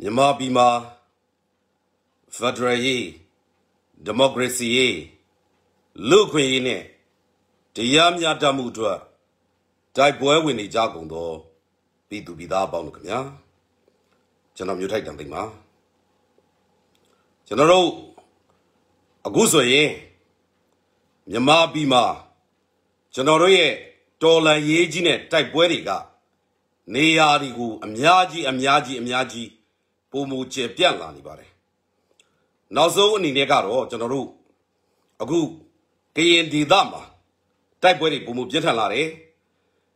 မြန်မာပြည်မှာဖက်ဒရယ်ရေးဒီမိုကရေစီရေးလူ့အခွင့်အရေးနဲ့တရားမျှတမှုအတွက်တိုက်ပွဲဝင်နေကြကုန်သောပြည်သူပြည်သားအပေါင်းတို့ခင်ဗျာကျွန်တော်မြို့ထိုက်တံသိမ်းပါကျွန်တော်တို့အခုဆိုရင်မြန်မာပြည်မှာကျွန်တော်တို့ရဲ့တော်လန်ရေးကြီးနဲ့တိုက်ပွဲတွေကနေရာတွေကိုအများကြီးအများကြီးအများကြီး ပုံမူကျပြန့်လာနေပါတယ်နောက်ဆုံးအနေနဲ့ကတော့ကျွန်တော်တို့အခုကရင်ဒေသမှာတိုက်ပွဲတွေပုံမူပြင်းထန်လာတယ်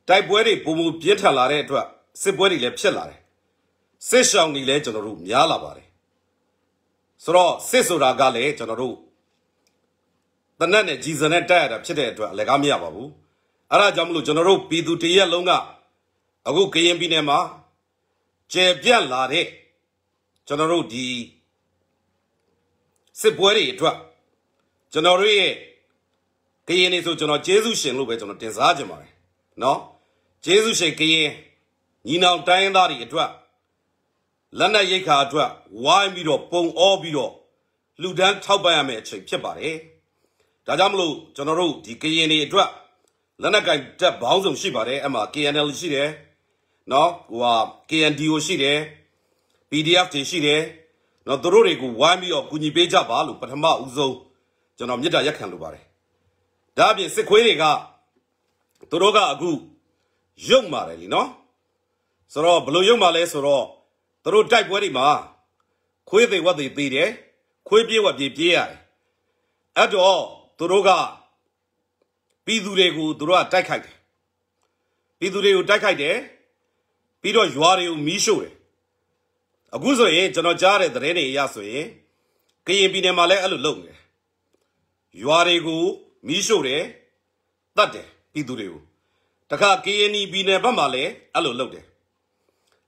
တိုက်ပွဲတွေပုံမူပြင်းထန်လာတဲ့အတွက်စစ်ပွဲတွေလည်းဖြစ်လာတယ်စစ်ရှောင်တွေလည်းကျွန်တော်တို့များလာပါတယ်ဆိုတော့စစ်ဆိုတာကလည်းကျွန်တော်တို့တနက်နဲ့ကြီးစံနဲ့တိုက်ရတာဖြစ်တဲ့အတွက်အလကားမရပါဘူးအဲ့ဒါကြောင့်မလို့ကျွန်တော်တို့ပြည်သူတရက်လုံးကအခုကရင်ပြည်နယ်မှာကျေပြန့်လာတဲ့ ကျွန်တော်တို့ဒီစစ်ပွဲတွေအတွက်ကျွန်တော်တို့ရဲ့ကရင်နေဆိုကျွန်တော်ကျေးဇူးရှင်လို့ပဲကျွန်တော်တင်စားကြပါတယ်နော်ကျေးဇူးရှင်ကရင်ညီနောင်တိုင်းရင်းသားတွေအတွက်လက်နက်ရိတ်ခါအတွက်ဝိုင်းပြီးတော့ပုံအောပြီးတော့လူဒန်းထောက်ပံ့ရမယ့်အချိန်ဖြစ်ပါတယ်ဒါကြောင့်မလို့ကျွန်တော်တို့ဒီကရင်တွေအတွက်လက်နက်ကင်တက်ဘောင်းစုံရှိပါတယ်အဲ့မှာ KNL ရှိတယ်နော်ဟိုဟာ KNDO ရှိတယ် PDF တွေရှိတယ်နော်သူတို့တွေကိုဝိုင်းပြီးတော့ကူညီပေးကြပါလို့ပထမဦးဆုံးကျွန်တော်မြစ်တာရက်ခံလိုပါတယ်ဒါအပြင်စစ်ခွေးတွေကသူတို့ကအခုရုပ်မာတယ်လीနော်ဆိုတော့ဘယ်လိုရုပ်မာလဲဆိုတော့သူတို့တိုက်ပွဲတွေမှာခွေးတွေဝက်တွေသေးတယ်ခွေးပြေးဝက်ပြေးပြေးရတယ်အဲ့တော့သူတို့ကပြည်သူတွေကိုသူတို့ကတိုက်ခိုက်တယ်ပြည်သူတွေကိုတိုက်ခိုက်တယ်ပြီးတော့ရွာတွေကိုမီးရှို့တယ် အခုဆိုရင်ကျွန်တော်ကြားတဲ့သတင်းတွေအရဆိုရင်ကရင်ပြည်နယ်မှာလည်းအဲ့လိုလုပ်နေတယ်ရွာတွေကိုမီးရှို့တယ်တတ်တယ်ပြည်သူတွေကိုတခါ KNI ပြည်နယ်ဘက်မှာလည်းအဲ့လိုလုပ်တယ်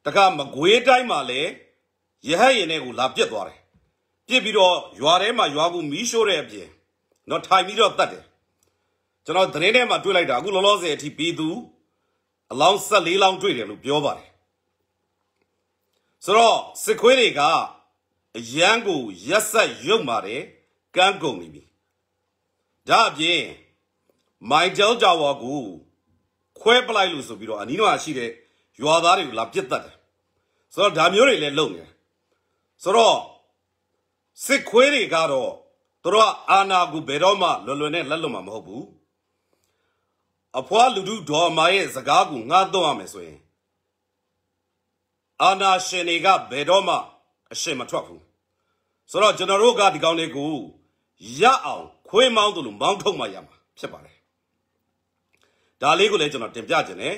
တခါမကွေးတိုင်းမှာလည်းရဟတ်ရင်တွေကိုလာပြစ်သွားတယ်ပြစ်ပြီးတော့ရွာထဲမှာရွာကိုမီးရှို့တဲ့အပြင်တော့ထိုင်ပြီးတော့တတ်တယ်ကျွန်တော်သတင်းထဲမှာတွေ့လိုက်တာအခုလောလောဆယ်အထိပြည်သူအလောင်း14လောင်းတွေ့တယ်လို့ပြောပါတယ် ဆိုတော့စစ်ခွေးတွေကအရန်ကိုရက်ဆက်ရုပ်မာတယ်ကန်းကုန်နေပြီဒါအပြင်မိုင်ဂျယ်ဂျာဝါကိုခွဲပလိုက်လို့ဆိုပြီးတော့အနီးတော့ရှိတဲ့ရွာသားတွေကိုလာပြစ်တတ်တယ်ဆိုတော့ဒါမျိုးတွေလည်းလုပ်နေတယ်ဆိုတော့စစ်ခွေးတွေကတော့သူတို့ကအာနာကိုဘယ်တော့မှလွယ်လွယ်နဲ့လက်လွတ်မှာမဟုတ်ဘူးအဖွားလူထုဒေါ်မာရဲ့စကားကိုငှားတော့ရမယ်ဆိုရင် အာနာရှင်တွေကဘယ်တော့မှအရှင်မထွက်ဘူးဆိုတော့ကျွန်တော်တို့ကဒီကောင်းလေးကိုရအောင်ခွေးမောင်းတို့လိုမောင်းထုတ်မှရမှာဖြစ်ပါတယ်ဒါလေးကိုလည်းကျွန်တော်တင်ပြခြင်းတယ်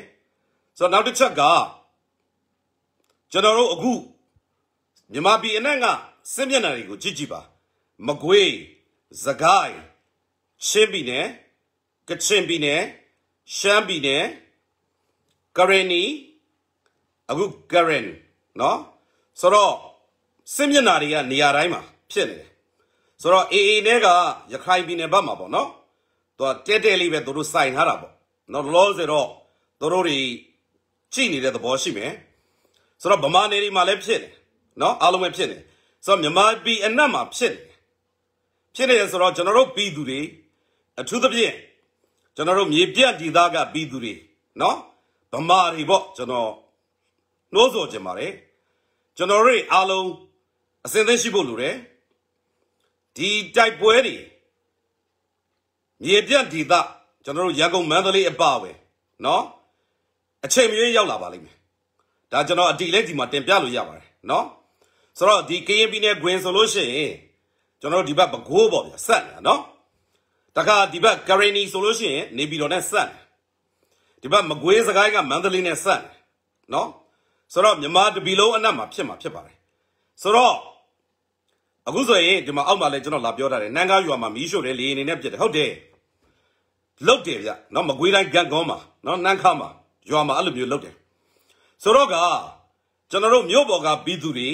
ဆိုတော့နောက်တစ်ချက်ကကျွန်တော်တို့အခုမြန်မာပြည်အနှံ့ကစစ်မျက်နှာတွေကိုကြည့်ကြည့်ပါမကွေးစကိုင်းချင်းပြည်နယ်ကချင်ပြည်နယ်ရှမ်းပြည်နယ်ကရင်နီ အခုကရင်နော်ဆိုတော့စစ်မျက်နှာတွေကနေရာတိုင်းမှာဖြစ်နေတယ်ဆိုတော့အေအေနဲ့ကရခိုင်ပြည်နယ်ဘက်မှာပေါ့နော်သူကတဲတဲလေးပဲသူတို့စိုင်ထားတာပေါ့နော်လောဆိုတော့သူတို့တွေကြည့်နေတဲ့သဘောရှိမယ်ဆိုတော့ဗမာနယ်တွေမှာလည်းဖြစ်တယ်နော်အားလုံးပဲဖြစ်နေဆိုတော့မြန်မာပြည်အနက်မှာဖြစ်နေဖြစ်နေဆိုတော့ကျွန်တော်တို့ပြည်သူတွေအထူးသဖြင့်ကျွန်တော်တို့မြေပြတ်ဒေသကပြည်သူတွေနော်ဗမာတွေပေါ့ကျွန်တော် နှိုးဆော်ကြပါတယ်ကျွန်တော်တို့အားလုံးအစင်သင်းရှိဖို့လိုတယ်ဒီတိုက်ပွဲတွေမြေပြတ်ဒေသကျွန်တော်တို့ရန်ကုန်မန္တလေးအပပဲနော်အချိန်မရွေးရောက်လာပါလိမ့်မယ်ဒါကျွန်တော်အတီလေးဒီမှာတင်ပြလို့ရပါတယ်နော်ဆိုတော့ဒီကရင်ပြည်နယ်ဂွင်ဆိုလို့ရှိရင်ကျွန်တော်တို့ဒီဘက်ပဲခူးပေါ့ဗျာဆက်နေတာနော်တခါဒီဘက်ကရင်နီဆိုလို့ရှိရင်နေပြည်တော်နဲ့ဆက်တယ်ဒီဘက်မကွေးစကိုင်းကမန္တလေးနဲ့ဆက်တယ်နော် ဆိုတော့မြန်မာတပီလုံးအနက်မှာဖြစ်မှာဖြစ်ပါတယ်ဆိုတော့အခုဆိုရင်ဒီမှာအောက်မှာလည်းကျွန်တော်လာပြောထားတယ်နန်းကားရွာမှာမီးရှို့တယ်လေအနေနဲ့ပြစ်တယ်ဟုတ်တယ်လုတ်တယ်ဗျနော်မကွေးတိုင်းဂတ်ကောမှာနော်နန်းခါမှာရွာမှာအဲ့လိုမျိုးလုတ်တယ်ဆိုတော့ကကျွန်တော်တို့မြို့ပေါ်ကပြည်သူတွေ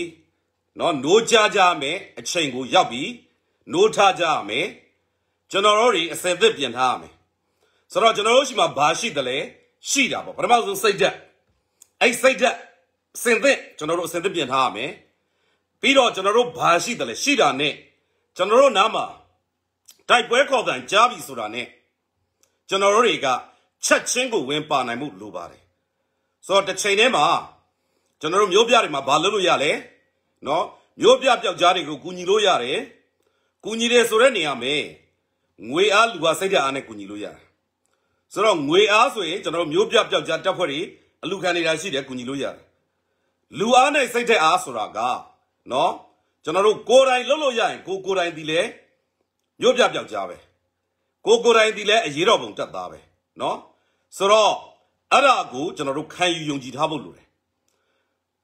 နော်နိုးကြကြမယ်အချိန်ကိုရောက်ပြီနိုးထကြရမယ်ကျွန်တော်တို့တွေအစင်သစ်ပြင်ထားရမယ်ဆိုတော့ကျွန်တော်တို့ရှိမှာဘာရှိတယ်လဲရှိတာပေါ့ပထမဆုံးစိတ်ဓာတ်အဲ့စိတ်ဓာတ် စင်သစ်ကျွန်တော်တို့အစင်သစ်ပြင်ထားရမယ်ပြီးတော့ကျွန်တော်တို့ဘာရှိတယ်လဲရှိတာနဲ့ကျွန်တော်တို့နားမှာတိုက်ပွဲခေါ်တဲ့ကြားပြီဆိုတာနဲ့ကျွန်တော်တို့တွေကချက်ချင်းကိုဝင်ပါနိုင်မှုလိုပါတယ်ဆိုတော့တစ်ချိန်တည်းမှာကျွန်တော်တို့မျိုးပြတွေမှာဘာလုပ်လို့ရလဲနော်မျိုးပြပျောက်ကြားတွေကိုကူညီလို့ရတယ်ကူညီတယ်ဆိုတဲ့နေရာမှာငွေအားလူအားစိတ်ဓာတ်အားနဲ့ကူညီလို့ရတယ်ဆိုတော့ငွေအားဆိုရင်ကျွန်တော်တို့မျိုးပြပျောက်ကြားတပ်ဖွဲ့တွေအလူခံနေတာရှိတယ်ကူညီလို့ရတယ် လူအားနဲ့စိတ်သက်အားဆိုတာကနော်ကျွန်တော်တို့ကိုယ်တိုင်လှုပ်လို့ရရင်ကိုကိုယ်တိုင်ဒီလေညွတ်ပြပြောက်ကြပဲကိုကိုယ်တိုင်ဒီလေအရေးတော်ပုံတက်သားပဲနော်ဆိုတော့အဲ့ဒါကိုကျွန်တော်တို့ခံယူယုံကြည်ထားဖို့လိုတယ်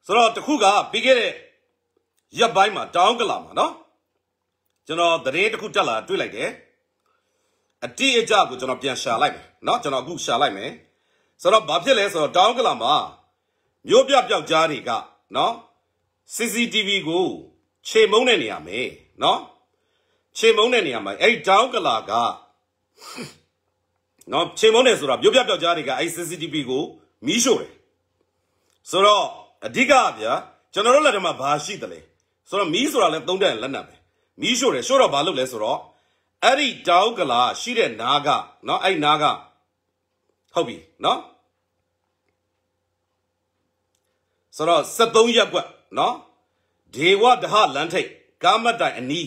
ဆိုတော့တခုကပြီးခဲ့တဲ့ရက်ပိုင်းမှာတောင်းကလာမှာနော်ကျွန်တော်သတင်းတစ်ခုတက်လာတွေ့လိုက်တယ်အတိအကျကိုကျွန်တော်ပြန်ရှာလိုက်မယ်နော်ကျွန်တော်အခုရှာလိုက်မယ်ဆိုတော့ဘာဖြစ်လဲဆိုတော့တောင်းကလာမှာ မျိုးပြပျောက်ကြားတွေကเนาะ CCTV ကိုခြေမုံတဲ့နေရာမယ်เนาะခြေမုံတဲ့နေရာမှာအဲ့တောင်းကလာကเนาะခြေမုံတယ်ဆိုတာမျိုးပြပျောက်ကြားတွေကအဲ့ CCTV ကိုမီးရှို့တယ်ဆိုတော့အဓိကဗျာကျွန်တော်တို့လက်ထက်မှာဘာရှိတယ်လဲဆိုတော့မီးဆိုတာလဲသုံးတဲ့လက်နက်ပဲမီးရှို့တယ်ရှို့တော့ဘာလုပ်လဲဆိုတော့အဲ့ဒီတောင်းကလာရှိတဲ့နားကเนาะအဲ့နားကဟုတ်ပြီเนาะ ဆိုတော့73ရက်ကွက်နော်ဒေဝဒဟလန်းထိတ်ကာမတိုင်အနီး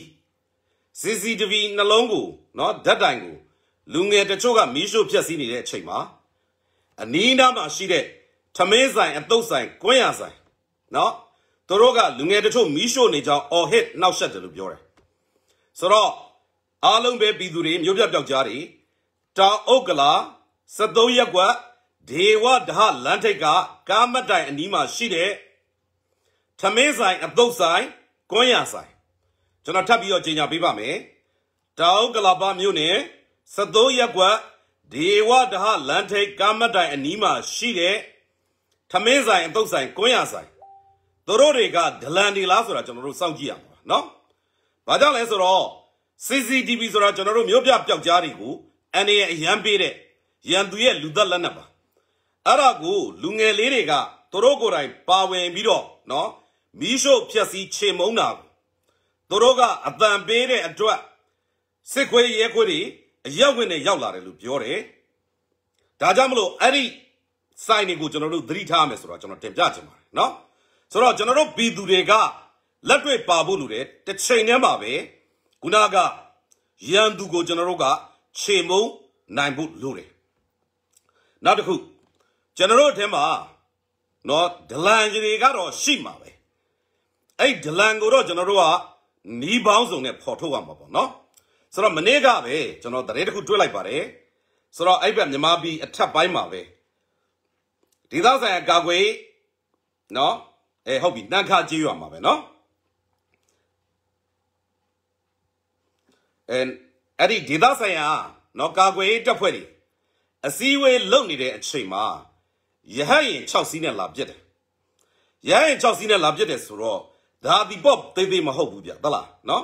CCTV နှလုံးကိုနော်ဓာတ်တိုင်ကိုလူငယ်တချို့ကမီးရှို့ဖျက်ဆီးနေတဲ့အချိန်မှာအနီးနားမှာရှိတဲ့ထမင်းဆိုင်အတုပ်ဆိုင်ကွင်းရဆိုင်နော်သူတို့ကလူငယ်တချို့မီးရှို့နေကြောင်းအော်ဟစ်နှောက်ရှက်တယ်လို့ပြောတယ်ဆိုတော့အားလုံးပဲပြည်သူတွေမြို့ပြပျောက်ကြားတွေတောင်အုတ်ကလာ73ရက်ကွက် ဒေဝဒဟလန်ထိတ်ကကာမတိုင်အနီးမှာရှိတဲ့ထမင်းဆိုင်အတုပ်ဆိုင်ကွန်းရဆိုင်ကျွန်တော်ထပ်ပြီးတော့ကြေညာပေးပါမယ်တောင်ဥက္ကလာပါမြို့နယ်73ရက်ကွက်ဒေဝဒဟလန်ထိတ်ကာမတိုင်အနီးမှာရှိတဲ့ထမင်းဆိုင်အတုပ်ဆိုင်ကွန်းရဆိုင်သူတို့တွေကဒလန်ဒီလားဆိုတာကျွန်တော်တို့စောင့်ကြည့်ရမှာเนาะဘာကြောင့်လဲဆိုတော့ CCTV ဆိုတာကျွန်တော်တို့မျိုးပြပျောက်ကြားတွေကိုအန်ရဲ့အရန်ပေးတဲ့ရန်သူရဲ့လူသက်လက်နက်ပါ အဲ့ဒါကိုလူငယ်လေးတွေကသူတို့ကိုယ်တိုင်ပါဝင်ပြီးတော့နော်မီးရှို့ဖျက်ဆီးချေမုန်းတာကိုသူတို့ကအပံပေးတဲ့အတွက်စစ်ခွေးရဲခွေးတွေအရက်ဝင်နဲ့ရောက်လာတယ်လို့ပြောတယ်ဒါကြောင့်မလို့အဲ့ဒီစိုင်းတွေကိုကျွန်တော်တို့သတိထားမယ်ဆိုတော့ကျွန်တော်တင်ပြချင်ပါတယ်နော်ဆိုတော့ကျွန်တော်တို့ပြည်သူတွေကလက်တွေ့ပါဖို့လိုတယ်တစ်ချိန်တည်းမှာပဲခုနကရန်သူကိုကျွန်တော်တို့ကခြေမုံနိုင်ဖို့လိုတယ်နောက်တစ်ခု ကျွန်တော်တို့အထက်မှာနော်ဒလန်ကြီးတွေကတော့ရှိမှာပဲအဲ့ဒလန်ကိုတော့ကျွန်တော်တို့ကနီးပေါင်းစုံနဲ့ဖော်ထုတ်ရမှာပေါ့နော်ဆိုတော့မနေ့ကပဲကျွန်တော်တရေတစ်ခုတွေ့လိုက်ပါတယ်ဆိုတော့အဲ့ဘက်မြမပြည်အထက်ပိုင်းမှာပဲဒေသဆိုင်ရာကာကွယ်နော်အဲဟုတ်ပြီနှမ်းခါကြီးရွာမှာပဲနော်အဲအဲ့ဒီဒေသဆိုင်ရာနော်ကာကွယ်တပ်ဖွဲ့တွေအစည်းအဝေးလုပ်နေတဲ့အချိန်မှာ ရဟရင်6စီးနဲ့လာပြစ်တယ်ရဟရင်6စီးနဲ့လာပြစ်တယ်ဆိုတော့ဒါဒီပေါ့သေးသေးမဟုတ်ဘူးဗျသလားနော်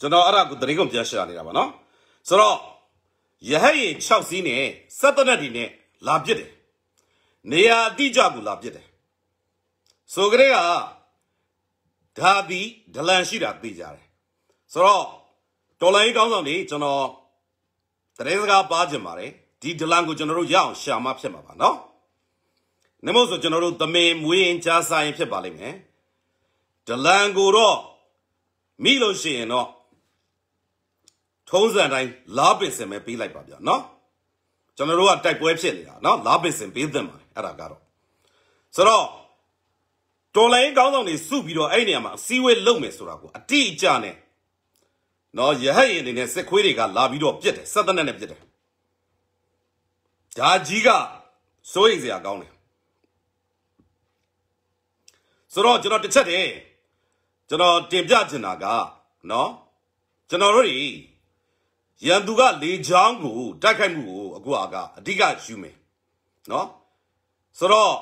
ကျွန်တော်အဲ့ဒါကိုတရင်ကုန်ပြန်ရှာနေတာပါနော်ဆိုတော့ရဟရင်6စီးနဲ့စက်တနက်ဒီနဲ့လာပြစ်တယ်နေရာအတိအကျကိုလာပြစ်တယ်ဆိုကြတဲ့က ဒါဒီဒလန်ရှိတာသိကြတယ်ဆိုတော့တော်လိုင်းကောင်းဆောင်တွေကျွန်တော်တရေစကားပါကြင်ပါတယ်ဒီဒလန်ကိုကျွန်တော်တို့ရအောင်ရှာမှဖြစ်မှာပါနော်နမို့ဆိုကျွန်တော်တို့သမင်မွေးရင်ကြားဆိုင်ဖြစ်ပါလိမ့်မယ်ဒလန်ကိုတော့မိလို့ရှိရင်တော့ထုံးစံတိုင်းလားပင်စင်ပဲပေးလိုက်ပါဗျာနော်ကျွန်တော်တို့ကတိုက်ပွဲဖြစ်နေတာနော်လားပင်စင်ပေးသင့်ပါတယ်အဲ့ဒါကတော့ဆိုတော့ တော်လိုင်းကောင်းဆောင်တွေစုပြီးတော့အဲ့နေရာမှာအစည်းအဝေးလုပ်မယ်ဆိုတာကိုအတိအကျနဲ့နော်ရဟတ်ရင်တွေနဲ့စစ်ခွေးတွေကလာပြီးတော့ပြစ်တယ်စက်တနက်နဲ့ပြစ်တယ်ဒါကြီးကစိုးရိမ်စရာကောင်းတယ်ဆိုတော့ကျွန်တော်တစ်ချက်တည်းကျွန်တော်တင်ပြချင်တာကနော်ကျွန်တော်တို့တွေရန်သူကလေချောင်းကိုတိုက်ခိုက်မှုကိုအခုကအဓိကယူမယ်နော်ဆိုတော့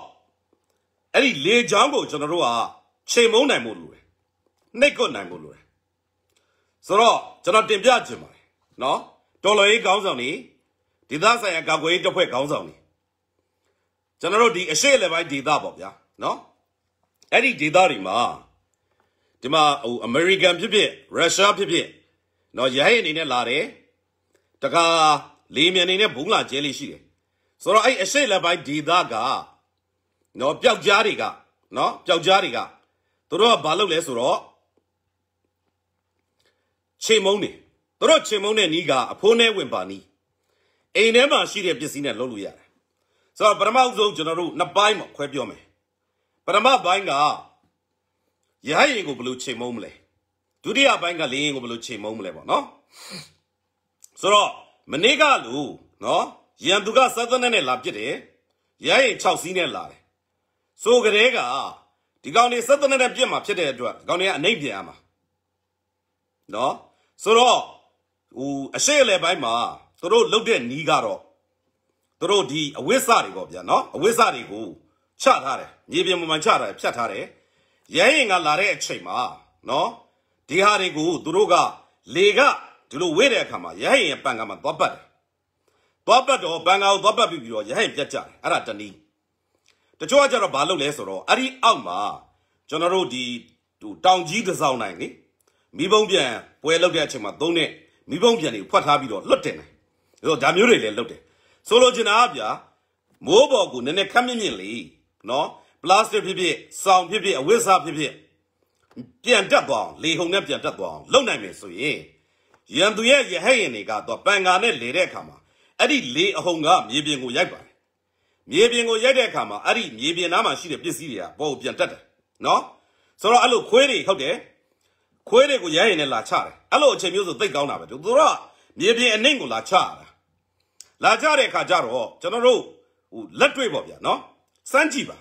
အဲ့ဒီလေချောင်းကိုကျွန်တော်တို့ကချိန်မုံနိုင်ဖို့လိုတယ်နှိတ်ကွနိုင်ဖို့လိုတယ်ဆိုတော့ကျွန်တော်တင်ပြခြင်းပါတယ်နော်တော်တော်ရေးခေါင်းဆောင်နေဒေသဆိုင်ရာကာကွယ်ရေးတပ်ဖွဲ့ခေါင်းဆောင်နေကျွန်တော်တို့ဒီအရှိလေပိုင်းဒေသပေါ့ဗျာနော်အဲ့ဒီဒေသတွေမှာဒီမှာဟိုအမေရိကန်ဖြစ်ဖြစ်ရုရှားဖြစ်ဖြစ်နော်ရဟရင်အနေနဲ့လာတယ်တခါလေးမြန်နေနဲ့ဘုံလာကျဲလေးရှိတယ်ဆိုတော့အဲ့အရှိလေပိုင်းဒေသက နော်ပျောက်ကြားတွေကနော်ပျောက်ကြားတွေကသူတို့ကဘာလုပ်လဲဆိုတော့ချိန်မုံနေသူတို့ချိန်မုံတဲ့နီးကအဖိုးနဲ့ဝင်ပါနီးအိမ်ထဲမှာရှိတဲ့ပစ္စည်းနဲ့လုပ်လို့ရတယ်ဆိုတော့ပထမအဆုံးကျွန်တော်တို့နှစ်ပိုင်းမှာခွဲပြောမယ်ပထမပိုင်းကရဟရင်ကိုဘယ်လိုချိန်မုံမလဲဒုတိယပိုင်းကလေရင်ကိုဘယ်လိုချိန်မုံမလဲပေါ့နော်ဆိုတော့မနေ့ကလူနော်ရန်သူကစသနဲ့နဲ့လာပြစ်တယ်ရဟရင်6စီးနဲ့လာတယ် ဆိုကြတဲ့ကဒီကောင်နေစသနဲ့နဲ့ပြစ်မှာဖြစ်တဲ့အတွက်ဒီကောင်တွေကအနှိမ့်ပြန်ရမှာနော်ဆိုတော့ဟိုအရှိအလဲပိုင်းမှာသူတို့လုတ်တဲ့နီးကတော့သူတို့ဒီအဝိစတွေပေါ့ဗျာနော်အဝိစတွေကိုချထားတယ်မြေပြင်ပေါ်မှာချထားတယ်ဖြတ်ထားတယ်ရဲရင်ကလာတဲ့အချိန်မှာနော်ဒီဟာတွေကိုသူတို့ကလေကဒီလိုဝေးတဲ့အခါမှာရဲရင်ရဲ့ပန်ကမှာသွားပတ်တယ်သွားပတ်တော့ပန်ကာကိုသွားပတ်ပြီးပြီးတော့ရဲရင်ပြတ်ကြတယ်အဲ့ဒါတနည်း တချို့ကကြတော့ဘာလုပ်လဲဆိုတော့အဲ့ဒီအောက်မှာကျွန်တော်တို့ဒီဟိုတောင်ကြီးတစ်စောင်းနိုင်လေမိဘုံပြန်ပွဲလောက်တဲ့အချိန်မှာသုံးတဲ့မိဘုံပြန်တွေဖွက်ထားပြီးတော့လွတ်တင်တယ်။ဒါဒါမျိုးတွေလည်းလွတ်တယ်။ဆိုလိုချင်တာကဗျာမိုးပေါ်ကိုနည်းနည်းခက်မြင့်မြင့်လေးနော်ပလတ်စတစ်ဖြစ်ဖြစ်စောင်ဖြစ်ဖြစ်အဝတ်စားဖြစ်ဖြစ်ပြန်တက်သွားအောင်လေဟုန်နဲ့ပြန်တက်သွားအောင်လုပ်နိုင်မယ်ဆိုရင်ရန်သူရဲ့ရဟတ်ရင်တွေကတော့ပန်ကာနဲ့လေတဲ့အခါမှာအဲ့ဒီလေအဟုန်ကမြေပြင်ကိုရိုက်ပါတယ်။ မြေပြင်ကိုရိုက်တဲ့အခါမှာအဲ့ဒီမြေပြင်နားမှာရှိတဲ့ပစ္စည်းတွေကပေါ်ကိုပြန်တက်တယ်နော်။ဆိုတော့အဲ့လိုခွေးတွေဟုတ်တယ်ခွေးတွေကိုရရင်နဲ့လာချတယ်အဲ့လိုအချိန်မျိုးဆိုသိတ်ကောင်းတာပဲသူတို့ကမြေပြင်အနှိမ့်ကိုလာချတာလာချတဲ့အခါကျတော့ကျွန်တော်တို့ဟိုလက်တွေ့ပေါ့ဗျာနော်စမ်းကြည့်ပါ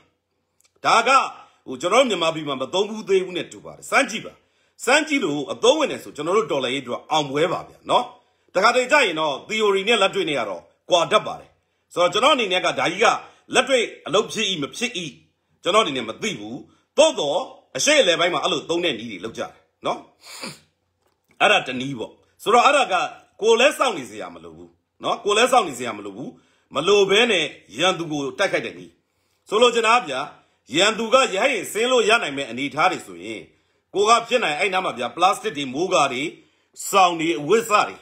ဒါကဟိုကျွန်တော်တို့မြန်မာပြည်မှာမသုံးဘူးသေးဘူးနဲ့တူပါတယ်စမ်းကြည့်ပါစမ်းကြည့်လို့အသုံးဝင်တယ်ဆိုကျွန်တော်တို့ဒေါ်လာရေးအတွက်အောင်ပွဲပါဗျာနော်တခါတည်းကြရင်တော့ theory နဲ့လက်တွေ့နဲ့ကတော့ကွာတတ်ပါတယ် ဆိုတော့ကျွန်တော်အနေနဲ့ကဒါကြီးကလက်တွေ့အလုပ်ဖြစ်ဤမဖြစ်ဤကျွန်တော်အနေနဲ့မသိဘူးသို့တော့အရှိအလဲပိုင်းမှာအဲ့လိုသုံးတဲ့နည်းတွေလောက်ကြတယ်နော်အဲ့ဒါတနည်းပေါ့ဆိုတော့အဲ့ဒါကကိုလဲစောင့်နေစရာမလိုဘူးနော်ကိုလဲစောင့်နေစရာမလိုဘူးမလိုဘဲနဲ့ရန်သူကိုတိုက်ခိုက်တဲ့နည်းဆိုလိုချင်တာဗျာရန်သူကရဟရင်ဆင်းလို့ရနိုင်မဲ့အနေအထားတွေဆိုရင်ကိုကဖြစ်နိုင်အဲ့နားမှာဗျာပလတ်စတစ်တွေမိုးကားတွေစောင်တွေအဝတ်စတွေ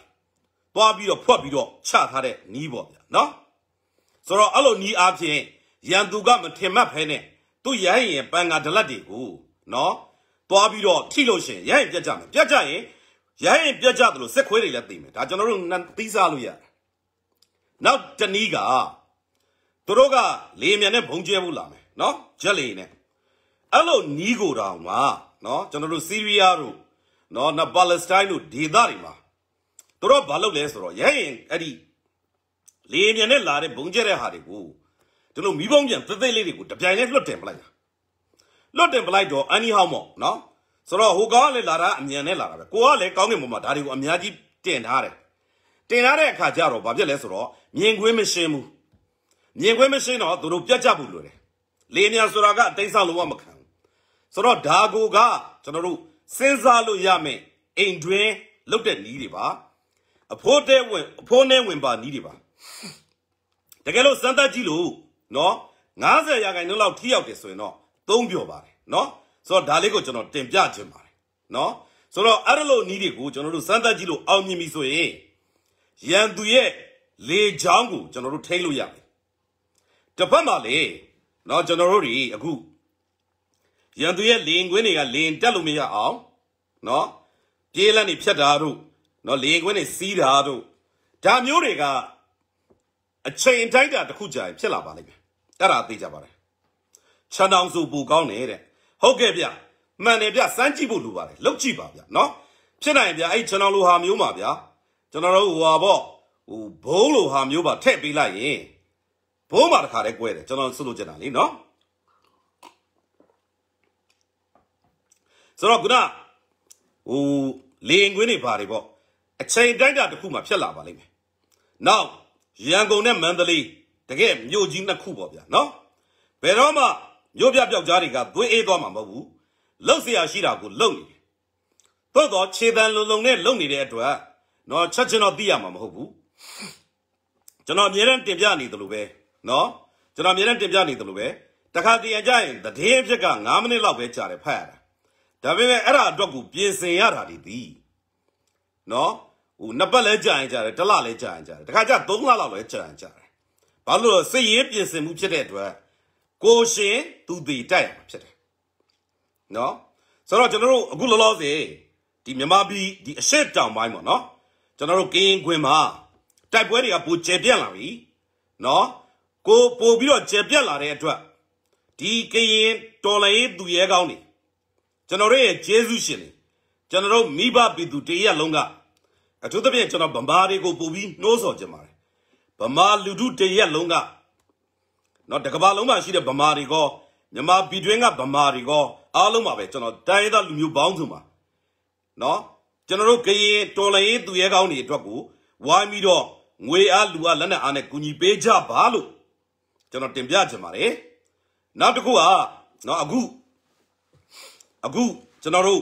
သွားပြီးတော့ဖွက်ပြီးတော့ချထားတဲ့နီးပေါ့ဗျာနော် ဆိုတော့အဲ့လိုနီးအားဖြင့်ရန်သူကမထင်မှတ်ဖဲနဲ့သူ့ရဟရင်ပန်ကဒလတ်တွေကိုနော်သွားပြီးတော့ထိလို့ရှင်ရရင်ပြတ်ကြမယ်ပြတ်ကြရင်ရရင်ပြတ်ကြတယ်လို့စက်ခွေးတွေလည်းသိမယ်ဒါကျွန်တော်တို့သီးစားလို့ရတယ်နောက်တနည်းကသူတို့ကလေမြန်နဲ့ဘုံကျဲဖို့လာမယ်နော်ဂျက်လေနဲ့အဲ့လိုနီးကိုတောင်မှာနော်ကျွန်တော်တို့စီးရီးယားတို့နော်နပါလက်စတိုင်းတို့ဒေသတွေမှာသူတို့ဘာလုပ်လဲဆိုတော့ရရင်အဲ့ဒီ လေမြန်နဲ့လာတဲ့ဘုံကျဲတဲ့ဟာတွေကိုဒီလိုမီးဘုံပြန်သသိလေးတွေကိုတပြိုင်နဲ့လွတ်တင်ပလိုက်တာလွတ်တင်ပလိုက်တော့အန်နီဟောင်းမော့နော်ဆိုတော့ဟိုကောင်ကလည်းလာတာအမြန်နဲ့လာတာပဲကိုကလည်းကောင်းကင်ဘုံမှာဒါတွေကိုအများကြီးတင်ထားတယ်တင်ထားတဲ့အခါကျတော့ဘာဖြစ်လဲဆိုတော့မြင်ကွင်းမရှင်းဘူးမြင်ကွင်းမရှင်းတော့သူတို့ပြတ်ကြဖို့လိုတယ်လေမြန်ဆိုတာကအတိတ်ဆောက်လို့မခံဘူးဆိုတော့ဒါကိုကကျွန်တော်တို့စဉ်းစားလို့ရမယ်အိမ်တွင်းလုတ်တဲ့နီးတွေပါအဖိုးတဲဝင်အဖိုးနဲ့ဝင်ပါနီးတွေပါ တကယ်လို့စမ်းသပ်ကြည့်လို့နော်90ရာခိုင်နှုန်းလောက်ထိရောက်တယ်ဆိုရင်တော့သုံးပြောပါတယ်နော်ဆိုတော့ဒါလေးကိုကျွန်တော်တင်ပြခြင်းပါတယ်နော်ဆိုတော့အဲ့လိုနီးတွေကိုကျွန်တော်တို့စမ်းသပ်ကြည့်လို့အောင်မြင်ပြီဆိုရင်ရန်သူရဲ့လေချောင်းကိုကျွန်တော်တို့ထိန်းလို့ရမယ်တစ်ဖက်မှာလေနော်ကျွန်တော်တို့တွေအခုရန်သူရဲ့လေရင်ကွင်းတွေကလေရင်တက်လို့မရအောင်နော်ပြေးလန်းနေဖြတ်တာတို့နော်လေရင်ကွင်းတွေစီးတာတို့ဒါမျိုးတွေက အချိန်တိုင်းတာတစ်ခုကြာရင်ဖြစ်လာပါလိမ့်မယ်အဲ့ဒါသိကြပါတယ်ခြံတောင်စုပူကောင်းတယ်တဲ့ဟုတ်ကဲ့ဗျမှန်တယ်ဗျစမ်းကြည့်ဖို့လိုပါတယ်လောက်ကြည့်ပါဗျနော်ဖြစ်နိုင်ဗျအဲ့ခြံတောင်လိုဟာမျိုးပါဗျကျွန်တော်တို့ဟိုဟာပေါ့ဟိုဘုံလိုဟာမျိုးပါထည့်ပေးလိုက်ရင်ဘုံမှာတစ်ခါတည်းကွဲတယ်ကျွန်တော်ဆုလို့ကျင်တာလीနော်ဆိုတော့ခုနဟိုလေရင်ကွင်းတွေပါတယ်ပေါ့အချိန်တိုင်းတာတစ်ခုမှဖြစ်လာပါလိမ့်မယ်နောက် ရန်ကုန်နဲ့မန္တလေးတကယ်မြို့ကြီးနှစ်ခုပေါ့ဗျာနော်ဘယ်တော့မှမြို့ပြပျောက်ကြားတွေကသွေးအေးသွားမှာမဟုတ်ဘူးလှုပ်เสียရှိတာကိုလှုပ်နေတယ်သို့တော့ခြေတံလုံလုံနဲ့လှုပ်နေတဲ့အတွက် နော်ချက်ချင်းတော့သိရမှာမဟုတ်ဘူးကျွန်တော်အမြဲတမ်းတင်ပြနေတယ်လို့ပဲနော်ကျွန်တော်အမြဲတမ်းတင်ပြနေတယ်လို့ပဲတခါတည်းကြရင်တည်င်းဖြစ်က9မိနစ်လောက်ပဲကြာတယ်ဖတ်ရတာဒါပေမဲ့အဲ့ဒါအတွက်ကိုပြင်ဆင်ရတာဒီသည်နော် ဟိုနှစ်ပတ်လဲကြာရင်ကြာတယ်တစ်လလဲကြာရင်ကြာတယ်တခါကျ3လလောက်လဲကြာရင်ကြာတယ်ဘာလို့လဲစိတ်ရင်းပြင်ဆင်မှုဖြစ်တဲ့အတွက်ကိုရှင်သူတည်တိုက်ရမှာဖြစ်တယ်နော်ဆိုတော့ကျွန်တော်တို့အခုလောလောဆယ်ဒီမြန်မာပြည်ဒီအရှေ့တောင်ပိုင်းပေါ့နော်ကျွန်တော်တို့ကရင်ခွင်မှာတိုက်ပွဲတွေကပိုကျယ်ပြန့်လာပြီနော်ကိုပို့ပြီးတော့ကျယ်ပြန့်လာတဲ့အတွက်ဒီကရင်တော်လှန်ရေးသူရဲကောင်းတွေကျွန်တော်တို့ရဲ့ဂျေဇုရှင်တွေကျွန်တော်တို့မိဘပြည်သူတရက်လုံးက အထူးသဖြင့်ကျွန်တော်ဗမာတွေကိုပို့ပြီးနှိုးဆော်ကြပါတယ်ဗမာလူထုတရက်လုံးကနော်တကဘာလုံးမှာရှိတဲ့ဗမာတွေကောမြန်မာပြည်တွင်းကဗမာတွေကောအားလုံးပါပဲကျွန်တော်တိုင်းရသားလူမျိုးပေါင်းစုမှာနော်ကျွန်တော်တို့ကရင်တော်လှန်ရေးသူရဲကောင်းတွေအတွက်ကိုဝိုင်းပြီးတော့ငွေအားလူအားလက်နက်အားနဲ့ကူညီပေးကြပါလို့ကျွန်တော်တင်ပြချင်ပါတယ်နောက်တစ်ခုကနော်အခုအခုကျွန်တော်တို့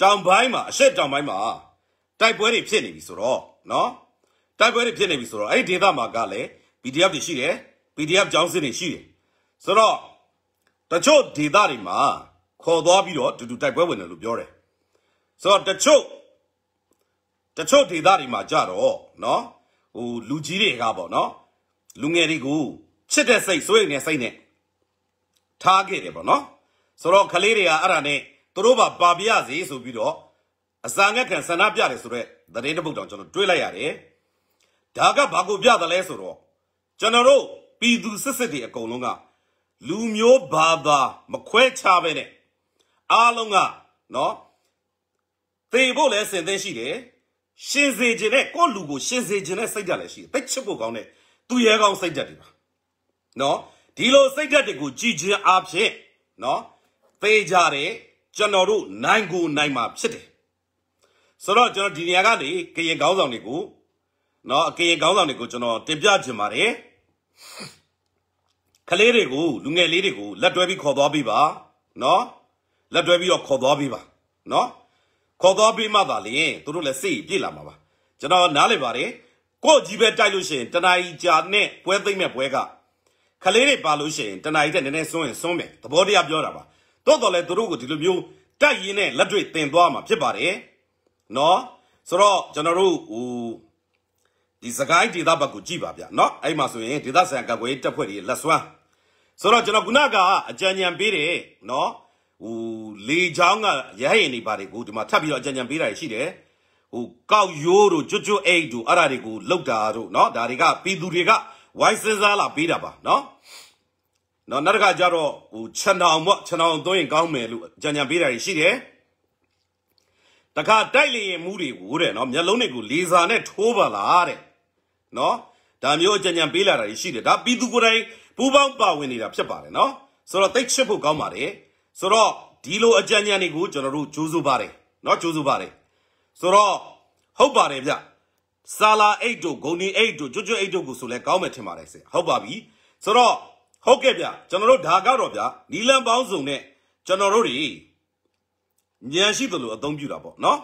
တောင်ပိုင်းမှာအရှက်တောင်ပိုင်းမှာ တိုက်ပွဲတွေဖြစ်နေပြီဆိုတော့နော်တိုက်ပွဲတွေဖြစ်နေပြီဆိုတော့အဲ့ဒီဒေသမှာကလည်း PDF တွေရှိတယ် PDF ကျောင်းစစ်တွေရှိတယ်ဆိုတော့တချို့ဒေသတွေမှာခေါ်သွားပြီးတော့တူတူတိုက်ပွဲဝင်တယ်လို့ပြောတယ်ဆိုတော့တချို့တချို့ဒေသတွေမှာကြတော့နော်ဟိုလူကြီးတွေကပေါ့နော်လူငယ်တွေကိုချစ်တဲ့စိတ်စိုးရိမ်တဲ့စိတ်နဲ့ထားခဲ့တယ်ပေါ့နော်ဆိုတော့ကလေးတွေကအဲ့ဒါနဲ့သူတို့ပါပါပြရစီဆိုပြီးတော့ အစာငက်ခံဆန္ဒပြတယ်ဆိုတော့သတင်းတစ်ပုဒ်တောင်ကျွန်တော်တွေးလိုက်ရတယ်ဒါကဘာကိုပြတယ်လဲဆိုတော့ကျွန်တော်တို့ပြည်သူစစ်စစ်တွေအကုန်လုံးကလူမျိုးဘာသာမခွဲခြားပဲနဲ့အားလုံးကနော်သေဖို့လည်းစင်သင်းရှိတယ်ရှင်စေခြင်းနဲ့ကိုယ့်လူကိုရှင်စေခြင်းနဲ့စိတ်ဓာတ်လည်းရှိတယ်တိတ်ချစ်ဖို့ကောင်းတဲ့သူရဲကောင်းစိတ်ဓာတ်တွေပါနော်ဒီလိုစိတ်ဓာတ်တွေကိုကြည်ခြင်းအဖြစ်နော်သေကြတယ်ကျွန်တော်တို့နိုင်ကိုနိုင်မှာဖြစ်တယ် ဆိုတော့ကျွန်တော်ဒီနေရာကနေကရင်ကောင်းဆောင်တွေကိုနော်ကရင်ကောင်းဆောင်တွေကိုကျွန်တော်တင်ပြခြင်းပါတယ်ကလေးတွေကိုလူငယ်လေးတွေကိုလက်တွဲပြီးခေါ်သွားပေးပါနော်လက်တွဲပြီးတော့ခေါ်သွားပေးပါနော်ခေါ်သွားပေးမှသာလျှင်သူတို့လည်းစိတ်ပြည့်လာမှာပါကျွန်တော်နားလည်ပါတယ်ကို့ကြီးပဲတိုက်လို့ရှိရင်တနာကြီးကြာနဲ့ပွဲသိမ့်မဲ့ပွဲကခလေးတွေပါလို့ရှိရင်တနာကြီးတက်နည်းနည်းစွန်းရင်စွန်းမယ်သဘောတရားပြောတာပါတော့တော်လဲသူတို့ကိုဒီလိုမျိုးတိုက်ရင်းနဲ့လက်တွေ့တင်သွားမှာဖြစ်ပါတယ် နော်ဆိုတော့ကျွန်တော်တို့ဟိုဒီစကိုင်းဒေသဘက်ကိုကြည့်ပါဗျနော်အဲ့မှာဆိုရင်ဒေသဆိုင်ကာကွယ်ရေးတပ်ဖွဲ့တွေလက်စွမ်းဆိုတော့ကျွန်တော်ခုနကအကြံဉာဏ်ပေးတယ်နော်ဟိုလေချောင်းကရဟရင်နေပါတယ်ကိုဒီမှာထပ်ပြီးတော့အကြံဉာဏ်ပေးတာရှိတယ်ဟိုကောက်ရိုးတို့ကျွတ်ကျွတ်အိတ်တို့အဲ့ဒါတွေကိုလောက်တာတို့နော်ဒါတွေကပြည်သူတွေကဝိုင်းစင်းစားလာပေးတာပါနော်နော်နောက်တစ်ခါကျတော့ဟိုခြံတော်ပေါ့ခြံတော်သွင်းရင်ကောင်းမယ်လို့အကြံဉာဏ်ပေးတာရှိတယ် တခါတိုက်လေရင်မူးတွေကိုတဲ့နော်မျက်လုံးတွေကိုလေစာနဲ့ထိုးပါလားတဲ့နော်ဒါမျိုးအကြံဉာဏ်ပေးလာတာရှိတယ်ဒါပြည်သူကိုယ်တိုင်ပူးပေါင်းပါဝင်နေတာဖြစ်ပါတယ်နော်ဆိုတော့တိတ်ချစ်ဖို့ကောင်းပါတယ်ဆိုတော့ဒီလိုအကြံဉာဏ်တွေကိုကျွန်တော်တို့ကြိုးစိုးပါတယ်နော်ကြိုးစိုးပါတယ်ဆိုတော့ဟုတ်ပါတယ်ဗျဆာလာအိတ်တို့ဂုံဒီအိတ်တို့ကျွတ်ကျွတ်အိတ်တို့ကိုဆိုလဲကောင်းမယ်ထင်ပါတယ်ဆရာဟုတ်ပါပြီဆိုတော့ဟုတ်ကဲ့ဗျကျွန်တော်တို့ဒါကတော့ဗျနီလန်ပေါင်းစုံနဲ့ကျွန်တော်တို့တွေ ညံရှိသလိုအသုံးပြုတာပေါ့နော်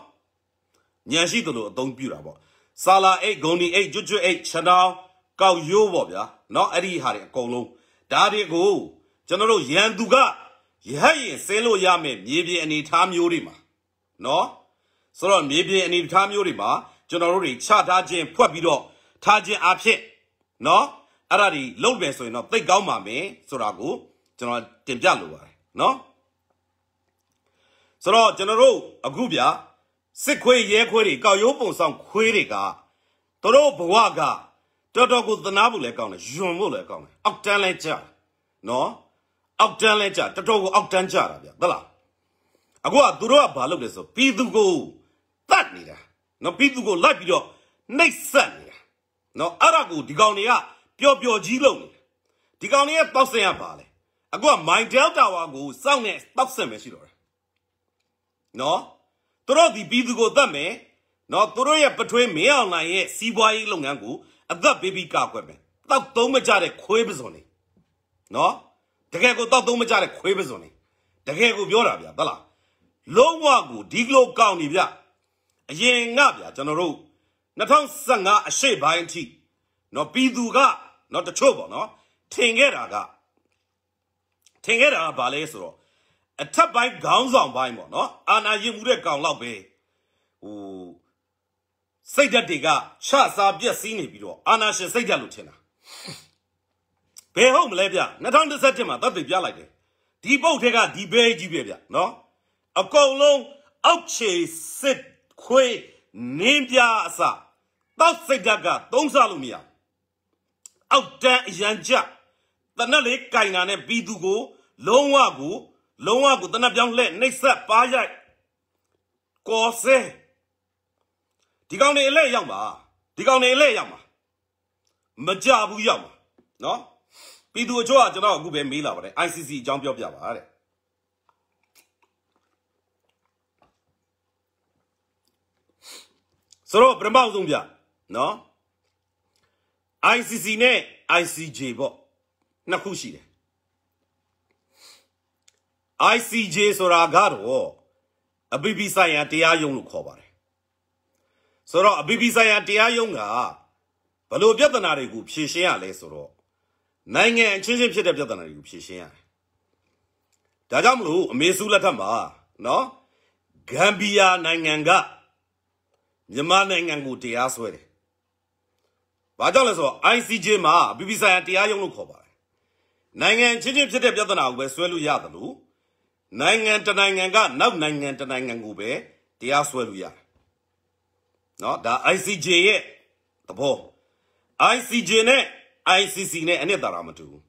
ညံရှိသလိုအသုံးပြုတာပေါ့ဆာလာအိတ်ဂုံဒီအိတ်ကျွတ်ကျွတ်အိတ်ခြံတောင်ကောက်ရိုးပေါ့ဗျာနော်အဲ့ဒီဟာတွေအကုန်လုံးဒါတွေကိုကျွန်တော်တို့ရန်သူကရဟရင်ဆင်းလို့ရမယ်မြေပြင်အနေထားမျိုးတွေမှာနော်ဆိုတော့မြေပြင်အနေထားမျိုးတွေမှာကျွန်တော်တို့တွေချထားခြင်းဖွက်ပြီးတော့ထားခြင်းအဖြစ်နော်အဲ့ဒါဒီလုပ်မယ်ဆိုရင်တော့သိကောင်းပါမယ်ဆိုတာကိုကျွန်တော်တင်ပြလိုပါတယ်နော် ဆိုတော့ကျွန်တော်တို့အခုဗျာစစ်ခွေးရဲခွေးတွေကောက်ရိုးပုံဆောင်ခွေးတွေကသူတို့ဘဝကတော်တော်ကိုသနာဖို့လည်းကောင်းတယ်ယွန်ဖို့လည်းကောင်းတယ်အောက်တန်းလည်းကြာနော်အောက်တန်းလည်းကြာတော်တော်ကိုအောက်တန်းကြာတာဗျသလားအခုကသူတို့ကဘာလုပ်လဲဆိုပြည်သူကိုတတ်နေတာနော်ပြည်သူကိုလိုက်ပြီးတော့နှိပ်စက်နေတာနော်အဲ့ဒါကိုဒီကောင်တွေကပျော်ပျော်ကြီးလုပ်နေဒီကောင်လေးရဲ့တောက်ဆင်ရပါလေအခုက My Delta ဝါကိုစောင့်နေတောက်ဆင်မယ်ရှိတော့တယ် နော်သူတို့ဒီပြည်သူကိုတတ်မယ်နော်သူတို့ရဲ့ပထွေးမင်းအောင်လိုင်ရဲ့စီးပွားရေးလုပ်ငန်းကိုအသက်ပေးပြီးကောက်ွက်မယ်တောက်သုံးမကြတဲ့ခွေးပစုံနေနော်တကယ်ကိုတောက်သုံးမကြတဲ့ခွေးပစုံနေတကယ်ကိုပြောတာဗျာဟုတ်လားလုံးဝကိုဒီလိုကောင်းနေဗျအရင်ကဗျာကျွန်တော်တို့2015အရှိပိုင်းအထိနော်ပြည်သူကနော်တချို့ပေါ့နော်ထင်ခဲ့တာကထင်ခဲ့တာကဘာလဲဆိုတော့ အထက်ပိုင်းခေါင်းဆောင်ပိုင်းပေါ့နော်အာနာရင်မှုတဲ့ကောင်လောက်ပဲဟိုစိတ်ဓာတ်တွေကချစားပြက်စီးနေပြီးတော့အာနာရှင်စိတ်ဓာတ်လို့ထင်တာဘယ်ဟုတ်မလဲဗျ2017မှာတပ်တွေပြလိုက်တယ်ဒီပုတ်ထဲကဒီဘဲကြီးပဲဗျနော်အကုန်လုံးအောက်ခြေစစ်ခွေးနင်းပြအစတောက်စိတ်ဓာတ်ကသုံးစားလို့မရအောက်တန်းအရန်ကြတနက်လေးကင်တာနဲ့ပြီးသူကို လုံးဝကို လုံးဝကိုတနက်ပြောင်းလှဲ့နှိပ်ဆက်ပါရိုက်ကော်ဆဲဒီကောင်နေအလဲရောက်ပါဒီကောင်နေအလဲရောက်ပါမကြဘူးရောက်ပါနော်ပြည်သူအချို့ကကျွန်တော်အခုပဲမေးလာပါတယ် ICC အကြောင်းပြောပြပါတဲ့ဆိုတော့ပထမဆုံးပြနော် ICC နဲ့ ICJ ပေါ့နှစ်ခုရှိတယ် ICJ ဆိုတာကတော့အဘိဘိဆိုင်ရာတရားရုံးလို့ခေါ်ပါတယ်ဆိုတော့အဘိဘိဆိုင်ရာတရားရုံးကဘလို့ပြဿနာတွေကိုဖြေရှင်းရလဲဆိုတော့နိုင်ငံအချင်းချင်းဖြစ်တဲ့ပြဿနာတွေကိုဖြေရှင်းရတယ်ဒါကြောင့်မလို့အမေစုလက်ထက်မှာနော်ဂမ်ဘီယာနိုင်ငံကမြန်မာနိုင်ငံကိုတရားစွဲတယ်ဘာကြောင့်လဲဆိုတော့ ICJ မှာအဘိဘိဆိုင်ရာတရားရုံးလို့ခေါ်ပါတယ်နိုင်ငံချင်းချင်းဖြစ်တဲ့ပြဿနာကိုပဲဆွဲလို့ရတယ်လို့ နိုင်ငံတနိုင်ငံကနောက်နိုင်ငံတနိုင်ငံကိုပဲတရားစွဲလို့ရတယ်เนาะဒါ ICJ ရဲ့သဘော ICJ နဲ့ ICC နဲ့အနှစ်သာရမတူဘူး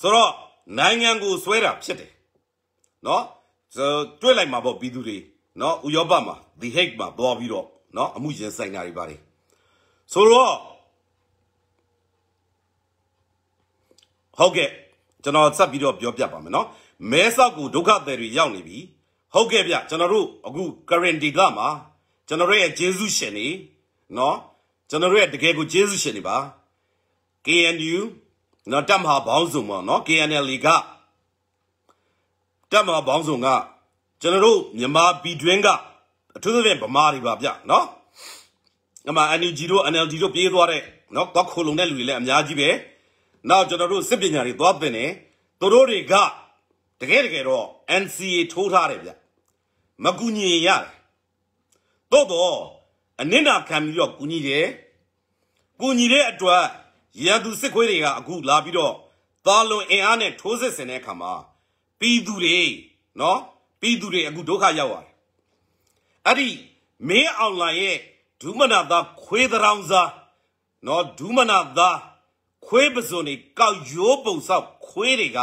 ဆိုတော့နိုင်ငံကိုစွဲတာဖြစ်တယ်เนาะဆိုတွေ့လိုက်မှာပေါ့ပြည်သူတွေเนาะဥရောပမှာ The Hague မှာသွားပြီးတော့เนาะအမှုရင်ဆိုင်တာတွေပါတယ်ဆိုတော့ဟုတ်ကဲ့ ကျွန်တော်ဆက်ပြီးတော့ပြောပြပါမယ်နော်မဲဆောက်ကိုဒုက္ခသည်တွေရောက်နေပြီဟုတ်ကဲ့ဗျကျွန်တော်တို့အခု current data မှာကျွန်တော်တို့ရဲ့ဂျေစုရှင်နေနော်ကျွန်တော်တို့ရဲ့တကယ်ကိုဂျေစုရှင်နေပါ KNU နော်တပ်မဟာဘောင်းစုံပေါ့နော် KNL ကတပ်မဟာဘောင်းစုံကကျွန်တော်တို့မြန်မာပြည်တွင်းကအထူးသဖြင့်ဗမာတွေပါဗျနော်အမှ NUG တို့ NLD တို့ပြေးသွားတဲ့နော်တော့ခိုလုံတဲ့လူတွေလည်းအများကြီးပဲ နောက်ကျွန်တော်တို့စစ်ပညာတွေသွားတင်တယ်သူတို့တွေကတကယ်တကယ်တော့ NCA ထိုးထားတယ်ဗျမကူညီရတယ်တော့တော့အနစ်နာခံပြီးတော့ကူညီတယ်ကူညီတဲ့အတွက်ရန်သူစစ်ခွေးတွေကအခုလာပြီးတော့သားလွန်အင်အားနဲ့ထိုးစစ်ဆင်တဲ့အခါမှာပြည်သူတွေနော်ပြည်သူတွေအခုဒုက္ခရောက်ရတယ်အဲ့ဒီမင်းအွန်လိုင်းရဲ့ဒုမနာသားခွေးတောင်စားနော်ဒုမနာသား ခွေးပစုံတွေကောက်ရိုးပုံဆောက်ခွေးတွေက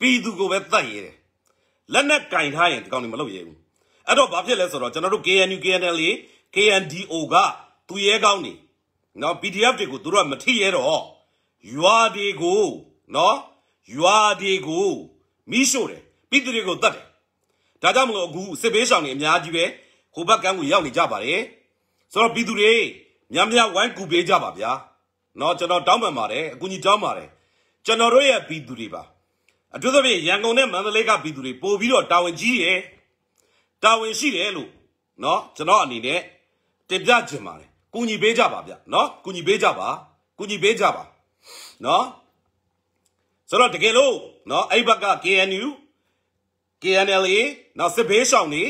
ပြည်သူကိုပဲတတ်ရဲတယ်လက်နဲ့ကင်ထားရင်ဒီကောင်တွေမလုပ်ရဲဘူးအဲ့တော့ဘာဖြစ်လဲဆိုတော့ကျွန်တော်တို့ KNU KNL KNDO ကသူရဲကောင်းနေနော် PDF တွေကိုသူတို့ကမထိရဲတော့ရွာတွေကိုနော်ရွာတွေကိုမိရှို့တယ်ပြည်သူတွေကိုတတ်တယ်ဒါကြောင့်မလို့အခုစစ်ဘေးရှောင်တွေအများကြီးပဲဟိုဘက်ကန်းကိုရောက်နေကြပါတယ်ဆိုတော့ပြည်သူတွေများများဝိုင်းကူပေးကြပါဗျာ နော်ကျွန်တော်တောင်းပန်ပါတယ်အကူကြီးတောင်းပါတယ်ကျွန်တော်တို့ရဲ့ပြည်သူတွေပါအထူးသဖြင့်ရန်ကုန်နဲ့မန္တလေးကပြည်သူတွေပို့ပြီးတော့တာဝန်ကြီးရယ်တာဝန်ရှိတယ်လို့နော်ကျွန်တော်အနေနဲ့တင်ပြချင်ပါတယ်ကူညီပေးကြပါဗျနော်ကူညီပေးကြပါကူညီပေးကြပါနော်ဆိုတော့တကယ်လို့နော်အဲ့ဘက်က KNU KNLA နောက်စစ်ဘေးရှောင်နေ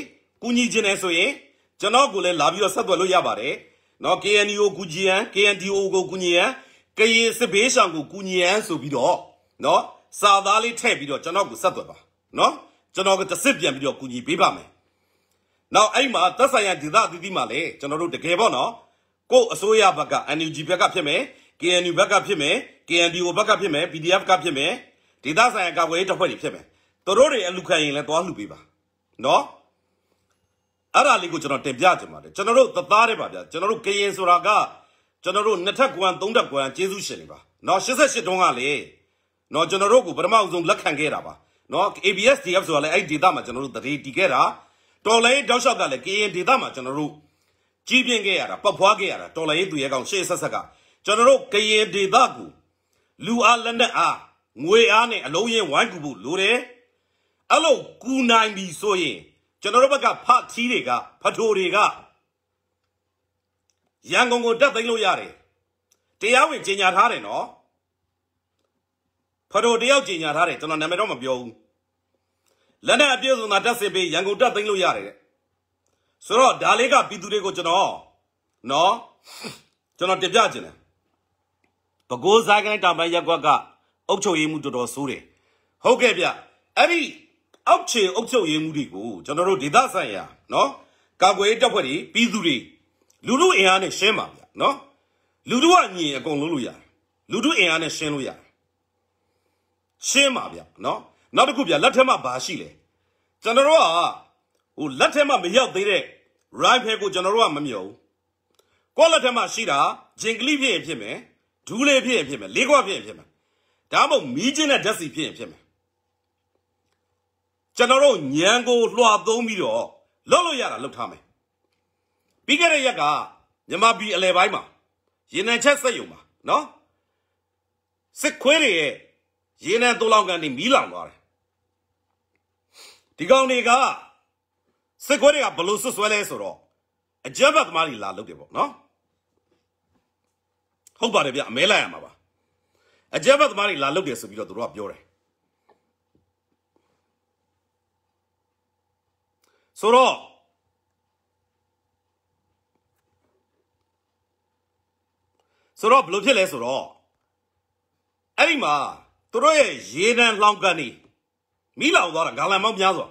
ကူညီခြင်းနဲ့ဆိုရင်ကျွန်တော်ကိုလည်းလာပြီးတော့ဆက်သွယ်လို့ရပါတယ် နော် KNU ကိုကူညီရန် KNDO ကိုကူညီရန်ကရင်စစ်ဘေးရှောင်ကိုကူညီရန်ဆိုပြီးတော့နော်စာသားလေးထည့်ပြီးတော့ကျွန်တော်ကိုဆက်သွယ်ပါနော်ကျွန်တော်ကတစ်စစ်ပြန်ပြီးတော့ကူညီပေးပါမယ်နောက်အဲ့မှာသက်ဆိုင်ရာဒေသအသီးသီးမှာလည်းကျွန်တော်တို့တကယ်ပေါ့နော်ကို့အစိုးရဘက်က NUG ဘက်ကဖြစ်မယ် KNU ဘက်ကဖြစ်မယ် KNDO ဘက်ကဖြစ်မယ် PDF ကဖြစ်မယ်ဒေသဆိုင်ရာကာကွယ်ရေးတပ်ဖွဲ့တွေဖြစ်မယ်သူတို့တွေအလူခံရင်လည်းသွားလှူပေးပါနော် အဲ့ဒါလေးကိုကျွန်တော်တင်ပြချင်ပါတယ်ကျွန်တော်တို့သသားတယ်ပါဗျာကျွန်တော်တို့ကရင်ဆိုတာကကျွန်တော်တို့နှစ်ထပ်ကွမ်သုံးထပ်ကွမ်ကျေးဇူးရှင်တွေပါနော်88တုန်းကလေနော်ကျွန်တော်တို့ကိုပထမဆုံးလက်ခံခဲ့တာပါနော် ABS DF ဆိုတာလည်းအဲ့ဒီဒေသမှာကျွန်တော်တို့တရေတီခဲ့တာတော်လိုင်းတောက်လျှောက်ကလည်း KN ဒေသမှာကျွန်တော်တို့ကြီးပြင်းခဲ့ရတာပတ်ဖွားခဲ့ရတာတော်လိုင်းသူရဲကောင်ရှေ့ဆက်ဆက်ကကျွန်တော်တို့ကရင်ဒေသကိုလူအားလက်နက်အားငွေအားနဲ့အလုံးရင်ဝိုင်းကူဖို့လိုတယ်အဲ့လိုကူနိုင်ပြီဆိုရင် ကျွန်တော်တို့ဘက်ကဖထီးတွေကဖထိုတွေကရန်ကုန်ကိုတက်သိမ်းလို့ရတယ်တရားဝင်ကြေညာထားတယ်နော်ဖရိုတယောက်ကြေညာထားတယ်ကျွန်တော်နာမည်တော့မပြောဘူးလက်နဲ့အပြည့်စုံသာတက်စစ်ပေးရန်ကုန်တက်သိမ်းလို့ရတယ်တဲ့ဆိုတော့ဒါလေးကပြည်သူတွေကိုကျွန်တော်နော်ကျွန်တော်တင်ပြခြင်းတယ်ပဲခူးဆိုင်ကိုင်းတာပိုင်းရက်ကွက်ကအုတ်ချုပ်ရေးမှုတော်တော်ဆိုးတယ်ဟုတ်ကဲ့ဗျအဲ့ဒီ အောက်ခြေအုတ်ချုပ်ရေးမှုတွေကိုကျွန်တော်တို့ဒေသဆိုင်ရာနော်ကာကွယ်ရေးတပ်ဖွဲ့တွေပြည်သူတွေလူလူအင်အားနဲ့ရှင်းပါဗျနော်လူတို့ကညီအကုန်လုံးလို့ရတယ်လူတို့အင်အားနဲ့ရှင်းလို့ရတယ်ရှင်းပါဗျနော်နောက်တစ်ခုဗျလက်ထက်မှာဘာရှိလဲကျွန်တော်တို့ကဟိုလက်ထက်မှာမရောက်သေးတဲ့ rifle ကိုကျွန်တော်တို့ကမမြုံကိုယ့်လက်ထက်မှာရှိတာဂျင်ကလိဖြစ်ရင်ဖြစ်မယ်ဒူးလေးဖြစ်ရင်ဖြစ်မယ်လေးခွဖြစ်ရင်ဖြစ်မယ်ဒါမှမဟုတ်မီးချင်းတဲ့ဓာတ်စီဖြစ်ရင်ဖြစ်မယ် ကျွန်တော်တို့ညံကိုလွှာသုံးပြီးတော့လွတ်လို့ရတာလွတ်ထားမယ်ပြီးခဲ့တဲ့ရက်ကမြန်မာပြည်အလဲပိုင်းမှာရေနံချက်စက်ယုံမှာနော်စစ်ခွေးတွေရဲ့ရေနံတိုးလောင်ကန်တွေမီးလောင်သွားတယ်ဒီကောင်တွေကစစ်ခွေးတွေကဘလို့ဆွဆွဲလဲဆိုတော့အကြမ်းဖက်သမားတွေလာလုပ်တယ်ပေါ့နော်ဟုတ်ပါတယ်ဗျအမဲလိုက်ရမှာပါအကြမ်းဖက်သမားတွေလာလုပ်တယ်ဆိုပြီးတော့သူတို့ကပြောတယ် ဆိုတော့ဆိုတော့ဘယ်လိုဖြစ်လဲဆိုတော့အဲ့ဒီမှာသူတို့ရဲ့ရေနံလောင်ကန်နေမိလောင်သွားတာဂါလန်မောင်းများစွာ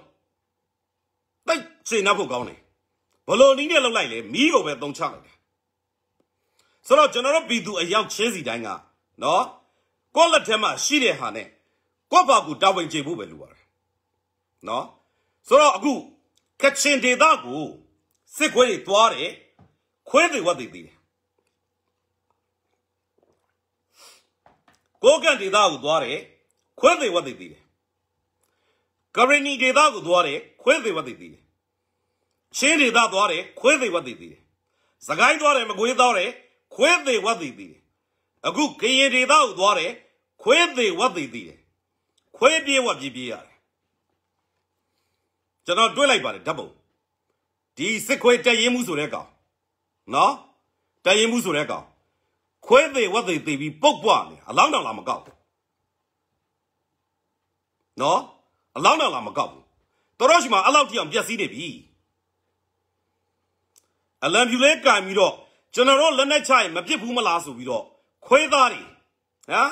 တိတ်ချိန်နှပ်ဖို့ကောင်းတယ်ဘလို့နီးနဲ့လောက်လိုက်လေမိကိုပဲတုံချလိုက်တယ်ဆိုတော့ကျွန်တော်တို့ပြည်သူအယောက်ချင်းစီတိုင်းကနော်ကိုယ့်လက်ထက်မှာရှိတဲ့ဟာနဲ့ကိုယ့်ဘာကူတာဝန်ကျေဖို့ပဲလိုပါတယ်နော်ဆိုတော့အခု ကချင်ဒေသကိုစစ်ခွေးတွေတွားတယ်ခွေးတွေဝတ်တွေတည်တယ်ကိုကန်ဒေသကိုသွားတယ်ခွဲသေးဝတ်သိသေးတယ်ကရနီဒေသကိုသွားတယ်ခွဲသေးဝတ်သိသေးတယ်ချင်းဒေသသွားတယ်ခွဲသေးဝတ်သိသေးတယ်စကိုင်းသွားတယ်မကွေးသွားတယ်ခွဲသေးဝတ်သိသေးတယ်အခုကရင်ဒေသကိုသွားတယ်ခွဲသေးဝတ်သိသေးတယ်ခွဲပြေးဝတ်ပြေးပြေးရတယ် ကျွန်တော်တွေးလိုက်ပါတယ်ဓာတ်ပုံဒီစစ်ခွေးတရင်မှုဆိုတဲ့ကောင်နော်တရင်မှုဆိုတဲ့ကောင်ခွဲသေးဝက်သေးသေးပြီးပုတ်ပွားနေအလောင်းတောင်လာမကောက်ဘူးနော်အလောင်းတောင်လာမကောက်ဘူးတော်တော်ရှိမှအလောက်တိအောင်ပြက်စီးနေပြီအလံဖြူလဲကင်ပြီးတော့ကျွန်တော်တို့လက်နဲ့ချရင်မပြစ်ဘူးမလားဆိုပြီးတော့ခွဲသားတွေဟမ်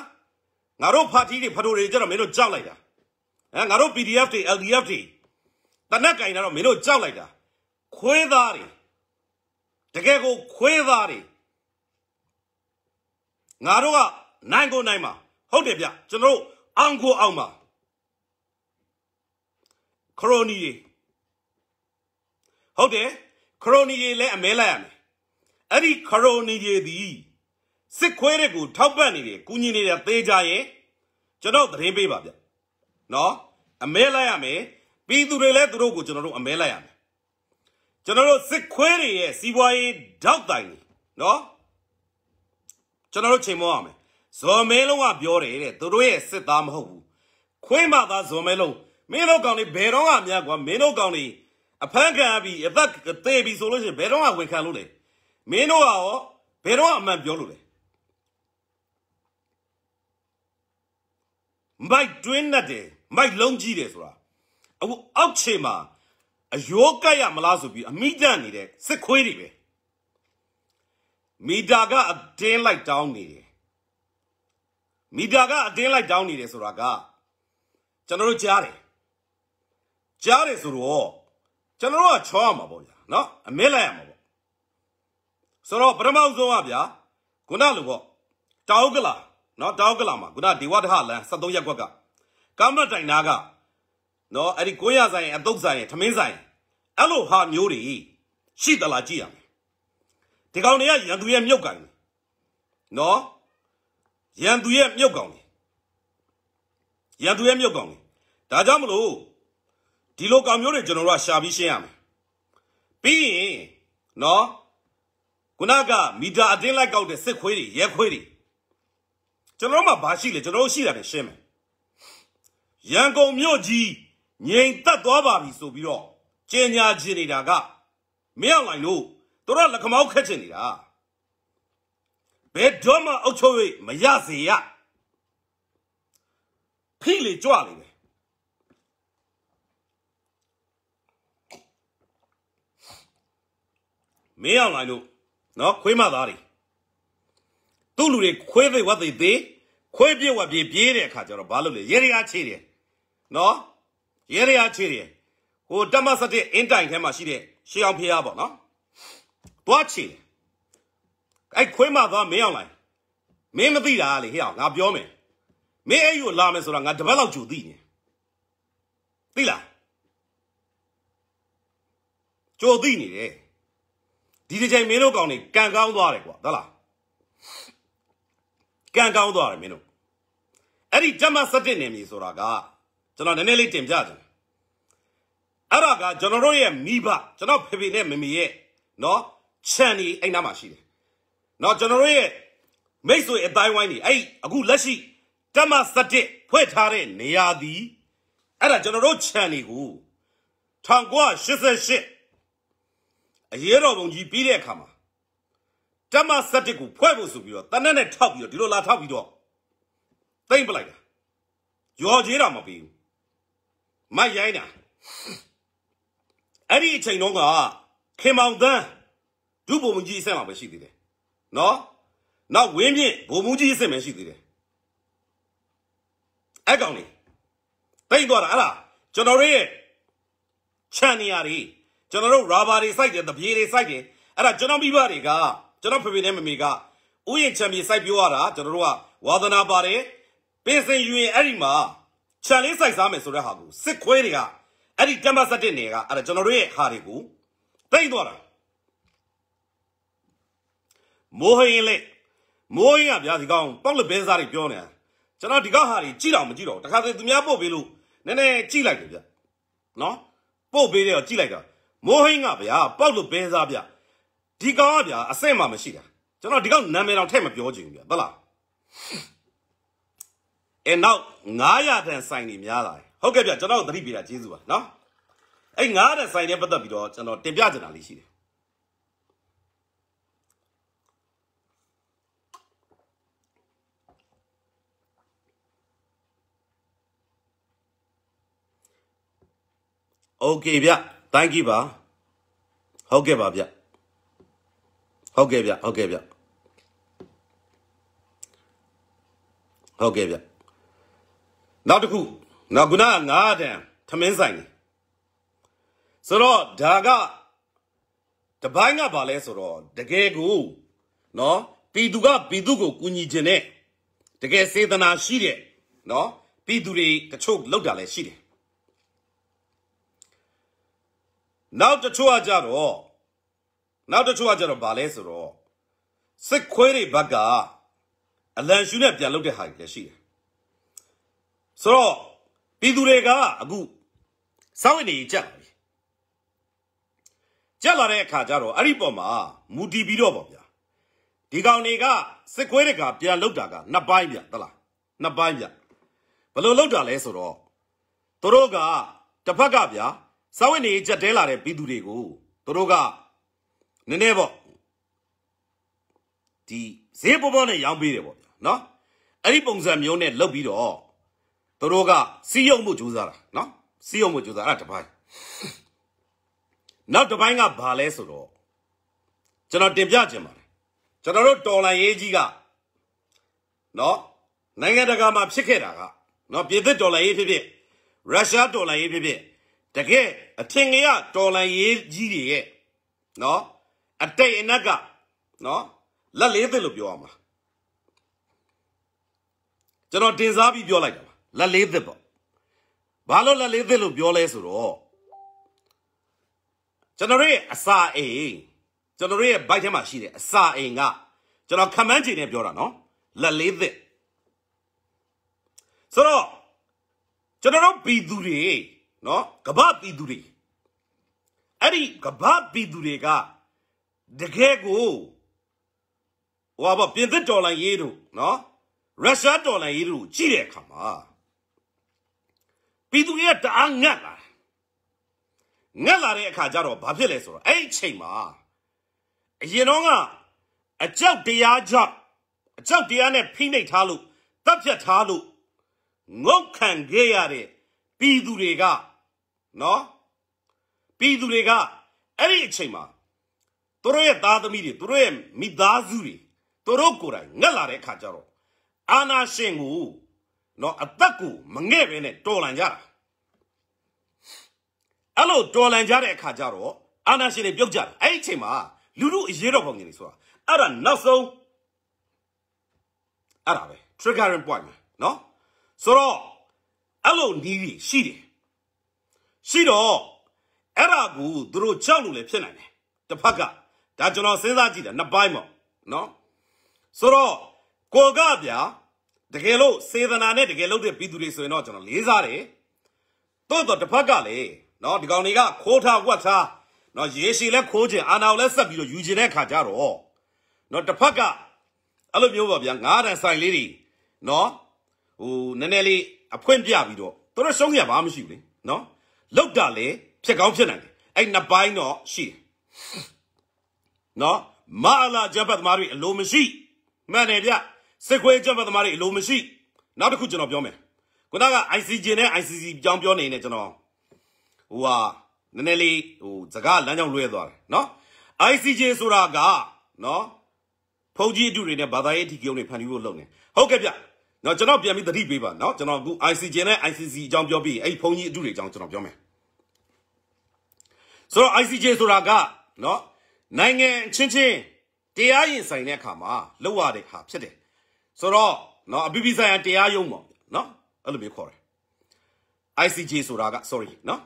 ငါတို့ဖာတီတွေဖတိုတွေကြတော့မင်းတို့ကြောက်လိုက်တာဟမ်ငါတို့ PDF တွေ LDF တွေ တနက်ကင်တာတော့မင်းတို့ကြောက်လိုက်တာခွဲသားတွေတကယ်ကိုခွဲသားတွေငါတို့ကနိုင်ကိုနိုင်မှာဟုတ်တယ်ဗျကျွန်တော်တို့အောင်ကိုအောင်မှာခရိုနီတွေဟုတ်တယ်ခရိုနီတွေလည်းအမဲလိုက်ရမယ်အဲ့ဒီခရိုနီတွေဒီစစ်ခွဲတွေကိုထောက်ပံ့နေတယ်ကုညီနေတဲ့သေးကြရဲ့ကျွန်တော်သတင်းပေးပါဗျနော်အမဲလိုက်ရမယ် ပြည်သူတွေလည်းသူတို့ကိုကျွန်တော်တို့အမဲလိုက်ရမယ်ကျွန်တော်တို့စစ်ခွဲတွေရဲ့စီးပွားရေးဓာတ်တိုင်နော်ကျွန်တော်တို့ချိန်မောရမယ်ဇော်မဲလုံးကပြောတယ်တဲ့သူတို့ရဲ့စစ်သားမဟုတ်ဘူးခွေးမသားဇော်မဲလုံးမင်းတို့ကောင်တွေဘယ်တော့မှမြတ်ကွာမင်းတို့ကောင်တွေအဖမ်းခံပြီးအသက်သေးပြီဆိုလို့ရှိရင်ဘယ်တော့မှဝန်ခံလို့လေမင်းတို့ကရောဘယ်တော့မှအမှန်ပြောလို့လေမိုက်တွင်းနဲ့တယ်မိုက်လုံးကြီးတယ်ဆိုတာ အခုအောက်ခြေမှာအယောကက်ရမလားဆိုပြီးအမိတန့်နေတဲ့စစ်ခွေးတွေပဲမီတာကအတင်းလိုက်တောင်းနေတယ်မီတာကအတင်းလိုက်တောင်းနေတယ်ဆိုတာကကျွန်တော်တို့ကြားတယ်ကြားတယ်ဆိုတော့ကျွန်တော်တို့ကချောရမှာပေါ့ဗျာနော်အမဲလိုက်ရမှာပေါ့ဆိုတော့ပထမဆုံးကဗျာခုနလိုပေါ့တောက်ကလာနော်တောက်ကလာမှာခုနဒေဝတဟလန်73ရက်ကွက်ကကမ္မတိုင်နာက နော်အဲ့ဒီ900ဆိုင်အတုပ်ဆိုင်ထမင်းဆိုင်အဲ့လိုဟာမျိုးတွေရှိသလားကြည့်ရမယ်ဒီကောင်တွေကရန်သူရဲ့မြုပ်ကန်နော်ရန်သူရဲ့မြုပ်ကောင်ရန်သူရဲ့မြုပ်ကောင်ဒါကြောင့်မလို့ဒီလိုကောင်မျိုးတွေကျွန်တော်တို့ကရှာပြီးရှင်းရမယ်ပြီးရင်နော်ခုနကမီတာအတင်းလိုက်ကောက်တဲ့စစ်ခွေးတွေရဲခွေးတွေကျွန်တော်တို့မှာဘာရှိလဲကျွန်တော်တို့ရှိတာနဲ့ရှင်းမယ်ရန်ကုန်မြို့ကြီး ငြိမ်သက်သွားပါပြီဆိုပြီးတော့ကျင်ညာချင်နေတာကမင်းအောင်လိုင်တို့တို့ကလက်ခမောက်ခက်ချင်နေတာဘယ်တော့မှအုပ်ချုပ်၍မရစေရဖိလေကြွလေပဲမင်းအောင်လိုက်လို့နော်ခွေးမသားတွေသူ့လူတွေခွေးသိဝတ်သိသေးခွေးပြစ်ဝတ်ပြေးပြေးတဲ့အခါကျတော့ဘာလို့လဲရေရရချေတယ်နော် ရေရရချေတယ်ဟိုတမတ်စတဲ့အင်းတိုင်ထဲမှာရှိတဲ့ရှေးအောင်ဖျားပေါ့နော်တွားချေတယ်အဲ့ခွေးမသားမင်းအောင်လိုက်မင်းမသိတာလေဟဲ့အောင်ငါပြောမယ်မင်းအဲ့ယူလာမယ်ဆိုတာငါတပတ်လောက်ကြူသိနေသိလားကြိုသိနေတယ်ဒီတစ်ချိန်မင်းတို့ကောင်နေကန်ကောင်းသွားတယ်ကွာသလားကန်ကောင်းသွားတယ်မင်းတို့အဲ့ဒီတမတ်စတဲ့နေမည်ဆိုတာက ကျွန်တော်နည်းနည်းလေးတင်ပြတယ်အဲ့ဒါကကျွန်တော်တို့ရဲ့မိဘကျွန်တော်ဖေဖေနဲ့မမေရဲ့နော်ခြံနေအဲ့နားမှာရှိတယ်နော်ကျွန်တော်တို့ရဲ့မိတ်ဆွေအတိုင်းဝိုင်းနေအဲ့အခုလက်ရှိတမတ်စတဲ့ဖွဲ့ထားတဲ့နေရာသည်အဲ့ဒါကျွန်တော်တို့ခြံနေကို1988အရေးတော်ပုံကြီးပြီးတဲ့အခါမှာတမတ်စတဲ့ကိုဖွဲ့ဖို့ဆိုပြီးတော့တနက်နဲ့ထောက်ပြီးတော့ဒီလိုလာထောက်ပြီးတော့တိမ့်ပလိုက်တာရော်ကြီးတော့မပြီးဘူး မရိုင်းတာအဲ့ဒီအချိန်တော့ကခင်မောင်တန်းဒုဗိုလ်မှူးကြီးအဆင့်မှာပဲရှိသေးတယ်နော်နောက်ဝင်းမြင့်ဗိုလ်မှူးကြီးအဆင့်ပဲရှိသေးတယ်အဲ့ကောင်လေးတိမ့်သွားတာအဲ့ဒါကျွန်တော်တို့ရဲ့ခြံနေရာတွေကျွန်တော်တို့ရာဘာတွေစိုက်တယ်တပြေတွေစိုက်တယ်အဲ့ဒါကျွန်တော်မိဘတွေကကျွန်တော်ဖေဖေနဲ့မမေကဥယျာဉ်ချမ်းမြေစိုက်ပြောရတာကျွန်တော်တို့ကဝါသနာပါတယ်ပင်စင်ယူရင်အဲ့ဒီမှာ ခြံလေးစိုက်စားမယ်ဆိုတဲ့ဟာကိုစစ်ခွဲတွေကအဲ့ဒီတမ္ပစတဲ့နေကအဲ့ဒါကျွန်တော်တို့ရဲ့ဟာတွေကိုတိမ့်သွားတာမိုးဟင်းလေမိုးဟင်းကဗျာဒီကောင်ပေါက်လက်ဘဲစားတွေပြောနေတာကျွန်တော်ဒီကောင်ဟာတွေကြည့်တော့မကြည့်တော့တခါတည်းသူများပို့ပေးလို့နည်းနည်းကြည့်လိုက်တယ်ဗျနော်ပို့ပေးတယ်တော့ကြည့်လိုက်တာမိုးဟင်းကဗျာပေါက်လက်ဘဲစားဗျဒီကောင်ကဗျာအဆင့်မှမရှိတာကျွန်တော်ဒီကောင်နာမည်တော့ထည့်မပြောချင်ဘူးဗျဟုတ်လား အဲနောက်900တန်ဆိုင်နေများလာတယ်ဟုတ်ကဲ့ဗျကျွန်တော်သတိပေးတာကျေးဇူးပါနော်အဲ့900တန်ဆိုင်နဲ့ပတ်သက်ပြီးတော့ကျွန်တော်တင်ပြချင်တာလေးရှိတယ်โอเคဗျ thank you ပါဟုတ်ကဲ့ပါဗျဟုတ်ကဲ့ဗျဟုတ်ကဲ့ဗျဟုတ်ကဲ့ဗျ နောက်တစ်ခုနောက်ခုနကငါးတန်ထမင်းဆိုင်နေဆိုတော့ဒါကတပိုင်းကဘာလဲဆိုတော့တကယ်ကိုနော်ပြည်သူကပြည်သူကိုကူညီခြင်းနဲ့တကယ်စေတနာရှိတဲ့နော်ပြည်သူတွေတချို့လောက်တာလည်းရှိတယ်နောက်တချို့ကကြတော့နောက်တချို့ကကြတော့ဘာလဲဆိုတော့စစ်ခွဲတွေဘက်ကအလံရှူနဲ့ပြန်လုတဲ့ဟာတွေလည်းရှိတယ် ဆိုတော့ပြည်သူတွေကအခုစောင့်နေကြပြီကြက်လာတဲ့အခါကျတော့အဲ့ဒီပုံမှာမူတီပြီးတော့ပေါ့ဗျာဒီကောင်တွေကစစ်ခွဲတွေကပြန်လုတာကနှစ်ပိုင်းဗျသလားနှစ်ပိုင်းဗျဘယ်လိုလုတာလဲဆိုတော့သူတို့ကတစ်ဖက်ကဗျာစောင့်နေကြက်တဲလာတဲ့ပြည်သူတွေကိုသူတို့ကနည်းနည်းပေါ့ဒီဈေးပေါ်ပေါ်နဲ့ရောင်းပေးတယ်ပေါ့ဗျာနော်အဲ့ဒီပုံစံမျိုးနဲ့လုပ်ပြီးတော့ သူတို့ကစီးရုံမှုကြိုးစားတာနော်စီးရုံမှုကြိုးစားအဲ့ဒါတစ်ပိုင်းနောက်တစ်ပိုင်းကဘာလဲဆိုတော့ကျွန်တော်တင်ပြခြင်းပါတယ်ကျွန်တော်တို့တော်လန်ရေးကြီးကနော်နိုင်ငံတကာမှာဖြစ်ခဲ့တာကနော်ပြည်သစ်တော်လန်ရေးဖြစ်ဖြစ်ရုရှားတော်လန်ရေးဖြစ်ဖြစ်တကယ်အထင်ကြီးကတော်လန်ရေးကြီးတွေရဲ့နော်အတိတ်အနက်ကနော်လက်လေးသစ်လို့ပြောအောင်ပါကျွန်တော်တင်စားပြီးပြောလိုက်တာပါ လက်လေးသစ်ပေါ့ဘာလို့လက်လေးသစ်လို့ပြောလဲဆိုတော့ကျွန်တော်ရဲ့အစာအိမ်ကျွန်တော်ရဲ့ဘိုက်ထဲမှာရှိတဲ့အစာအိမ်ကကျွန်တော်ခံမှန်းချင်နေပြောတာနော်လက်လေးသစ်ဆိုတော့ကျွန်တော်တို့ပြည်သူတွေနော်ကမ္ဘာပြည်သူတွေအဲ့ဒီကမ္ဘာပြည်သူတွေကတကယ်ကိုဟိုပါပြင်သစ်ဒေါ်လာရေးတို့နော်ရုရှားဒေါ်လာရေးတို့ကြည့်တဲ့အခါမှာ ပြည်သူတွေကတအားငတ်လာငတ်လာတဲ့အခါကျတော့ဘာဖြစ်လဲဆိုတော့အဲ့ဒီအချိန်မှာအရင်တော့ကအကြောက်တရားကြောင့်အကြောက်တရားနဲ့ဖိနှိပ်ထားလို့တပ်ဖြတ်ထားလို့ငုတ်ခံခဲ့ရတဲ့ပြည်သူတွေကနော်ပြည်သူတွေကအဲ့ဒီအချိန်မှာသူတို့ရဲ့သားသမီးတွေသူတို့ရဲ့မိသားစုတွေသူတို့ကိုယ်တိုင်ငက်လာတဲ့အခါကျတော့အာနာရှင်ကို နော်အသက်ကိုမငဲ့ပဲနဲ့တော်လန်ကြတာအဲ့လိုတော်လန်ကြတဲ့အခါကျတော့အာနာရှင်တွေပြုတ်ကြတယ်အဲ့ဒီအချိန်မှာလူလူအရေးတော်ပုံကြီးဆိုတာအဲ့ဒါနောက်ဆုံးအဲ့ဒါပဲ triggering point ပဲနော်ဆိုတော့အဲ့လိုနီးကြီးရှိတယ်ရှိတော့အဲ့ဒါကိုသူတို့ကြောက်လို့လည်းဖြစ်နိုင်တယ်တစ်ဖက်ကဒါကျွန်တော်စဉ်းစားကြည့်တယ်နှစ်ပိုင်းပေါ့နော်ဆိုတော့ကိုကဗျာ တကယ်လို့စေတနာနဲ့တကယ်လို့တဲ့ပြည်သူတွေဆိုရင်တော့ကျွန်တော်လေးစားတယ်တိုးတော့တစ်ဖက်ကလည်းနော်ဒီကောင်တွေကခိုးထားဝတ်ထားနော်ရေရှည်လဲခိုးခြင်းအာနာကိုလဲဆက်ပြီးတော့ယူခြင်းတဲ့ခါကြတော့နော်တစ်ဖက်ကအဲ့လိုမျိုးပါဗျာငားတန်ဆိုင်လေးတွေနော်ဟိုနည်းနည်းလေးအဖွင့်ပြပြီးတော့သူတို့ရှုံးရဘာမှမရှိဘူးလေနော်လောက်တာလေဖြစ်ကောင်းဖြစ်နိုင်တယ်အဲ့နှစ်ပိုင်းတော့ရှိတယ်နော်မာလာဂျပတ်သမားတွေအလိုမရှိမှန်တယ်ဗျ စစ်ခွေးဂျပတ်သမားတွေအလိုမရှိနောက်တစ်ခုကျွန်တော်ပြောမယ်ခုနက ICJ နဲ့ ICC ကြောင်းပြောနေနေကျွန်တော်ဟိုဟာနည်းနည်းလေးဟိုစကားလမ်းကြောင်းလွဲသွားတယ်နော် ICJ ဆိုတာကနော်ဖုန်ကြီးအတူတွေနဲ့ဘာသာရေးအထီးကျုံတွေဖန်တီးဖို့လုပ်နေဟုတ်ကဲ့ဗျနော်ကျွန်တော်ပြန်ပြီးသတိပေးပါနော်ကျွန်တော်အခု ICJ နဲ့ ICC အကြောင်းပြောပြီးအဲ့ဖုန်ကြီးအတူတွေအကြောင်းကျွန်တော်ပြောမယ်ဆိုတော့ ICJ ဆိုတာကနော်နိုင်ငံချင်းချင်းတရားရင်ဆိုင်တဲ့အခါမှာလောက်ရတဲ့ဟာဖြစ်တယ် ဆိုတော့နော်အပြည်ပြည်ဆိုင်ရာတရားရုံးပေါ့နော်အဲ့လိုမျိုးခေါ်တယ် ICJ ဆိုတာက sorry နော်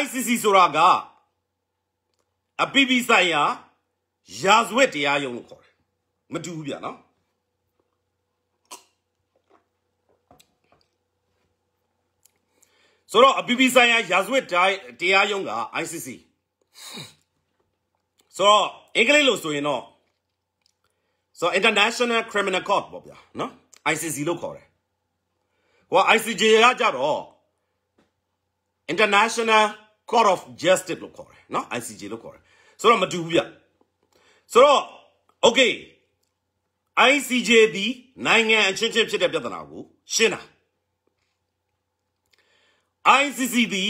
ICC ဆိုတာကအပြည်ပြည်ဆိုင်ရာရာဇဝတ်တရားရုံးလို့ခေါ်တယ်မတူဘူးဗျနော်ဆိုတော့အပြည်ပြည်ဆိုင်ရာရာဇဝတ်တရားရုံးက ICC ဆိုတော့အင်္ဂလိပ်လို့ဆိုရင်တော့ ဆိုတော့ International Criminal Court ပေါ့ဗျာနော် ICC လို့ခေါ်တယ်ဟို ICJ ကကြတော့ International Court of Justice လို့ခေါ်တယ်နော် ICJ လို့ခေါ်တယ်ဆိုတော့မတူဘူးဗျဆိုတော့ okay ICJ ဒီနိုင်ငံအချင်းချင်းဖြစ်တဲ့ပြဿနာကိုရှင်းတာ ICC ဒီ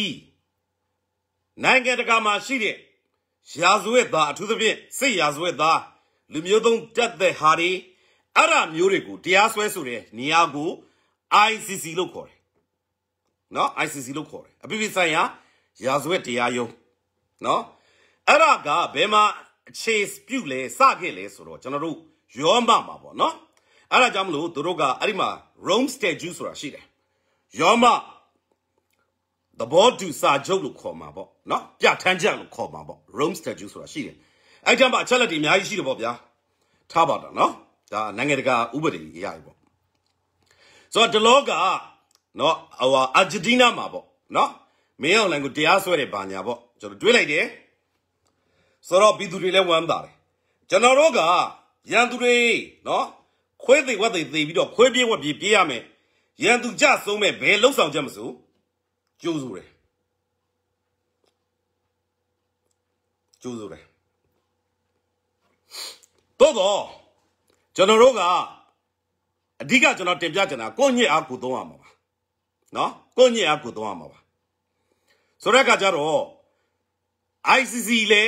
နိုင်ငံတကာမှာရှိတဲ့ရာဇဝတ်သားအထူးသဖြင့်စိတ်ရာဇဝတ်သား လူမျိုးသုံးတက်တဲ့ဟာတွေအဲ့ဒါမျိုးတွေကိုတရားစွဲဆိုတဲ့နေရာကို ICC လို့ခေါ်တယ်နော် ICC လို့ခေါ်တယ်အပြည်ပြည်ဆိုင်ရာရာဇဝတ်တရားရုံးနော်အဲ့ဒါကဘယ်မှာအခြေပြုလဲစခဲ့လဲဆိုတော့ကျွန်တော်တို့ရောမမှာပေါ့နော်အဲ့ဒါကြောင့်မလို့သူတို့ကအဲ့ဒီမှာ Rome Statute ဆိုတာရှိတယ်ရောမသဘောတူစာချုပ်လို့ခေါ်မှာပေါ့နော်ပြဋ္ဌာန်းချက်လို့ခေါ်မှာပေါ့ Rome Statute ဆိုတာရှိတယ် အဲ့ကြောင့်ပါအချက်လက်တွေအများကြီးရှိတယ်ပေါ့ဗျာထားပါတော့နော်ဒါနိုင်ငံတကာဥပဒေအရာကြီးပေါ့ဆိုတော့ဒလောကနော်ဟိုအာဂျင်တီးနားမှာပေါ့နော်မင်းအောင်လိုင်းကိုတရားစွဲတယ်ဘာညာပေါ့ကျွန်တော်တွေးလိုက်တယ်ဆိုတော့ပြည်သူတွေလည်းဝမ်းသာတယ်ကျွန်တော်တို့ကရန်သူတွေနော်ခွေးသိဝက်သိသိပြီးတော့ခွေးပြေးဝက်ပြေးပြေးရမယ်ရန်သူကြဆုံးမဲ့ဘယ်လှုပ်ဆောင်ချက်မစိုးကြိုးစိုးတယ်ကြိုးစိုးတယ် တော့တော့ကျွန်တော်တို့ကအဓိကကျွန်တော်တင်ပြချင်တာကိုညစ်အားကိုသုံးရမှာပါနော်ကိုညစ်အားကိုသုံးရမှာပါဆိုတဲ့အခါကျတော့ ICC လေ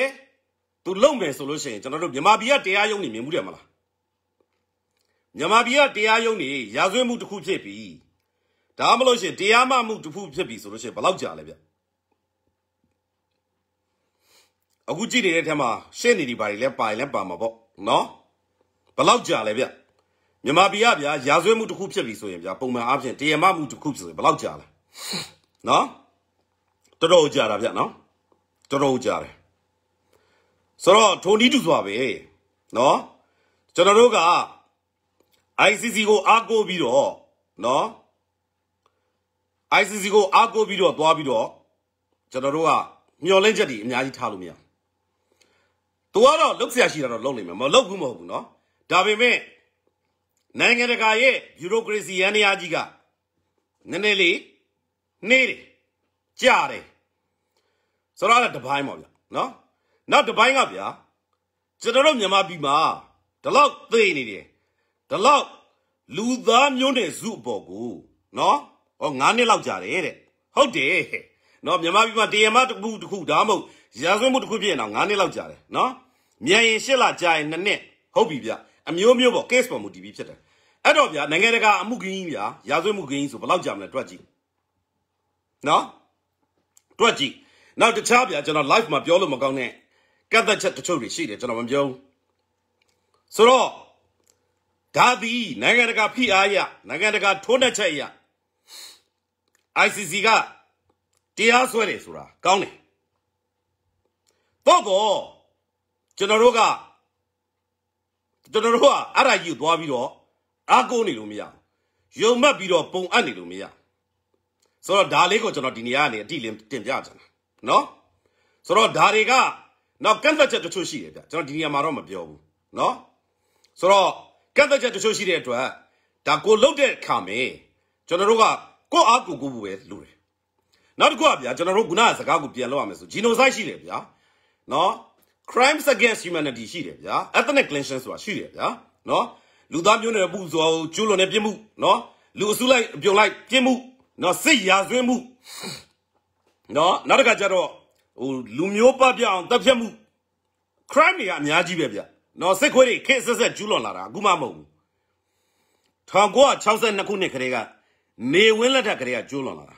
သူလုံမယ်ဆိုလို့ရှိရင်ကျွန်တော်တို့မြန်မာပြည်ကတရားရုံးနေမြင်မှုတယ်မလားမြန်မာပြည်ကတရားရုံးနေရာဇဝတ်မှုတစ်ခုဖြစ်ပြီဒါမှမဟုတ်ရှင်တရားမမှုတစ်ခုဖြစ်ပြီဆိုလို့ရှိရင်ဘယ်လောက်ကြာလဲဗျအခုကြည့်နေတဲ့ထဲမှာရှင်းနေဒီဘာတွေလဲပါရင်လဲပါမှာပေါ့ နော်ဘယ်လောက်ကြာလဲဗျမြန်မာပြည်ကဗျာရာဇဝတ်မှုတစ်ခုဖြစ်ပြီဆိုရင်ဗျာပုံမှန်အားဖြင့်တရားမမှုတစ်ခုဆိုရင်ဘယ်လောက်ကြာလဲနော်တော်တော်ကြာတာဗျနော်တော်တော်ကြာတယ်ဆိုတော့ထိုနည်းတူစွာပဲနော်ကျွန်တော်တို့က ICC ကိုအားကိုးပြီးတော့နော် ICC ကိုအားကိုးပြီးတော့သွားပြီးတော့ကျွန်တော်တို့ကမျောလင့်ချက်တွေအများကြီးထားလို့မရဘူး။ तू ကတော့လုတ်ဆရာရှိတာတော့လုတ်လိမ့်မယ်မလုတ်ဘူးမဟုတ်ဘူးနော်။ဒါပေမဲ့နိုင်ငံတကာရဲ့ဘျူရိုကရေစီရန်ရာကြီးကနည်းနည်းလေးနှေးတယ်ကြားတယ်ဆိုတော့လည်းတပိုင်းပေါ့ဗျာနော်နောက်တပိုင်းကဗျာကျွန်တော်တို့မြန်မာပြည်မှာဒီလောက်သေးနေတယ်ဒီလောက်လူသားမျိုးနဲ့စုအပေါ်ကိုနော်ဟော9နှစ်လောက်ကြာတယ်တဲ့ဟုတ်တယ်နော်မြန်မာပြည်မှာတရားမတစ်ခုတစ်ခုဒါမှမဟုတ်ရာဇဝတ်မှုတစ်ခုဖြစ်ရင်တော့9နှစ်လောက်ကြာတယ်နော် မြန်ရင်8လကြာရင်2နှစ်ဟုတ်ပြီဗျအမျိုးမျိုးပေါ့ case ပေါ်မူတည်ပြီးဖြစ်တယ်အဲ့တော့ဗျနိုင်ငံတကာအမှုကင်းကြီးဗျရာဇဝတ်မှုကင်းကြီးဆိုဘယ်လောက်ကြာမလဲတွက်ကြည့်နော်တွက်ကြည့်နောက်တခြားဗျကျွန်တော် live မှာပြောလို့မကောင်းတဲ့ကတ်သက်ချက်တချို့တွေရှိတယ်ကျွန်တော်မပြောဘူးဆိုတော့ဒါသည်နိုင်ငံတကာဖိအားရနိုင်ငံတကာထိုးနှက်ချက်ရ ICC ကတရားစွဲတယ်ဆိုတာကောင်းတယ်တော့တော့ ကျွန်တော်တို့ကကျွန်တော်တို့ကအဲ့ဒါကြီးကိုသွားပြီးတော့အားကိုးနေလို့မရဘူးယုံမှတ်ပြီးတော့ပုံအပ်နေလို့မရဆိုတော့ဒါလေးကိုကျွန်တော်ဒီနေရာကနေအတိလင်းတင်ပြကြတယ်နော်ဆိုတော့ဒါတွေကနောက်ကန့်သက်ချက်တချို့ရှိတယ်ဗျကျွန်တော်ဒီနေရာမှာတော့မပြောဘူးနော်ဆိုတော့ကန့်သက်ချက်တချို့ရှိတဲ့အတွက်ဒါကိုလုတ်တဲ့ခါမယ်ကျွန်တော်တို့ကကိုအားကိုကိုဘူးပဲလူတယ်နောက်တစ်ခုကဗျာကျွန်တော်တို့ခုနကစကားကိုပြန်လောက်ရမယ်ဆို genocide ရှိတယ်ဗျာနော် crimes against humanity ရှိတယ်ဗျာ ethnic cleansing ဆိုတာရှိတယ်ဗျာနော်လူသားမျိုးနွယ်မှုဆိုကျူးလွန်တဲ့ပြစ်မှုနော်လူအစုလိုက်ပြုံလိုက်ပြစ်မှုနော်စစ်ရာဇဝတ်မှုနော်နောက်တစ်ခါကျတော့ဟိုလူမျိုးပတ်ပြအောင်တပ်ဖြတ်မှု crime တွေကအများကြီးပဲဗျနော်စစ်ခွေးတွေခေတ်ဆက်ဆက်ကျူးလွန်လာတာအခုမှမဟုတ်ဘူး1962ခုနှစ်ခရေကနေဝင်းလက်ထက်ကလေးကကျူးလွန်လာတာ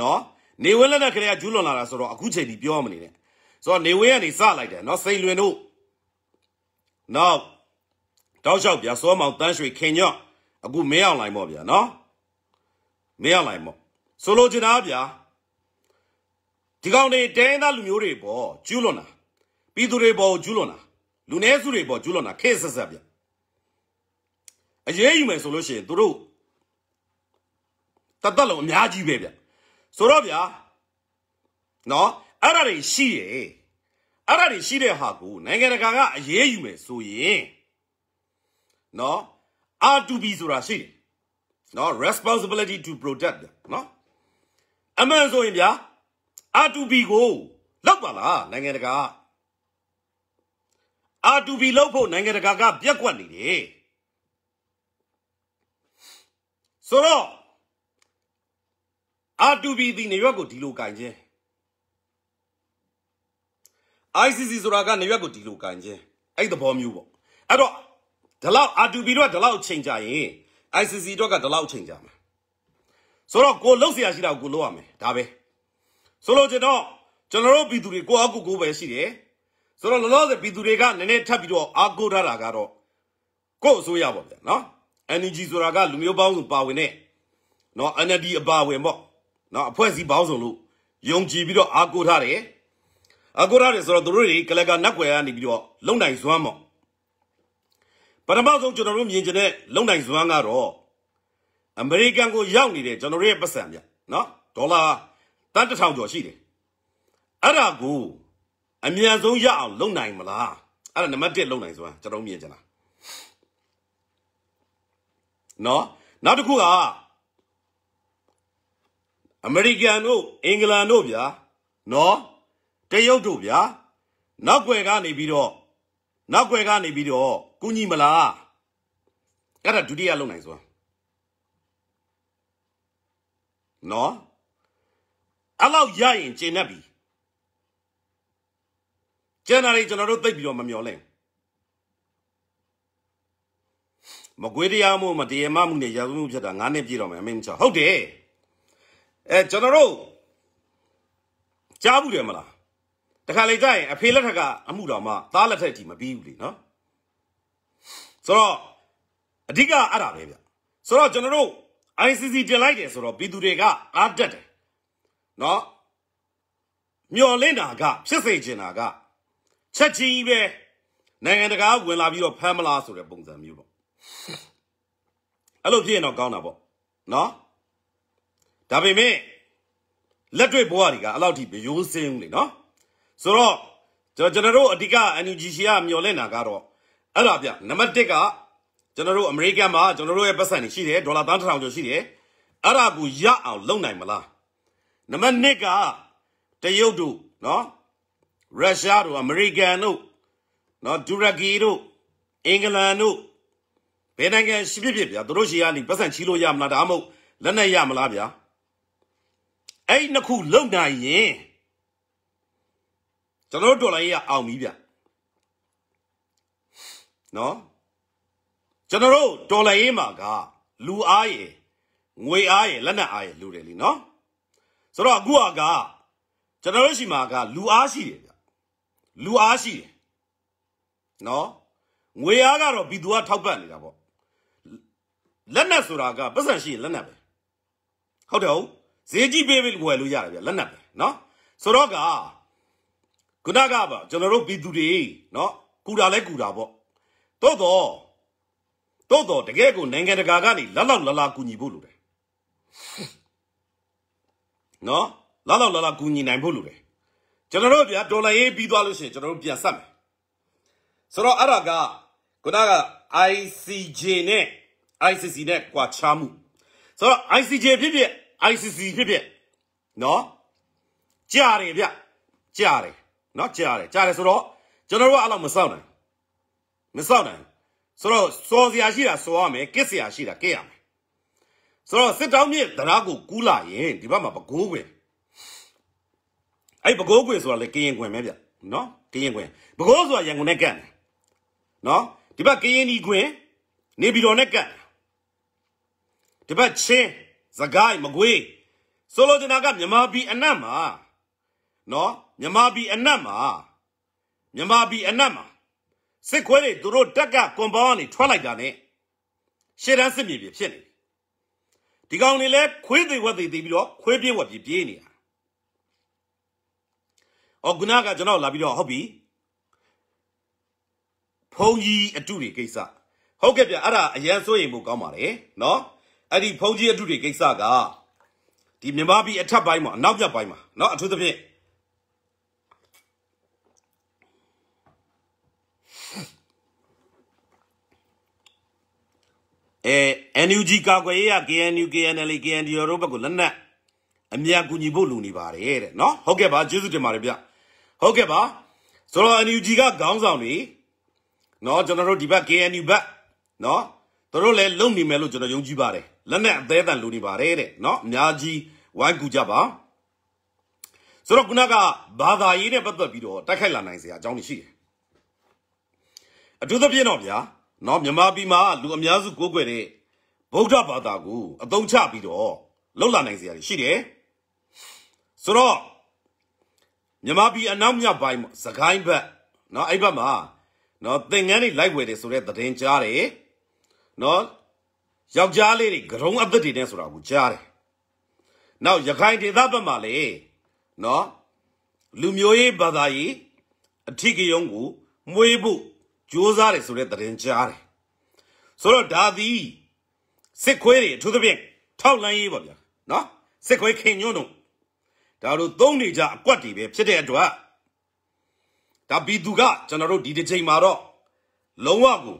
နော်နေဝင်းလက်ထက်ကလေးကကျူးလွန်လာတာဆိုတော့အခုချိန်ဒီပြောမနေနဲ့ ဆိုတော့နေဝင်းကနေစလိုက်တယ်နော်စိန်လွင်တို့နောက်တောက်လျှောက်ဗျာစောမောင်တန်းရွှေခင်ညော့အခုမင်းအောင်လိုက်ပေါ့ဗျာနော်မင်းအောင်လိုက်ပေါ့ဆိုလိုချင်တာဗျာဒီကောင်တွေတင်းသားလူမျိုးတွေပေါ့ကျူးလွန်တာပြည်သူတွေပေါ့ကျူးလွန်တာလူနည်းစုတွေပေါ့ကျူးလွန်တာခေတ်ဆက်ဆက်ဗျာအရေးယူမယ်ဆိုလို့ရှိရင်တို့တတ်တလုံးအများကြီးပဲဗျဆိုတော့ဗျာနော် အဲ့ဒါတွေရှိရယ်အဲ့ဒါတွေရှိတဲ့ဟာကိုနိုင်ငံတကာကအရေးယူမယ်ဆိုရင်နော် R2B ဆိုတာရှိတယ်နော် responsibility to protect နော်အမှန်ဆိုရင်ဗျာ R2B ကိုလောက်ပါလားနိုင်ငံတကာ R2B လောက်ဖို့နိုင်ငံတကာကပြက်ကွက်နေတယ်ဆိုတော့ R2B ဒီနေရွက်ကိုဒီလိုကင်ခြင်း ICC ဆိုတာကနေရွက်ကိုဒီလိုကင်ခြင်းအဲ့သဘောမျိုးပေါ့အဲ့တော့ဒီလောက် R2B တော့ဒီလောက်ချိန်ကြရင် ICC တော့ကဒီလောက်ချိန်ကြမှာဆိုတော့ကိုလှုပ်เสียရှိတာကိုကိုလှုပ်ရမယ်ဒါပဲဆိုလို့ကျွန်တော်ကျွန်တော်တို့ပြည်သူတွေကိုအကူကိုပဲရှိတယ်ဆိုတော့လောလောဆယ်ပြည်သူတွေကနည်းနည်းထပ်ပြီးတော့အားကိုးထားတာကတော့ကို့အစိုးရပေါ့ဗျာနော် NUG ဆိုတာကလူမျိုးပေါင်းစုပါဝင်တဲ့နော် NLD အပါဝင်ပေါ့နော်အဖွဲ့အစည်းပေါင်းစုံလို့ယုံကြည်ပြီးတော့အားကိုးထားတယ် အားကိုးထားတယ်ဆိုတော့တို့တွေကလကနက်ွယ်ကနေပြီးတော့လုံနိုင်စွမ်းပေါ့ပထမဆုံးကျွန်တော်တို့မြင်ချင်တဲ့လုံနိုင်စွမ်းကတော့အမေရိကန်ကိုရောက်နေတဲ့ကျွန်တော်တို့ရဲ့ပတ်စံဗျနော်ဒေါ်လာတန်းတစ်ထောင်ကျော်ရှိတယ်အဲ့ဒါကိုအမြန်ဆုံးရအောင်လုံနိုင်မလားအဲ့ဒါနံပါတ်1လုံနိုင်စွမ်းကျွန်တော်မြင်ချင်တာနော်နောက်တစ်ခုကအမေရိကန်တို့အင်္ဂလန်တို့ဗျာနော် တရုတ်တို့ဗျာနောက်ွယ်ကနေပြီးတော့နောက်ွယ်ကနေပြီးတော့ကုညီမလားအဲ့ဒါဒုတိယလုံနိုင်စွာနော်အဲ့လောက်ရရင်ကျင်납ပြီကျန်တာတွေကျွန်တော်တို့သိပ်ပြီးတော့မမျော်လင့်မကွေးတရားမှုမတရားမှုနဲ့ရာဇဝမှုဖြစ်တာ9နှစ်ပြည့်တော့မယ်အမင်းချဟုတ်တယ်အဲကျွန်တော်တို့ကြားဘူးတယ်မလား တခါလေကြာရင်အဖေလက်ထက်ကအမှုတော်မှသားလက်ထက်ကြီးမပြီးဘူးလေနော်ဆိုတော့အဓိကအဲ့ဒါပဲဗျဆိုတော့ကျွန်တော်တို့ ICC တင်လိုက်တယ်ဆိုတော့ပြည်သူတွေကအားတက်တယ်နော်မျော်လင့်တာကဖြစ်စေချင်တာကချက်ချင်းကြီးပဲနိုင်ငံတကာဝင်လာပြီးတော့ဖမ်းမလားဆိုတဲ့ပုံစံမျိုးပေါ့အဲ့လိုဖြစ်ရင်တော့ကောင်းတာပေါ့နော်ဒါပေမဲ့လက်တွေ့ဘဝတွေကအဲ့လောက်ထိမရိုးစင်းဘူးလေနော် ဆိုတော့ကျွန်တော်တို့အဓိက NUG ရှိရမျော်လင့်တာကတော့အဲ့ဒါဗျနံပါတ်1ကကျွန်တော်တို့အမေရိကန်မှာကျွန်တော်တို့ရဲ့ပတ်စံတွေရှိတယ်ဒေါ်လာ3000ကျော်ရှိတယ်အဲ့ဒါကိုရအောင်လုပ်နိုင်မလားနံပါတ်2ကတရုတ်တို့နော်ရုရှားတို့အမေရိကန်တို့နော်တူရကီတို့အင်္ဂလန်တို့ဘယ်နိုင်ငံရှိဖြစ်ဖြစ်ဗျာသူတို့ရှိကနေပတ်စံချီလို့ရမလားဒါမှမဟုတ်လက်နဲ့ရမလားဗျာအဲ့ဒီနှစ်ခုလုံနိုင်ရင် ကျွန်တော်တို့ဒေါ်လာရေးကအောင်ပြီဗျနော်ကျွန်တော်တို့ဒေါ်လာရေးမှာကလူအားရယ်ငွေအားရယ်လက်နက်အားရယ်လူတယ်လीနော်ဆိုတော့အခုကကျွန်တော်တို့ရှိမှာကလူအားရှိတယ်ဗျလူအားရှိတယ်နော်ငွေအားကတော့ဘီသူကထောက်ပံ့နေတာပေါ့လက်နက်ဆိုတာကပတ်စံရှိရင်လက်နက်ပဲဟုတ်တယ်ဟုတ်ဈေးကြီးပေးပြီးဝယ်လို့ရတယ်ဗျလက်နက်ပဲနော်ဆိုတော့က ခုနကပါကျွန်တော်တို့ဘီသူတွေနော်ကူတာလဲကူတာပေါ့တိုးတော့တိုးတော့တကယ်ကိုနိုင်ငံတကာကနေလက်လောက်လလာကူညီဖို့လိုတယ်နော်လက်လောက်လလာကူညီနိုင်ဖို့လိုတယ်ကျွန်တော်တို့ဗျာဒေါ်လာရေးပြီးသွားလို့ရှိရင်ကျွန်တော်တို့ပြန်ဆက်မယ်ဆိုတော့အဲ့ဒါကခုနက ICJ နဲ့ ICC နဲ့ကွာခြားမှုဆိုတော့ ICJ ဖြစ်ဖြစ် ICC ဖြစ်ဖြစ်နော်ကြားတယ်ဗျကြားတယ် နော်ကြားတယ်ကြားတယ်ဆိုတော့ကျွန်တော်တို့ကအဲ့လောက်မစောင့်နိုင်မစောင့်နိုင်ဆိုတော့စော်စရာရှိတာစော်ရမယ်ကစ်စရာရှိတာကစ်ရမယ်ဆိုတော့စစ်တောင်းမြစ်တရားကိုကူးလာရင်ဒီဘက်မှာပကိုးခွင်အဲ့ပကိုးခွင်ဆိုတာလေကရင်ခွင်ပဲဗျနော်ကရင်ခွင်ပကိုးဆိုတာရန်ကုန်နဲ့ကန့်တယ်နော်ဒီဘက်ကရင်ဒီခွင်နေပြည်တော်နဲ့ကန့်ဒီဘက်ချင်းစကိုင်းမကွေးဆိုလိုချင်တာကမြန်မာပြည်အနက်မှာနော် မြန်မာပြည်အနက်မှာမြန်မာပြည်အနက်မှာစစ်ခွဲတွေသူတို့တက်ကကွန်ပေါင်းကနေထွက်လိုက်တာ ਨੇ ရှေ့တန်းစစ်မြေပြင်ဖြစ်နေပြီဒီကောင်တွေလဲခွေးသေးဝက်သေးသေးပြီးတော့ခွေးပြေးဝက်ပြေးပြေးနေတာအော်ခုနကကျွန်တော်လာပြီးတော့ဟုတ်ပြီဖုန်ကြီးအတုတွေကိစ္စဟုတ်ကဲ့ဗျအဲ့ဒါအရန်စိုးရင်ဖို့ကောင်းပါတယ်နော်အဲ့ဒီဖုန်ကြီးအတုတွေကိစ္စကဒီမြန်မာပြည်အထက်ပိုင်းမှာအနောက်ပြပိုင်းမှာနော်အထူးသဖြင့် အဲ NUG ကာကွယ်ရေးရ KNU KNL KND ရောဘက်ကလက်နက်အမြတ်ကူညီဖို့လူနေပါတယ်တဲ့နော်ဟုတ်ကဲ့ပါကျေးဇူးတင်ပါတယ်ဗျဟုတ်ကဲ့ပါဆိုတော့ NUG ကခေါင်းဆောင်တွေနော်ကျွန်တော်တို့ဒီဘက် KNU ဘက်နော်တို့တို့လည်းလုံနေမယ်လို့ကျွန်တော်ယုံကြည်ပါတယ်လက်နက်အသေးအံလူနေပါတယ်တဲ့နော်အများကြီးဝိုင်းကူကြပါဆိုတော့ခုနကဘာသာရေးနဲ့ပတ်သက်ပြီးတော့တိုက်ခိုက်လာနိုင်စရာအကြောင်းတွေရှိတယ်အထူးသဖြင့်တော့ဗျာ နော်မြန်မာပြည်မှာလူအများစုကိုးကွယ်တဲ့ဗုဒ္ဓဘာသာကိုအသုံးချပြီးတော့လှုပ်လာနိုင်စရာတွေရှိတယ်ဆိုတော့မြန်မာပြည်အနောက်မြောက်ပိုင်းစကိုင်းဘက်နော်အဲ့ဘက်မှာနော်သင်ငန်းတွေလိုက်ဝယ်တယ်ဆိုတဲ့သတင်းကြားတယ်နော်ယောက်ျားလေးတွေဂရုံးအသက်တွေနဲ့ဆိုတာကိုကြားတယ်နောက်ရခိုင်ဒေသဘက်မှာလေနော်လူမျိုးရေးဘာသာရေးအထီးကယုံကိုမွေးဖို့ ကြိုးစားတယ်ဆိုတဲ့သတင်းကြားတယ်ဆိုတော့ဒါသည်စစ်ခွေးတွေအထူးသဖြင့်ထောက်လန်းရေးပါဗျာနော်စစ်ခွေးခင်ညွန့်တို့ဒါတို့သုံးနေကြအကွက်တွေပဲဖြစ်တဲ့အတွက်ဒါဘီသူကကျွန်တော်တို့ဒီတစ်ချိန်မှာတော့လုံးဝကို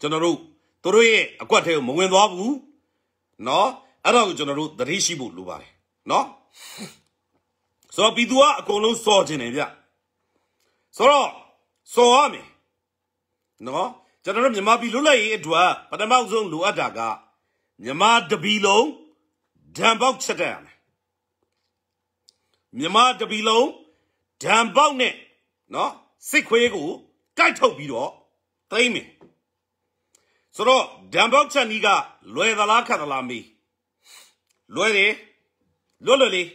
ကျွန်တော်တို့သူတို့ရဲ့အကွက်ထဲကိုမဝင်သွားဘူးเนาะအဲ့ဒါကိုကျွန်တော်တို့သတိရှိဖို့လိုပါတယ်เนาะဆိုတော့ဘီသူကအကုန်လုံးစော်ခြင်းတယ်ဗျဆိုတော့စော်ရမယ် နော်ကျွန်တော်တို့မြန်မာပြည်လွတ်လပ်ရေးအတွက်ပထမဆုံးလိုအပ်တာကမြန်မာတပီလုံးဓာန်ပေါက်ချက်တက်ရမယ်မြန်မာတပီလုံးဓာန်ပေါက်နဲ့နော်စစ်ခွေးကိုကိုက်ထုတ်ပြီးတော့သိမ့်မယ်ဆိုတော့ဓာန်ပေါက်ချက်နီးကလွယ်သလားခက်သလားမေးလွယ်တယ်လွတ်လွတ်လေး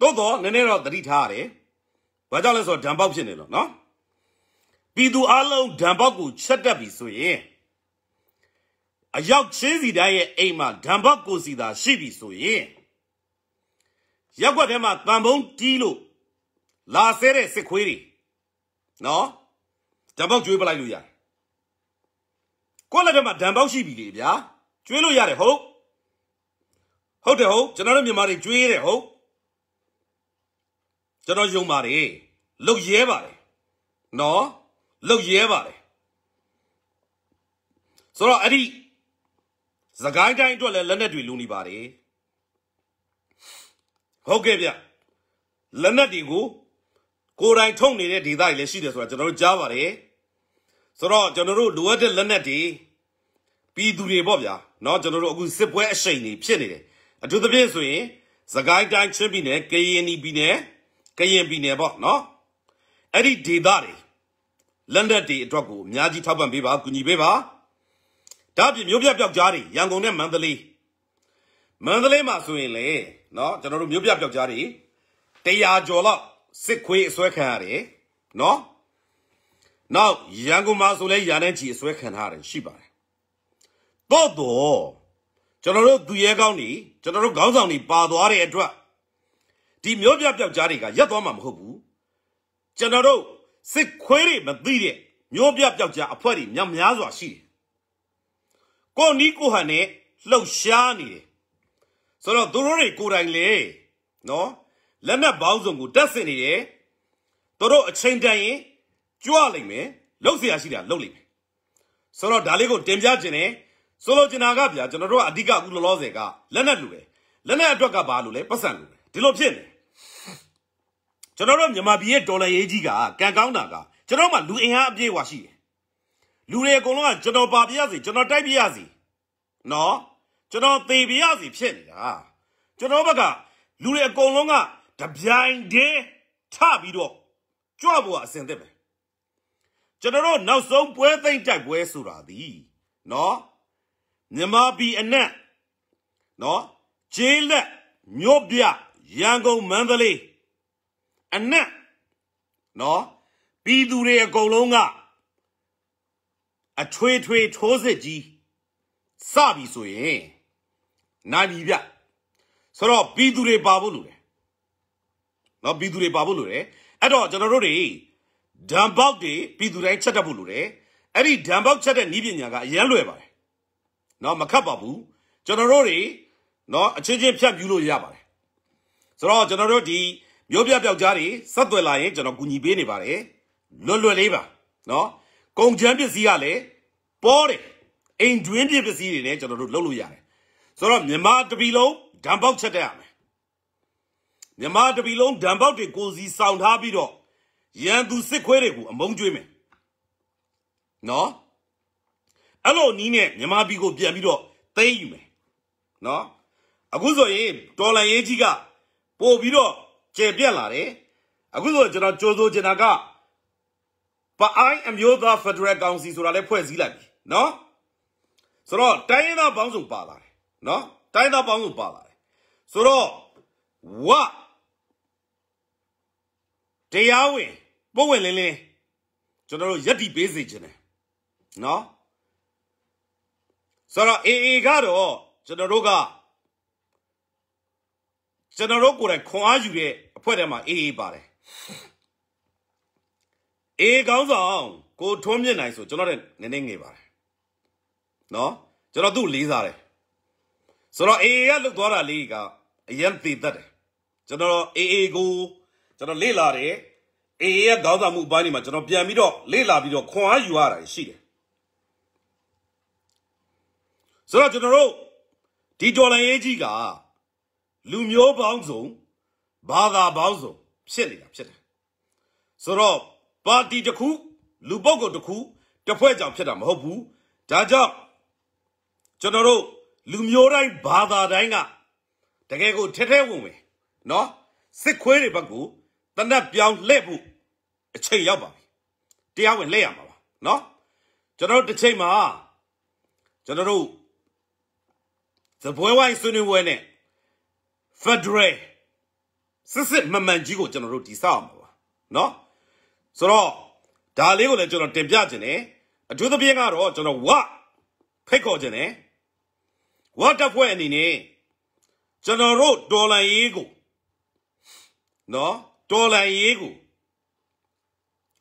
သို့တော့နည်းနည်းတော့သတိထားရတယ်ဘာကြောင့်လဲဆိုတော့ဓာန်ပေါက်ဖြစ်နေလို့နော် ပြည်သူအလုံးဓာန်ပေါက်ကိုချက်တက်ပြီဆိုရင်အရောက်ချင်းစီတိုင်းရဲ့အိမ်မှာဓာန်ပေါက်ကိုစီသာရှိပြီဆိုရင်ရက်ွက်ထဲမှာတန်ဖုံးတီးလို့လာဆဲတဲ့စစ်ခွေးတွေနော်ဓာန်ပေါက်ကျွေးပလိုက်လို့ရတယ်ကိုယ့်လက်ထဲမှာဓာန်ပေါက်ရှိပြီလေဗျာကျွေးလို့ရတယ်ဟုတ်ဟုတ်တယ်ဟုတ်ကျွန်တော်တို့မြန်မာတွေကျွေးတယ်ဟုတ်ကျွန်တော်ယုံပါတယ်လုတ်ရဲပါတယ်နော် လုတ်ရဲပါတယ်ဆိုတော့အဲ့ဒီသကိုင်းတိုင်းအတွက်လည်းလက်နက်တွေလူနေပါတယ်ဟုတ်ကဲ့ဗျလက်နက်တွေကိုကိုယ်တိုင်ထုတ်နေတဲ့ဒေသတွေလည်းရှိတယ်ဆိုတာကျွန်တော်တို့ကြားပါတယ်ဆိုတော့ကျွန်တော်တို့လိုအပ်တဲ့လက်နက်တွေပ ပြည်သူတွေပေါ့ဗျာเนาะကျွန်တော်တို့အခုစစ်ပွဲအရှိန်တွေဖြစ်နေတယ်အထူးသဖြင့်ဆိုရင်စကိုင်းတိုင်းချင်းပြည်နယ်ကရင်ပြည်နယ်ကရင်ပြည်နယ်ပေါ့เนาะအဲ့ဒီဒေသတွေ လန်ဒတ်တွေအတွက်ကိုအများကြီးထောက်ပံ့ပေးပါကူညီပေးပါဒါအပြင်မြို့ပြပျောက်ကြားတွေရန်ကုန်နဲ့မန္တလေးမန္တလေးမှာဆိုရင်လေเนาะကျွန်တော်တို့မြို့ပြပျောက်ကြားတွေ100ကျော်လောက်စစ်ခွေးအစွဲခံရတယ်เนาะနောက်ရန်ကုန်မှာဆိုလဲရာနဲ့ချီအစွဲခံထားရတယ်ရှိပါတယ်တော့တော့ကျွန်တော်တို့သူရဲကောင်းတွေကျွန်တော်တို့ခေါင်းဆောင်တွေပါသွားတဲ့အတွက်ဒီမျိုးပြပျောက်ကြားတွေကရက်သွားမှာမဟုတ်ဘူးကျွန်တော်တို့ စစ်ခွေးတွေမသိတဲ့မျိုးပြပျောက်ကြားအဖွဲ့တွေများများစွာရှိတယ်ကိုနီးကိုဟန်နဲ့လှုပ်ရှားနေတယ်ဆိုတော့သူတို့တွေကိုယ်တိုင်လေနော်လက်နက်ပေါင်းစုံကိုတက်ဆင်နေတယ်သူတို့အချိန်တန်ရင်ကြွလိမ့်မယ်လှုပ်เสียရှိတာလှုပ်လိမ့်မယ်ဆိုတော့ဒါလေးကိုတင်ပြခြင်းနဲ့ဆိုလိုချင်တာကဗျာကျွန်တော်တို့ကအဓိကအခုလောလောဆယ်ကလက်နက်လူပဲလက်နက်အတွက်ကဘာလို့လဲပတ်စံလူပဲဒီလိုဖြစ်နေ ကျွန်တော်တို့မြန်မာပြည်ရဲ့ဒေါ်လာရေးကြီးကကံကောင်းတာကကျွန်တော်မှလူအင်အားအပြည့်အဝရှိတယ်လူတွေအကုန်လုံးကကျွန်တော်ပါပြရစီကျွန်တော်တိုက်ပြရစီနော်ကျွန်တော်သေပြရစီဖြစ်နေတာကျွန်တော်ဘက်ကလူတွေအကုန်လုံးကတပြိုင်တည်းထပြီးတော့ကြွဖို့အစင်သက်ပဲကျွန်တော်တို့နောက်ဆုံးပွဲသိမ့်တိုက်ပွဲဆိုတာဒီနော်မြန်မာပြည်အနက်နော်ဂျေးလက်မြို့ပြရန်ကုန်မန္တလေး အနက်နော်ပြည်သူတွေအကုန်လုံးကအထွေထွေထိုးစစ်ကြီးစပြီဆိုရင်နိုင်ပြီဗျဆိုတော့ပြည်သူတွေပါဖို့လိုတယ်နော်ပြည်သူတွေပါဖို့လိုတယ်အဲ့တော့ကျွန်တော်တို့တွေဒံပေါက်တွေပြည်သူတိုင်းချက်တတ်ဖို့လိုတယ်အဲ့ဒီဒံပေါက်ချက်တဲ့ဤပညာကအရန်လွယ်ပါတယ်နော်မခတ်ပါဘူးကျွန်တော်တို့တွေနော်အချင်းချင်းဖြတ်ပြူလို့ရပါတယ်ဆိုတော့ကျွန်တော်တို့ဒီ မျိုးပြပျောက်ကြားတွေဆက်သွယ်လာရင်ကျွန်တော်ကူညီပေးနေပါတယ်လွတ်လွတ်လေးပါနော်ကုန်ချမ်းပစ္စည်းကလည်းပေါ်တယ်အိမ်တွင်းပစ္စည်းတွေနဲ့ကျွန်တော်တို့လုပ်လို့ရတယ်ဆိုတော့မြန်မာတပီလုံးဓာတ်ပေါက်ချက်တတ်ရမယ်မြန်မာတပီလုံးဓာတ်ပေါက်တွေကိုစီဆောင်ထားပြီးတော့ရန်သူစစ်ခွဲတွေကိုအမုန်းကျွေးမယ်နော်အဲ့လိုနီးနဲ့မြန်မာပြည်ကိုပြန်ပြီးတော့သိမ်းယူမယ်နော်အခုဆိုရင်တော်လန်ရေးကြီးကပို့ပြီးတော့ ကျေပြက်လာတယ်အခုဆိုကျွန်တော်ကြိုးစိုးချင်တာကပအိုင်းအမျိုးသားဖက်ဒရယ်ကောင်စီဆိုတာလည်းဖွဲ့စည်းလိုက်ပြီနော်ဆိုတော့တိုင်းရင်းသားပေါင်းစုံပါလာတယ်နော်တိုင်းသားပေါင်းစုံပါလာတယ်ဆိုတော့ဝတရားဝင်ပုံဝင်လင်းလင်းကျွန်တော်တို့ယက်တီပေးစေခြင်းတယ်နော်ဆိုတော့အေအေကတော့ကျွန်တော်တို့က ကျွန်တော်တို့ကိုယ်တိုင်ခွန်အားယူတဲ့အဖွဲ့ထဲမှာအေအေပါတယ်အေကောင်းဆောင်ကိုထွန်းမြင့်နိုင်ဆိုကျွန်တော်လည်းနည်းနည်းငယ်ပါတယ်နော်ကျွန်တော်သူ့လေးစားတယ်ဆိုတော့အေအေကလုတ်သွားတာလေးကအရင်သေတတ်တယ်ကျွန်တော်အေအေကိုကျွန်တော်လေ့လာတယ်အေအေရဲ့ခေါင်းဆောင်မှုအပိုင်းဒီမှာကျွန်တော်ပြန်ပြီးတော့လေ့လာပြီးတော့ခွန်အားယူရတာရှိတယ်ဆိုတော့ကျွန်တော်တို့ဒီဒေါ်လာရေးကြီးက လူမျိုးပေါင်းစုံဘာသာပေါင်းစုံဖြစ်နေတာဖြစ်တယ်ဆိုတော့ပါတီတစ်ခုလူပုဂ္ဂိုလ်တစ်ခုတစ်ဖွဲ့ကြောင့်ဖြစ်တာမဟုတ်ဘူးဒါကြောင့်ကျွန်တော်တို့လူမျိုးတိုင်းဘာသာတိုင်းကတကယ်ကိုထဲထဲဝင်ဝင်နော်စစ်ခွေးတွေဘက်ကတနက်ပြောင်းလှည့်ဖို့အချိန်ရောက်ပါပြီတရားဝင်လှည့်ရမှာပါနော်ကျွန်တော်တို့တစ်ချိန်မှာကျွန်တော်တို့သပွဲဝိုင်းဆွေးနွေးပွဲနဲ့ Federal စစ်စစ်မမှန်ကြီးကိုကျွန်တော်တို့ဒီဆောက်အောင်ပါနော်ဆိုတော့ဒါလေးကိုလည်းကျွန်တော်တင်ပြခြင်းနဲ့အထူးသဖြင့်ကတော့ကျွန်တော်ဝဖိတ်ခေါ်ခြင်းနဲ့ဝတပ်ဖွဲ့အနေနဲ့ကျွန်တော်တို့ဒေါ်လာရေးကိုနော်ဒေါ်လာရေးကို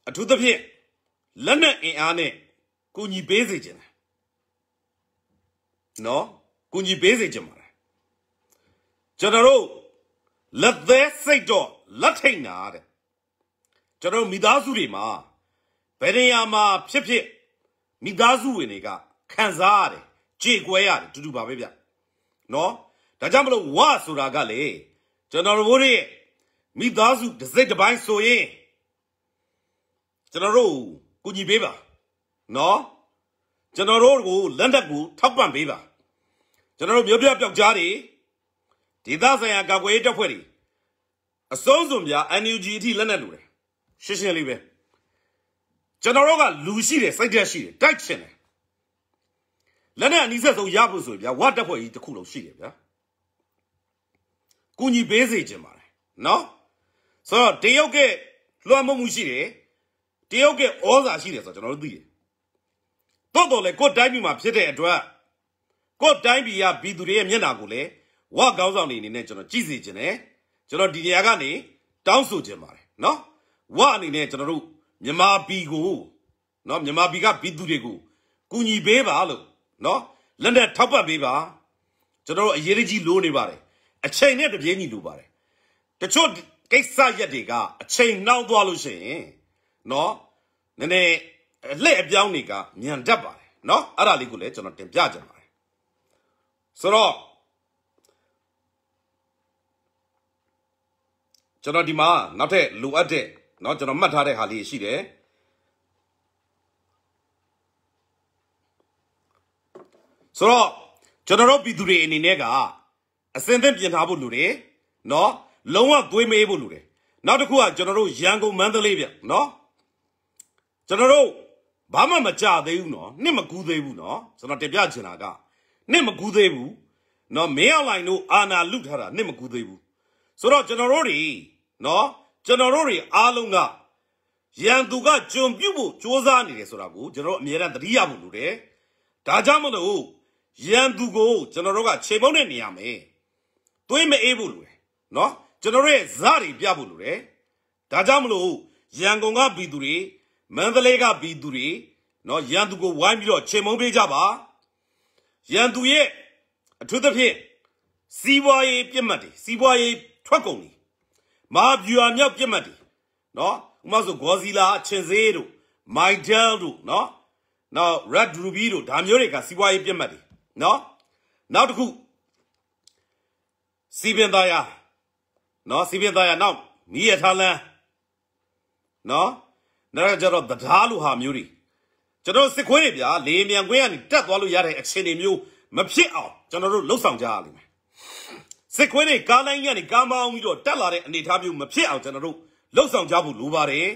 အထူးသဖြင့်လက်နက်အင်အားနဲ့ကူညီပေးစေခြင်းနော်ကူညီပေးစေချင်ပါတယ် ကျွန်တော်တို့လက်သေးစိတ်တော့လက်ထိတ်နာတဲ့ကျွန်တော်မိသားစုတွေမှာဘယ်နေရာမှာဖြစ်ဖြစ်မိသားစုဝင်တွေကခံစားရတယ်ကြေကွဲရတယ်တူတူပါပဲဗျနော်ဒါကြောင့်မလို့ဝဆိုတာကလေကျွန်တော်တို့ရဲ့မိသားစုတစ်စိတ်တစ်ပိုင်းဆိုရင်ကျွန်တော်တို့ကူညီပေးပါနော်ကျွန်တော်တို့ကိုလက်နက်ကိုထောက်ပံ့ပေးပါကျွန်တော်တို့မျိုးပြပျောက်ကြားတွေ ဒေသဆိုင်ရာကာကွယ်ရေးတပ်ဖွဲ့တွေအစုံစုံပြ NUG အထိလက်နက်လိုတယ်ရှင်းရှင်းလေးပဲကျွန်တော်တို့ကလူရှိတယ်စိတ်ဓာတ်ရှိတယ်တိုက်ချင်တယ်လက်နက်အနည်းဆက်ဆုံးရဖို့ဆိုရင်ဗျာဝတ်တပ်ဖွဲ့ကြီးတစ်ခုလုံးရှိတယ်ဗျာကူညီပေးစေချင်ပါတယ်နော်ဆိုတော့တရုတ်ကလွှမ်းမိုးမှုရှိတယ်တရုတ်ကဩဇာရှိတယ်ဆိုတော့ကျွန်တော်တို့သိတယ်တိုးတော်လေကိုယ်တိုင်းပြည်မှာဖြစ်တဲ့အတွက်ကိုယ်တိုင်းပြည်ကပြည်သူတွေရဲ့မျက်နှာကိုလည်း ဝကောင်းဆောင်နေအနေနဲ့ကျွန်တော်ကြည့်စီခြင်းတယ်ကျွန်တော်ဒီနေရာကနေတောင်းဆိုခြင်းပါတယ်နော်ဝအနေနဲ့ကျွန်တော်တို့မြန်မာပြည်ကိုနော်မြန်မာပြည်ကပြည်သူတွေကိုကူညီပေးပါလို့နော်လက်နဲ့ထောက်ပံ့ပေးပါကျွန်တော်တို့အရေးကြီးလိုနေပါတယ်အချိန်နဲ့တပြေးညီလိုပါတယ်တချို့ကိစ္စရက်တွေကအချိန်နှောင်းသွားလို့ရှိရင်နော်နည်းနည်းအလှည့်အပြောင်းတွေကမြန်တတ်ပါတယ်နော်အဲ့ဒါလေးကိုလည်းကျွန်တော်တင်ပြကြပါတယ်ဆိုတော့ ကျွန်တော်ဒီမှာနောက်ထပ်လိုအပ်တဲ့เนาะကျွန်တော်မှတ်ထားတဲ့ဟာလေးရှိတယ်ဆိုတော့ကျွန်တော်တို့ပြည်သူတွေအနေနဲ့ကအစင်သင့်ပြင်ထားဖို့လိုတယ်เนาะလုံးဝသွေးမေးဖို့လိုတယ်နောက်တစ်ခုကကျွန်တော်တို့ရန်ကုန်မန္တလေးဗျเนาะကျွန်တော်တို့ဘာမှမကြသေးဘူးเนาะနှစ်မကူးသေးဘူးเนาะကျွန်တော်တင်ပြချင်တာကနှစ်မကူးသေးဘူးเนาะမင်းအလိုက်တို့အာနာလုထားတာနှစ်မကူးသေးဘူး ဆိုတော့ကျွန်တော်တို့တွေနော်ကျွန်တော်တို့တွေအားလုံးကရန်သူကကြုံပြုတ်ဖို့စ조사နေတယ်ဆိုတာကိုကျွန်တော်တို့အမြဲတမ်းသတိရဖို့လိုတယ်ဒါကြောင့်မလို့ရန်သူကိုကျွန်တော်တို့ကခြေပုံးနဲ့နေရမယ်သွေးမအေးဖို့လိုတယ်နော်ကျွန်တော်တို့ရဲ့ဇာတွေပြဖို့လိုတယ်ဒါကြောင့်မလို့ရန်ကုန်ကပြည်သူတွေမန္တလေးကပြည်သူတွေနော်ရန်သူကိုဝိုင်းပြီးတော့ခြေမုံပေးကြပါရန်သူရဲ့အထူးသဖြင့်စီးပွားရေးပြစ်မှတ်တွေစီးပွားရေး ထွက်ကုန်တွေမဟာဗျူဟာမြောက်ပြစ်မှတ်တွေနော်ဥပမာဆိုဂေါ်ဇီလာချင်စေးတို့မိုက်ဒယ်တို့နော်နောက် red ruby တို့ဒါမျိုးတွေကစီးပွားရေးပြစ်မှတ်တွေနော်နောက်တစ်ခုစီပင်သားရနော်စီပင်သားရနောက်မီးရထားလန်းနော်နောက်ကြတော့တရားလူဟာမျိုးတွေကျွန်တော်စစ်ခွေးတွေဗျာလေမြန်ခွေးကနေတက်သွားလို့ရတဲ့အခြေအနေမျိုးမဖြစ်အောင်ကျွန်တော်တို့လှုပ်ဆောင်ကြရလိမ့်မယ် စစ်ခွေးတွေကားလိုင်းကနေကားမောင်းပြီးတော့တက်လာတဲ့အနေအထားမျိုးမဖြစ်အောင်ကျွန်တော်တို့လှုပ်ဆောင်ကြဖို့လိုပါတယ်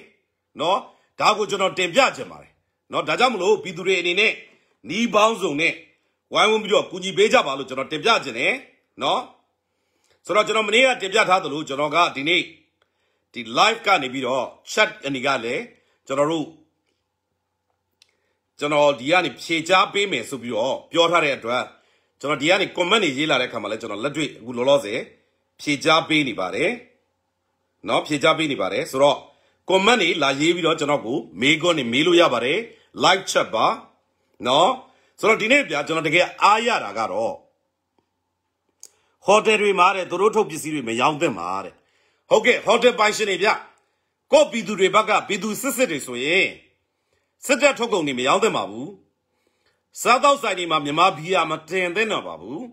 နော်ဒါကိုကျွန်တော်တင်ပြချင်ပါတယ်နော်ဒါကြောင့်မလို့ပြည်သူတွေအနေနဲ့နီးပေါင်းစုံနဲ့ဝိုင်းဝန်းပြီးတော့ကူညီပေးကြပါလို့ကျွန်တော်တင်ပြချင်တယ်နော်ဆိုတော့ကျွန်တော်မနေ့ကတင်ပြထားသလိုကျွန်တော်ကဒီနေ့ဒီ live ကနေပြီးတော့ chat အနေကလည်းကျွန်တော်တို့ကျွန်တော်ဒီကနေဖြေချပေးမယ်ဆိုပြီးတော့ပြောထားတဲ့အတွက် ကျွန်တော်ဒီကနေ comment တွေရေးလာတဲ့အခါမှာလည်းကျွန်တော်လက်တွေ့အခုလောလောဆယ်ဖြေချပေးနေပါတယ်เนาะဖြေချပေးနေပါတယ်ဆိုတော့ comment တွေလာရေးပြီးတော့ကျွန်တော်ကိုမေးခွန်းတွေမေးလို့ရပါတယ် live chat ပါเนาะဆိုတော့ဒီနေ့ပြကျွန်တော်တကယ်အားရတာကတော့ဟိုတယ်တွေမှာတဲ့သူတို့ထုတ်ပစ္စည်းတွေမရောင်းသင့်ပါတဲ့ဟုတ်ကဲ့ဟိုတယ်ပိုင်ရှင်တွေဗျကိုပြည်သူတွေဘက်ကပြည်သူစစ်စစ်တွေဆိုရင်စစ်တပ်ထုတ်ကုန်တွေမရောင်းသင့်ပါဘူး စားတော့ဆိုင်တွေမှာမြန်မာဘီယာမတင်သင့်တော့ပါဘူး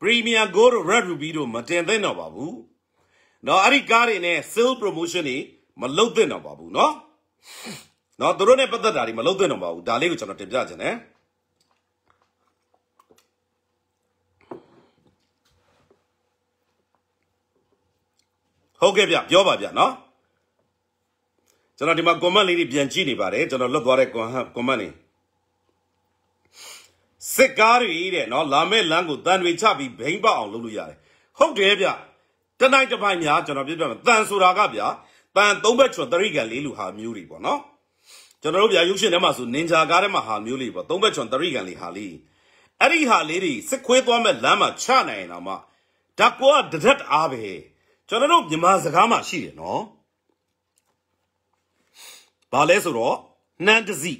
ပရီမီယာဂိုးတို့ red ruby တို့မတင်သင့်တော့ပါဘူးနော်အဲ့ဒီကားတွေနဲ့ sale promotion တွေမလုပ်သင့်တော့ပါဘူးနော်နော်သူတို့နဲ့ပတ်သက်တာတွေမလုပ်သင့်တော့ပါဘူးဒါလေးကိုကျွန်တော်တင်ပြချင်တယ်ဟုတ်ကဲ့ဗျပြောပါဗျနော်ကျွန်တော်ဒီမှာ comment လေးတွေပြန်ကြည့်နေပါတယ်ကျွန်တော်လွတ်သွားတဲ့ comment လေး စစ်ကားတွေတဲ့နော်လာမဲ့လမ်းကိုတန်တွေချပြီးဘိန်းပေါအောင်လုပ်လို့ရတယ်ဟုတ်တယ်ဗျတနိုင်တစ်ပိုင်းများကျွန်တော်ပြပြမယ်တန်ဆိုတာကဗျတန်သုံးဘက်ချွန်တရိကန်လေးလူဟာမျိုးတွေပေါ့နော်ကျွန်တော်တို့ဗျရုပ်ရှင်ထဲမှာဆိုနင်ဂျာကားထဲမှာဟာမျိုးလေးပေါ့သုံးဘက်ချွန်တရိကန်လေးဟာလေးအဲ့ဒီဟာလေးတွေစစ်ခွေးသွားမဲ့လမ်းမှာချနိုင်ရင်တော့မှဓာတ်ကောကတရက်အားပဲကျွန်တော်တို့မြန်မာစကားမှာရှိတယ်နော်ဘာလဲဆိုတော့နှမ်းတစီ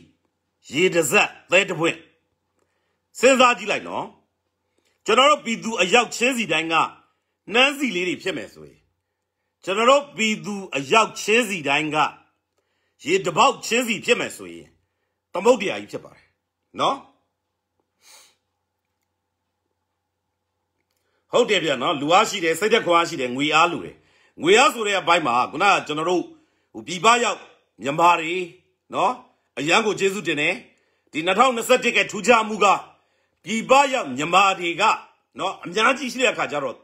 ရေတစက်သဲတပွင့် စဉ်းစားကြည့်လိုက်နော်ကျွန်တော်တို့ပြည်သူအရောက်ချင်းစီတိုင်းကနှမ်းစီလေးတွေဖြစ်မယ်ဆိုရင်ကျွန်တော်တို့ပြည်သူအရောက်ချင်းစီတိုင်းကရေတပေါက်ချင်းစီဖြစ်မယ်ဆိုရင်သမုတ်တရားကြီးဖြစ်ပါတယ်နော်ဟုတ်တယ်ဗျနော်လူအားရှိတယ်စိတ်သက်ခွာရှိတယ်ငွေအားလူတယ်ငွေအားဆိုတဲ့အပိုင်းမှာခုနကကျွန်တော်တို့ဟိုပြည်ပရောက်မြန်မာတွေနော်အရန်ကိုကျေးဇူးတင်တယ်ဒီ2021ကထူးခြားမှုက ပြည်ပရောက်မြန်မာတွေကနော်အများကြီးရှိတဲ့အခါကျတော့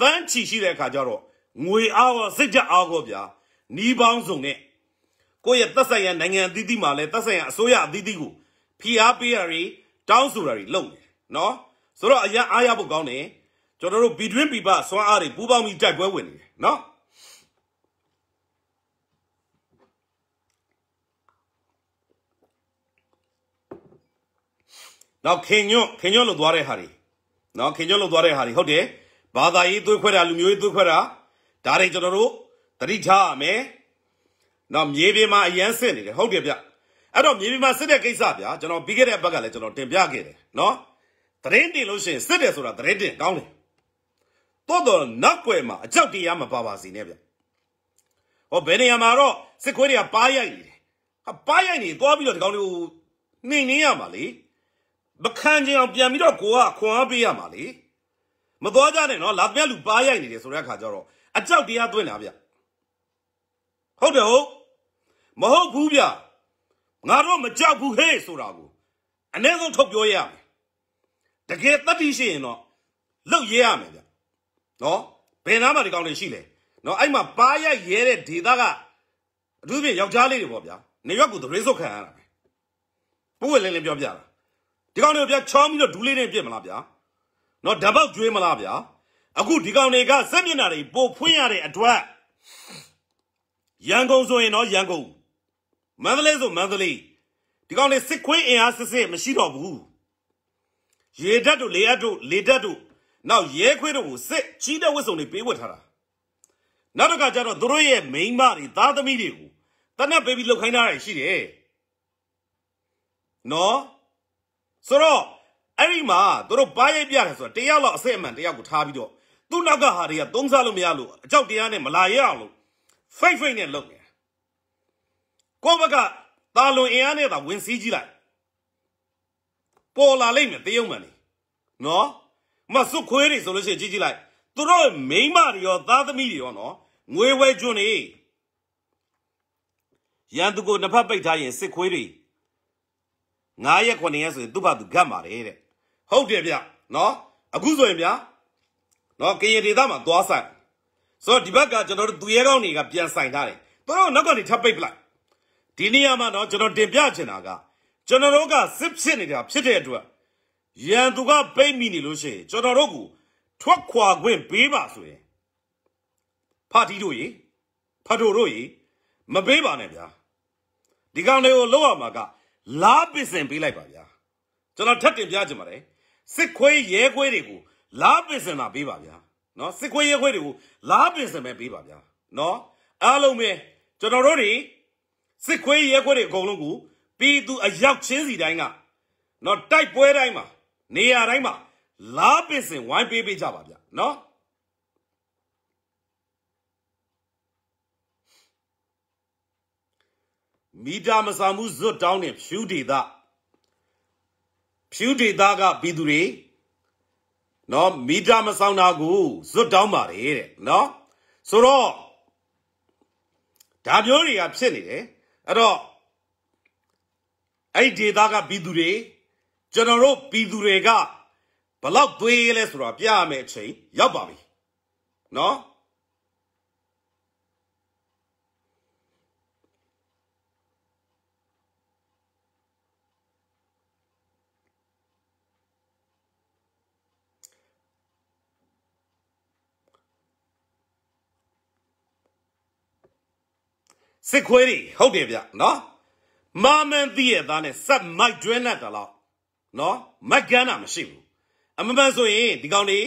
တန်းချီရှိတဲ့အခါကျတော့ငွေအားရောစိတ်ဓာတ်အားရောဗျာနီးပေါင်းစုံနဲ့ကိုယ့်ရဲ့သက်ဆိုင်ရာနိုင်ငံအသီးသီးမှာလည်းသက်ဆိုင်ရာအစိုးရအသီးသီးကိုဖိအားပေးရတွေတောင်းဆိုတာတွေလုပ်နေတယ်နော်ဆိုတော့အရင်အားရဖို့ကောင်းတယ်ကျွန်တော်တို့ပြည်တွင်းပြည်ပစွမ်းအားတွေပူးပေါင်းပြီးတိုက်ပွဲဝင်နေတယ်နော် နောက်ခင်ညွန့်ခင်ညွန့်လို့သွားတဲ့ဟာတွေနော်ခင်ညွန့်လို့သွားတဲ့ဟာတွေဟုတ်တယ်ဘာသာရေးသွေးခွဲတာလူမျိုးရေးသွေးခွဲတာဒါတွေကျွန်တော်တို့တတိထားရမယ်နော်မြေပြင်မှာအရန်စစ်နေတယ်ဟုတ်တယ်ဗျအဲ့တော့မြေပြင်မှာစစ်တဲ့ကိစ္စဗျာကျွန်တော်ပြီးခဲ့တဲ့ဘက်ကလည်းကျွန်တော်တင်ပြခဲ့တယ်နော်သတင်းတင်လို့ရှိရင်စစ်တယ်ဆိုတာသတင်းတင်ကောင်းတယ်တော့တော့နောက်ွယ်မှာအကြောက်တရားမပါပါစေနဲ့ဗျဟောဘယ်နေရာမှာတော့စစ်ခွေးတွေကပါရိုက်နေတယ်ဟာပါရိုက်နေသွားပြီးတော့ဒီကောင်လေးကိုနှိမ်နေရမှာလေ မခံချင်အောင်ပြန်ပြီးတော့ကိုကခွန်အားပေးရမှာလေမသွားကြနဲ့နော်လာပြက်လူပါရိုက်နေတယ်ဆိုတဲ့အခါကျတော့အကြောက်တရားသွင်းတာဗျဟုတ်တယ်ဟုတ်မဟုတ်ဘူးဗျငါတော့မကြောက်ဘူးဟေးဆိုတာကိုအ ਨੇ ဆုံးထုတ်ပြောရမယ်တကယ်တတ်သိရှိရင်တော့လှုပ်ရဲရမယ်ဗျနော်ဘယ်နားမှာဒီကောင်တွေရှိလဲနော်အဲ့မှာပါရိုက်ရဲတဲ့ဒေသကအထူးဖြင့်ယောက်ျားလေးတွေပေါ့ဗျာနေရွက်ကိုသရေစုတ်ခံရတာပဲပို့ဝဲလင်းလင်းပြောပြတာ ဒီကောင်တွေကဗျာချောင်းပြီးတော့ဒူးလေးနဲ့ပြစ်မလားဗျာနော်ဓာတ်ပေါက်ကျွေးမလားဗျာအခုဒီကောင်တွေကစက်မျက်နှာတွေပို့ဖွင့်ရတဲ့အတွက်ရန်ကုန်ဆိုရင်တော့ရန်ကုန်မန္တလေးဆိုမန္တလေးဒီကောင်တွေစစ်ခွေးအင်အားစစ်စစ်မရှိတော့ဘူးရေဓာတ်တို့လေဓာတ်တို့လေဓာတ်တို့နောက်ရဲခွေးတို့ကိုစစ်ကြီးတဲ့ဝစ်စုံတွေပေးဝတ်ထားတာနောက်တစ်ခါကျတော့သူတို့ရဲ့မိန်းမတွေသားသမီးတွေကိုတနက်ပေးပြီးလှုပ်ခိုင်းထားတာရှိတယ်နော် ဆိုတော့အဲ့ဒီမှာသူတို့ပါရိုက်ပြတယ်ဆိုတော့တယောက်လောက်အစစ်အမှန်တယောက်ကိုထားပြီးတော့သူ့နောက်ကဟာတွေကသုံးစားလို့မရလို့အကြောက်တရားနဲ့မလာရအောင်လို့ဖိတ်ဖိတ်နဲ့လုပ်နေကိုဘကတာလွန်အင်အားနဲ့သာဝင်စည်းကြည့်လိုက်ပေါ်လာလိမ့်မယ်တယုံမှန်နေနော်မဆုခွေးတွေဆိုလို့ရှိရင်ကြည့်ကြည့်လိုက်သူတို့မိန်းမတွေရောသားသမီးတွေရောနော်ငွေဝဲကျွန်းနေရန်သူကိုနှစ်ဖက်ပိတ်ထားရင်စစ်ခွေးတွေ 9ရက်9ရက်ဆိုရင်သူ့ဘာသူဂတ်ပါတယ်တဲ့ဟုတ်တယ်ဗျနော်အခုဆိုရင်ဗျာနော်ကရင်ဒေသမှာသွားဆိုင်ဆိုတော့ဒီဘက်ကကျွန်တော်တို့သူရဲကောင်းတွေကပြန်ဆိုင်ထားတယ်သူတို့နောက်ကနေထပ်ပိတ်ပလိုက်ဒီနေရာမှာတော့ကျွန်တော်တင်ပြချင်တာကကျွန်တော်တို့ကစစ်ဖြစ်နေတာဖြစ်တဲ့အတွက်ရန်သူကပိတ်မိနေလို့ရှိရင်ကျွန်တော်တို့ကိုထွက်ခွာခွင့်ပေးပါဆိုရင်ဖာတီတို့ရေဖတ်တို့တို့ရေမပေးပါနဲ့ဗျာဒီကောင်တွေကိုလောက်ရမှာက လားပစ်စင်ပေးလိုက်ပါဗျာကျွန်တော်ထပ်တင်ပြချင်ပါတယ်စစ်ခွေးရဲခွေးတွေကိုလားပစ်စင်တာပေးပါဗျာနော်စစ်ခွေးရဲခွေးတွေကိုလားပစ်စင်ပဲပေးပါဗျာနော်အားလုံးပဲကျွန်တော်တို့တွေစစ်ခွေးရဲခွေးတွေအကုန်လုံးကိုပြည်သူအရောက်ချင်းစီတိုင်းကနော်တိုက်ပွဲတိုင်းမှာနေရာတိုင်းမှာလားပစ်စင်ဝိုင်းပေးပေးကြပါဗျာနော် မီတာမဆာမှုဇွတ်တောင်းတဲ့ဖြူဒေတာဖြူဒေတာကပြည်သူတွေနော်မီတာမဆောင်တာကိုဇွတ်တောင်းပါတယ်တဲ့နော်ဆိုတော့ဒါမျိုးတွေကဖြစ်နေတယ်အဲ့တော့အဲ့ဒီဒေတာကပြည်သူတွေကျွန်တော်တို့ပြည်သူတွေကဘလောက်သွေးလဲဆိုတော့ပြရမယ်အချိန်ရောက်ပါပြီနော် စစ်ခွေးတွေဟုတ်တယ်ဗျနော်မာမန်သိရသားနဲ့စက်မိုက်ကျွဲနဲ့တလောက်နော်မက်ကန်တာမရှိဘူးအမှန်မှန်ဆိုရင်ဒီကောင်တွေ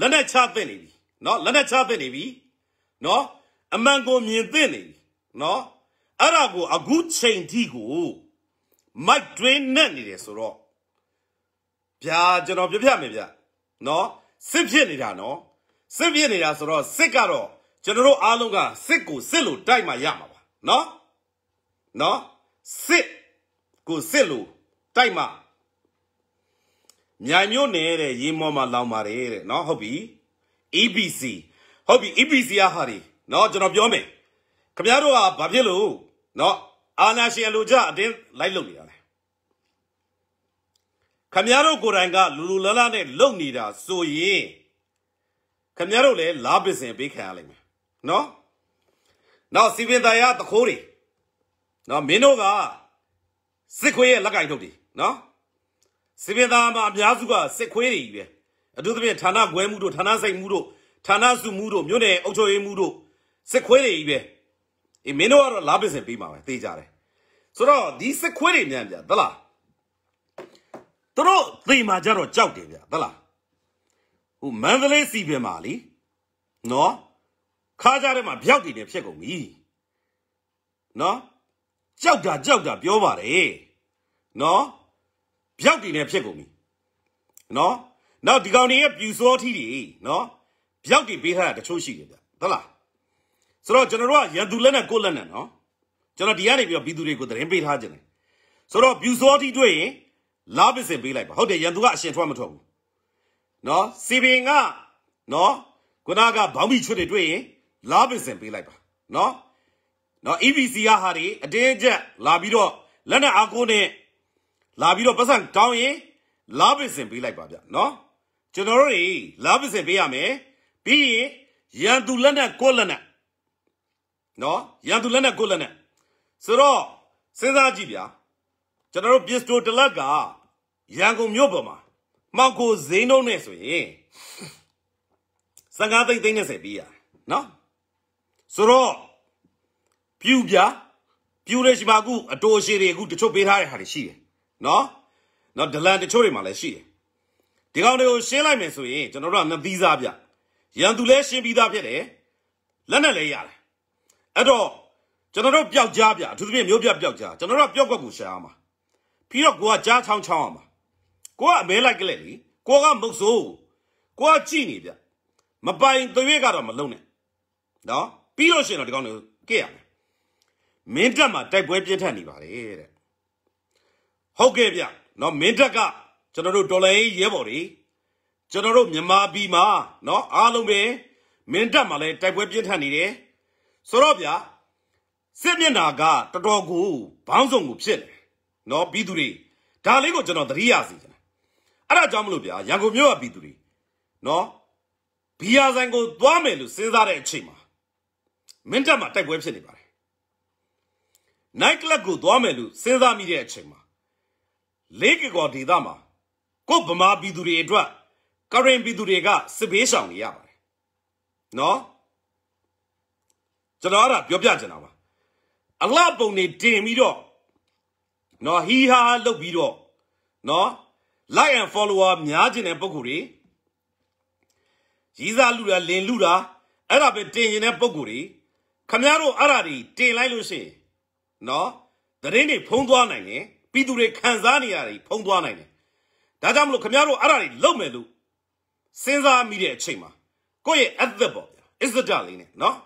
လက်နဲ့ချသင့်နေပြီနော်လက်နဲ့ချသင့်နေပြီနော်အမှန်ကိုမြင်သင့်နေပြီနော်အဲ့ဒါကိုအခုချိန်ထိကိုမိုက်တွင်းနဲ့နေတယ်ဆိုတော့ဗျာကျွန်တော်ပြပြမယ်ဗျနော်စစ်ဖြစ်နေတာနော်စစ်ဖြစ်နေတာဆိုတော့စစ်ကတော့ကျွန်တော်တို့အားလုံးကစစ်ကိုစစ်လို့တိုက်မှရမှာပါ နော်နော်စစ်ကိုစစ်လို့တိုက်မှမြိုင်မျိုးနေတဲ့ရေမောမှာလောင်ပါတယ်တဲ့နော်ဟုတ်ပြီ EBC ဟုတ်ပြီ EBC ကဟာဒီနော်ကျွန်တော်ပြောမယ်ခင်ဗျားတို့ကဘာဖြစ်လို့နော်အာနာရှင်လူကြအတင်းလိုက်လုပ်နေတာလဲခမည်းတော်ကိုယ်တိုင်ကလူလူလလနဲ့လုံနေတာဆိုရင်ခမည်းတော်လည်းလာပစ်စင်ပေးခံရလိမ့်မယ်နော် နောက်စီပင်သားရတခိုးတွေနော်မင်းတို့ကစစ်ခွေးရဲ့လက်ကင်ထုတ်တယ်နော်စီပင်သားမှာအများစုကစစ်ခွေးတွေကြီးပဲအထူးသဖြင့်ဌာနခွဲမှုတို့ဌာနဆိုင်မှုတို့ဌာနစုမှုတို့မြို့နယ်အုပ်ချုပ်ရေးမှုတို့စစ်ခွေးတွေကြီးပဲအေးမင်းတို့ကတော့လာပစ်စင်ပေးမှာပဲသိကြတယ်ဆိုတော့ဒီစစ်ခွေးတွေမြန်ဗျသလားသူတို့သေမှာကြတော့ကြောက်တယ်ဗျသလားဟိုမန္တလေးစီပင်မှာလीနော် ခါကြတဲ့မှာပြောက်တည်နေဖြစ်ကုန်ပြီနော်ကြောက်တာကြောက်တာပြောပါတယ်နော်ပြောက်တည်နေဖြစ်ကုန်ပြီနော်နောက်ဒီကောင်တွေရဲ့ပြူစောထီးတွေနော်ပြောက်တည်ပေးထားတာတချို့ရှိတယ်ဗျဟုတ်လားဆိုတော့ကျွန်တော်တို့ကရန်သူလက်နဲ့ကိုယ်လက်နဲ့နော်ကျွန်တော်ဒီကနေပြီးတော့ပြည်သူတွေကိုသတင်းပေးထားခြင်းတယ်ဆိုတော့ပြူစောထီးတွေ့ရင်လာပစ်စင်ပေးလိုက်ပါဟုတ်တယ်ရန်သူကအရှင်ထွက်မထွက်ဘူးနော်စီပင်ကနော်ခုနကဘောင်းမီချွတ်တွေတွေ့ရင် လာပစ်စင်ပေးလိုက်ပါနော်နော် EBC ကဟာတွေအတင်းအကျပ်လာပြီးတော့လက်နဲ့အာကိုနဲ့လာပြီးတော့ပတ်စံတောင်းရင်လာပစ်စင်ပေးလိုက်ပါဗျနော်ကျွန်တော်တို့တွေလာပစ်စင်ပေးရမယ်ပြီးရင်ရန်သူလက်နဲ့ကိုယ်လက်နဲ့နော်ရန်သူလက်နဲ့ကိုယ်လက်နဲ့ဆိုတော့စဉ်းစားကြည့်ဗျာကျွန်တော်တို့ပစ္စတိုတလက်ကရန်ကုန်မြို့ပေါ်မှာမောက်ကိုဇိန်းတုံးနဲ့ဆိုရင်15သိန်းသိန်း30ပေးရနော် ဆိုတော့ပြူပြပြူတဲ့ရှိမှာအခုအတိုးရှိတွေအခုတချို့ပေးထားတဲ့ဟာတွေရှိတယ်နော်နော်ဒလန်တချို့တွေမှာလည်းရှိတယ်ဒီကောင်တွေကိုရှင်းလိုက်မယ်ဆိုရင်ကျွန်တော်တို့ကမသီးစားပြရန်သူလည်းရှင်းပြီးသားဖြစ်တယ်လက်နဲ့လည်းရတယ်အဲ့တော့ကျွန်တော်တို့ပျောက်ကြားပြအထူးသဖြင့်မျိုးပြပျောက်ကြားကျွန်တော်တို့ကပျောက်ကွက်ကိုရှာရမှာပြီးတော့ကိုကကြားချောင်းချောင်းရမှာကိုကအမဲလိုက်ကလေးလေကိုကမုတ်ဆိုးကိုကကြည်နေဗျမပိုင်သွေးကတော့မလုံနဲ့နော် ပြီးလို့ရှိရင်တော့ဒီကောင်တွေကဲ့ရမယ်မင်းတက်မှာတိုက်ပွဲပြင်းထန်နေပါတယ်တဲ့ဟုတ်ကဲ့ဗျနော်မင်းတက်ကကျွန်တော်တို့ဒေါ်လာရေးရဲဘော်တွေကျွန်တော်တို့မြန်မာပြည်မှာနော်အားလုံးပဲမင်းတက်မှာလည်းတိုက်ပွဲပြင်းထန်နေတယ်ဆိုတော့ဗျစစ်မျက်နာကတော်တော်ကိုဘောင်းဆောင်ကိုဖြစ်တယ်နော်ပြည်သူတွေဒါလေးကိုကျွန်တော်သတိရစီတယ်အဲ့ဒါကြောင့်မလို့ဗျာရန်ကုန်မြို့ကပြည်သူတွေနော်ဘီယာဆိုင်ကိုသွားမယ်လို့စဉ်းစားတဲ့အချိန်မှာ မင်းတက်မှာတိုက်ပွဲဖြစ်နေပါတယ်။ night club ကိုသွားမယ်လို့စဉ်းစားမိတဲ့အချိန်မှာလေးကကောဒေသမှာကိုဗမာပြည်သူတွေအတွက်ကရင်ပြည်သူတွေကစစ်ဘေးရှောင်နေရပါတယ်။နော်ကျွန်တော်အဲ့ဒါပြောပြချင်တာပါ။အလှပုံနေတင်ပြီးတော့နော်ဟီဟာလုတ်ပြီးတော့နော် like and follower များကျင်တဲ့ပုံကိုယ်တွေရီးစားလူတာလင်လူတာအဲ့ဒါပဲတင်ရင်တဲ့ပုံကိုယ်တွေ ခမရတို့အဲ့ဒါတွေတင်လိုက်လို့ရှိရင်နော်သတင်းတွေဖုံးသွားနိုင်တယ်ပြည်သူတွေခံစားနေရတယ်ဖုံးသွားနိုင်တယ်ဒါကြောင့်မလို့ခမရတို့အဲ့ဒါတွေလုပ်မယ်လို့စဉ်းစားမိတဲ့အချိန်မှာကိုယ့်ရဲ့ ethic ပေါ့ဗျာ is the လေးနဲ့နော်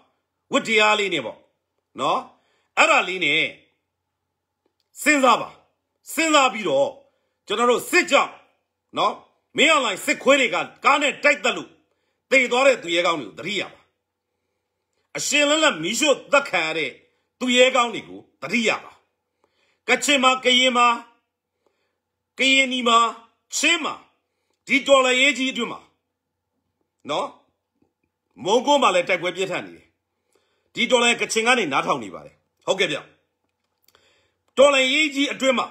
ဝတ္တရားလေးနဲ့ပေါ့နော်အဲ့ဒါလေးနဲ့စဉ်းစားပါစဉ်းစားပြီးတော့ကျွန်တော်တို့စစ်ကြောင့်နော်မင်းအွန်လိုင်းစစ်ခွေးတွေကကားနဲ့တိုက်တက်လို့တေသွားတဲ့သူရဲကောင်းတွေကိုသတိရပါ အရှင်လက်လက်မီးရှို့သက်ခံရတဲ့သူရဲကောင်းတွေကိုသတိရပါကချင်မှာကရင်မှာကရင်နီမှာချင်းမှာဒီတော်လရေးကြီးအတွင်းမှာနော်မုံကိုမှာလည်းတိုက်ပွဲပြင်းထန်နေတယ်ဒီတော်လကချင်ကနေနားထောင်နေပါတယ်ဟုတ်ကဲ့ဗျတော်လရေးကြီးအတွင်းမှာ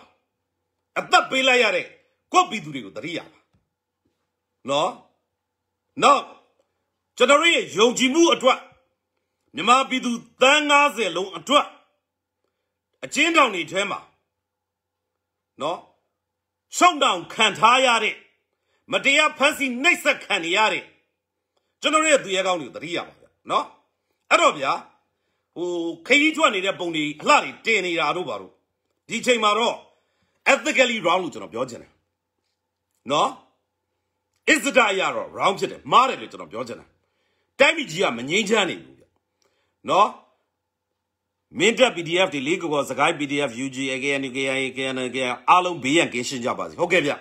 အသက်ပေးလိုက်ရတဲ့ကိုယ့်ပြည်သူတွေကိုသတိရပါနော်နောက်ကျွန်တော်ရဲ့ယုံကြည်မှုအတွက် မြန်မာပြည်သူတန်း90လုံးအတွက်အချင်းတောင်တွေထဲမှာနော်ရှောင်းတောင်ခံထားရတဲ့မတရားဖမ်းဆီးနှိပ်စက်ခံနေရတဲ့ကျွန်တော်ရဲ့သူရဲကောင်းတွေကိုသတိရပါဗျာနော်အဲ့တော့ဗျာဟိုခရီးထွက်နေတဲ့ပုံတွေအလှတွေတင်နေတာတို့ပါတို့ဒီချိန်မှာတော့ ethically wrong လို့ကျွန်တော်ပြောချင်တယ်နော် is the အရာတော့ wrong ဖြစ်တယ်မှားတယ်လို့ကျွန်တော်ပြောချင်တယ်တိုင်းပြည်ကြီးကမငြိမ်းချမ်းနေဘူးဗျ နော်မင်းတပ် PDF တွေလေးကောစကိုင်း PDF UG AKN KIA KN KN အားလုံးဘေးရန်ကင်းရှင်းကြပါစေဟုတ်ကဲ့ဗျ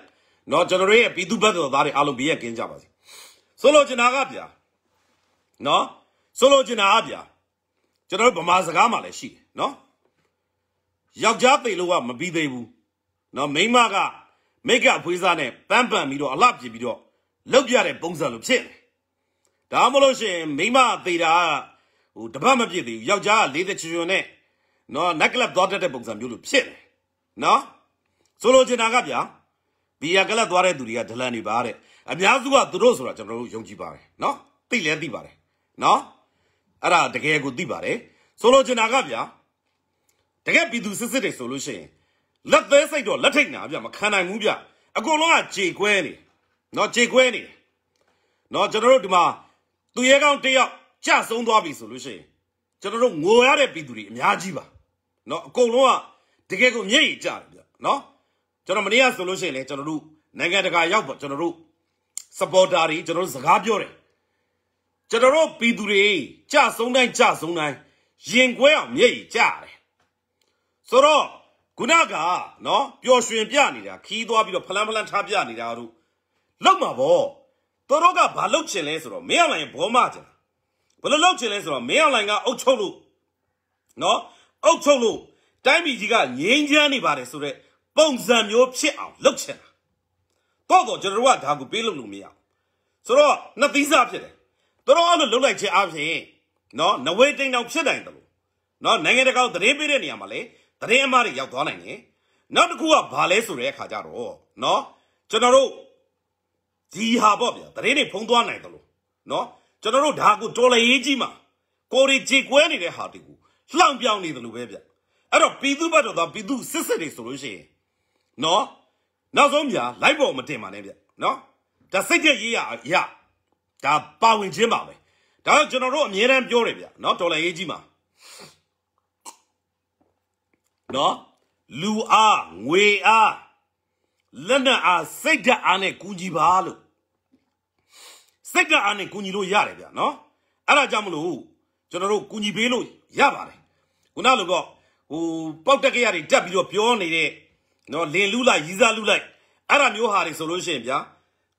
နော်ကျွန်တော်တို့ရဲ့ပြည်သူ့ဘက်တော်သားတွေအားလုံးဘေးရန်ကင်းကြပါစေဆိုလိုချင်တာကဗျာနော်ဆိုလိုချင်တာကဗျာကျွန်တော်တို့ဗမာစကားမှာလည်းရှိတယ်နော်ယောက်ျားသိလို့ကမပြီးသေးဘူးနော်မိန်းမကမိတ်ကအဖွေးစားနဲ့ပန်းပန်ပြီးတော့အလှပြပြီးတော့လောက်ပြတဲ့ပုံစံလိုဖြစ်နေဒါမှမဟုတ်ရှင်မိမသေးတာ ဟိုတပတ်မပြည့်သေးဘူးယောက်ျားကလေးတချွွန်နဲ့နော်နက်ကလပ်သွားတတ်တဲ့ပုံစံမျိုးလိုဖြစ်နေနော်ဆိုလိုချင်တာကဗျာဘီယာကလပ်သွားတဲ့သူတွေကဒလန်တွေပါတဲ့အများစုကသူတို့ဆိုတာကျွန်တော်တို့ယုံကြည်ပါတယ်နော်သိလဲသိပါတယ်နော်အဲ့ဒါတကယ်ကိုသိပါတယ်ဆိုလိုချင်တာကဗျာတကယ်ပြည်သူစစ်စစ်တွေဆိုလို့ရှိရင်လက်သေးစိတ်တော့လက်ထိတ်နာဗျမခံနိုင်ဘူးဗျအကုန်လုံးကကြေကွဲနေနော်ကြေကွဲနေနော်ကျွန်တော်တို့ဒီမှာသူရဲကောင်းတယောက် ကြဆုံးသွားပြီဆိုလို့ရှိရင်ကျွန်တော်တို့ငိုရတဲ့ပြည်သူတွေအများကြီးပါနော်အကုန်လုံးကတကယ်ကိုမျက်ရည်ကျတယ်ဗျနော်ကျွန်တော်မနေ့ကဆိုလို့ရှိရင်လေကျွန်တော်တို့နိုင်ငံတကာရောက်ပေါ့ကျွန်တော်တို့ supporter တွေကျွန်တော်တို့စကားပြောတယ်ကျွန်တော်တို့ပြည်သူတွေကြဆုံးတိုင်းကြဆုံးတိုင်းရင်ကွဲအောင်မျက်ရည်ကျတယ်ဆိုတော့ခုနကနော်ပျော်ရွှင်ပြနေတာခီးသွားပြီးတော့ဖလန်းဖလန်းထားပြနေတာတို့လောက်မှာဗောသူတို့ကဘာလုပ်ချင်လဲဆိုတော့မင်းအောင်လိုင်ဘောမချင် ဘယ်လိုလုပ်ချင်လဲဆိုတော့မင်းအောင်လိုင်ကအုတ်ချုပ်လို့နော်အုတ်ချုပ်လို့တိုင်းပြည်ကြီးကငြိမ်းချမ်းနေပါတယ်ဆိုတော့ပုံစံမျိုးဖြစ်အောင်လုပ်ချင်တာတော့တော့ကျွန်တော်တို့ကဒါကိုပေးလို့လို့မရဘူးဆိုတော့နှစ်သီးစားဖြစ်တယ်သူတို့အဲ့လိုလုပ်လိုက်ခြင်းအပြင်နော်နဝေတိန်တောင်ဖြစ်နိုင်တယ်လို့နော်နိုင်ငံတကာကိုသတင်းပေးတဲ့နေရာမှာလေသတင်းအမှားတွေရောက်သွားနိုင်တယ်နောက်တစ်ခုကဘာလဲဆိုတဲ့အခါကျတော့နော်ကျွန်တော်တို့ဒီဟာပေါ့ဗျာသတင်းတွေဖုံးသွားနိုင်တယ်လို့နော် ကျွန်တော်တို့ဒါကိုတော်လရေးကြီးမှာကိုရီကြေကွဲနေတဲ့ဟာတွေကိုလှောင်ပြောင်းနေတယ်လို့ပဲဗျအဲ့တော့ပြည်သူဘက်တော့ပြည်သူစစ်စစ်တွေဆိုလို့ရှိရင်နော်နောက်ဆုံးဗျာလိုက်ပေါ်မတင်ပါနဲ့ဗျနော်ဒါစိတ်ကြရေးရရဒါပါဝင်ခြင်းပါပဲဒါတော့ကျွန်တော်တို့အမြဲတမ်းပြောတယ်ဗျနော်တော်လရေးကြီးမှာနော်လူအားငွေအားလက်နက်အားစိတ်ဓာတ်အားနဲ့ကူညီပါလို့ စိတ်ဓာတ်အားနဲ့ကူညီလို့ရတယ်ဗျနော်အဲ့ဒါကြောင့်မလို့ကျွန်တော်တို့ကူညီပေးလို့ရပါတယ်ခုနလိုတော့ဟိုပေါက်တက်ကရတွေတက်ပြီးတော့ပြောနေတဲ့နော်လင်လူလိုက်ရီးစားလူလိုက်အဲ့ဒါမျိုးဟာတွေဆိုလို့ရှိရင်ဗျာ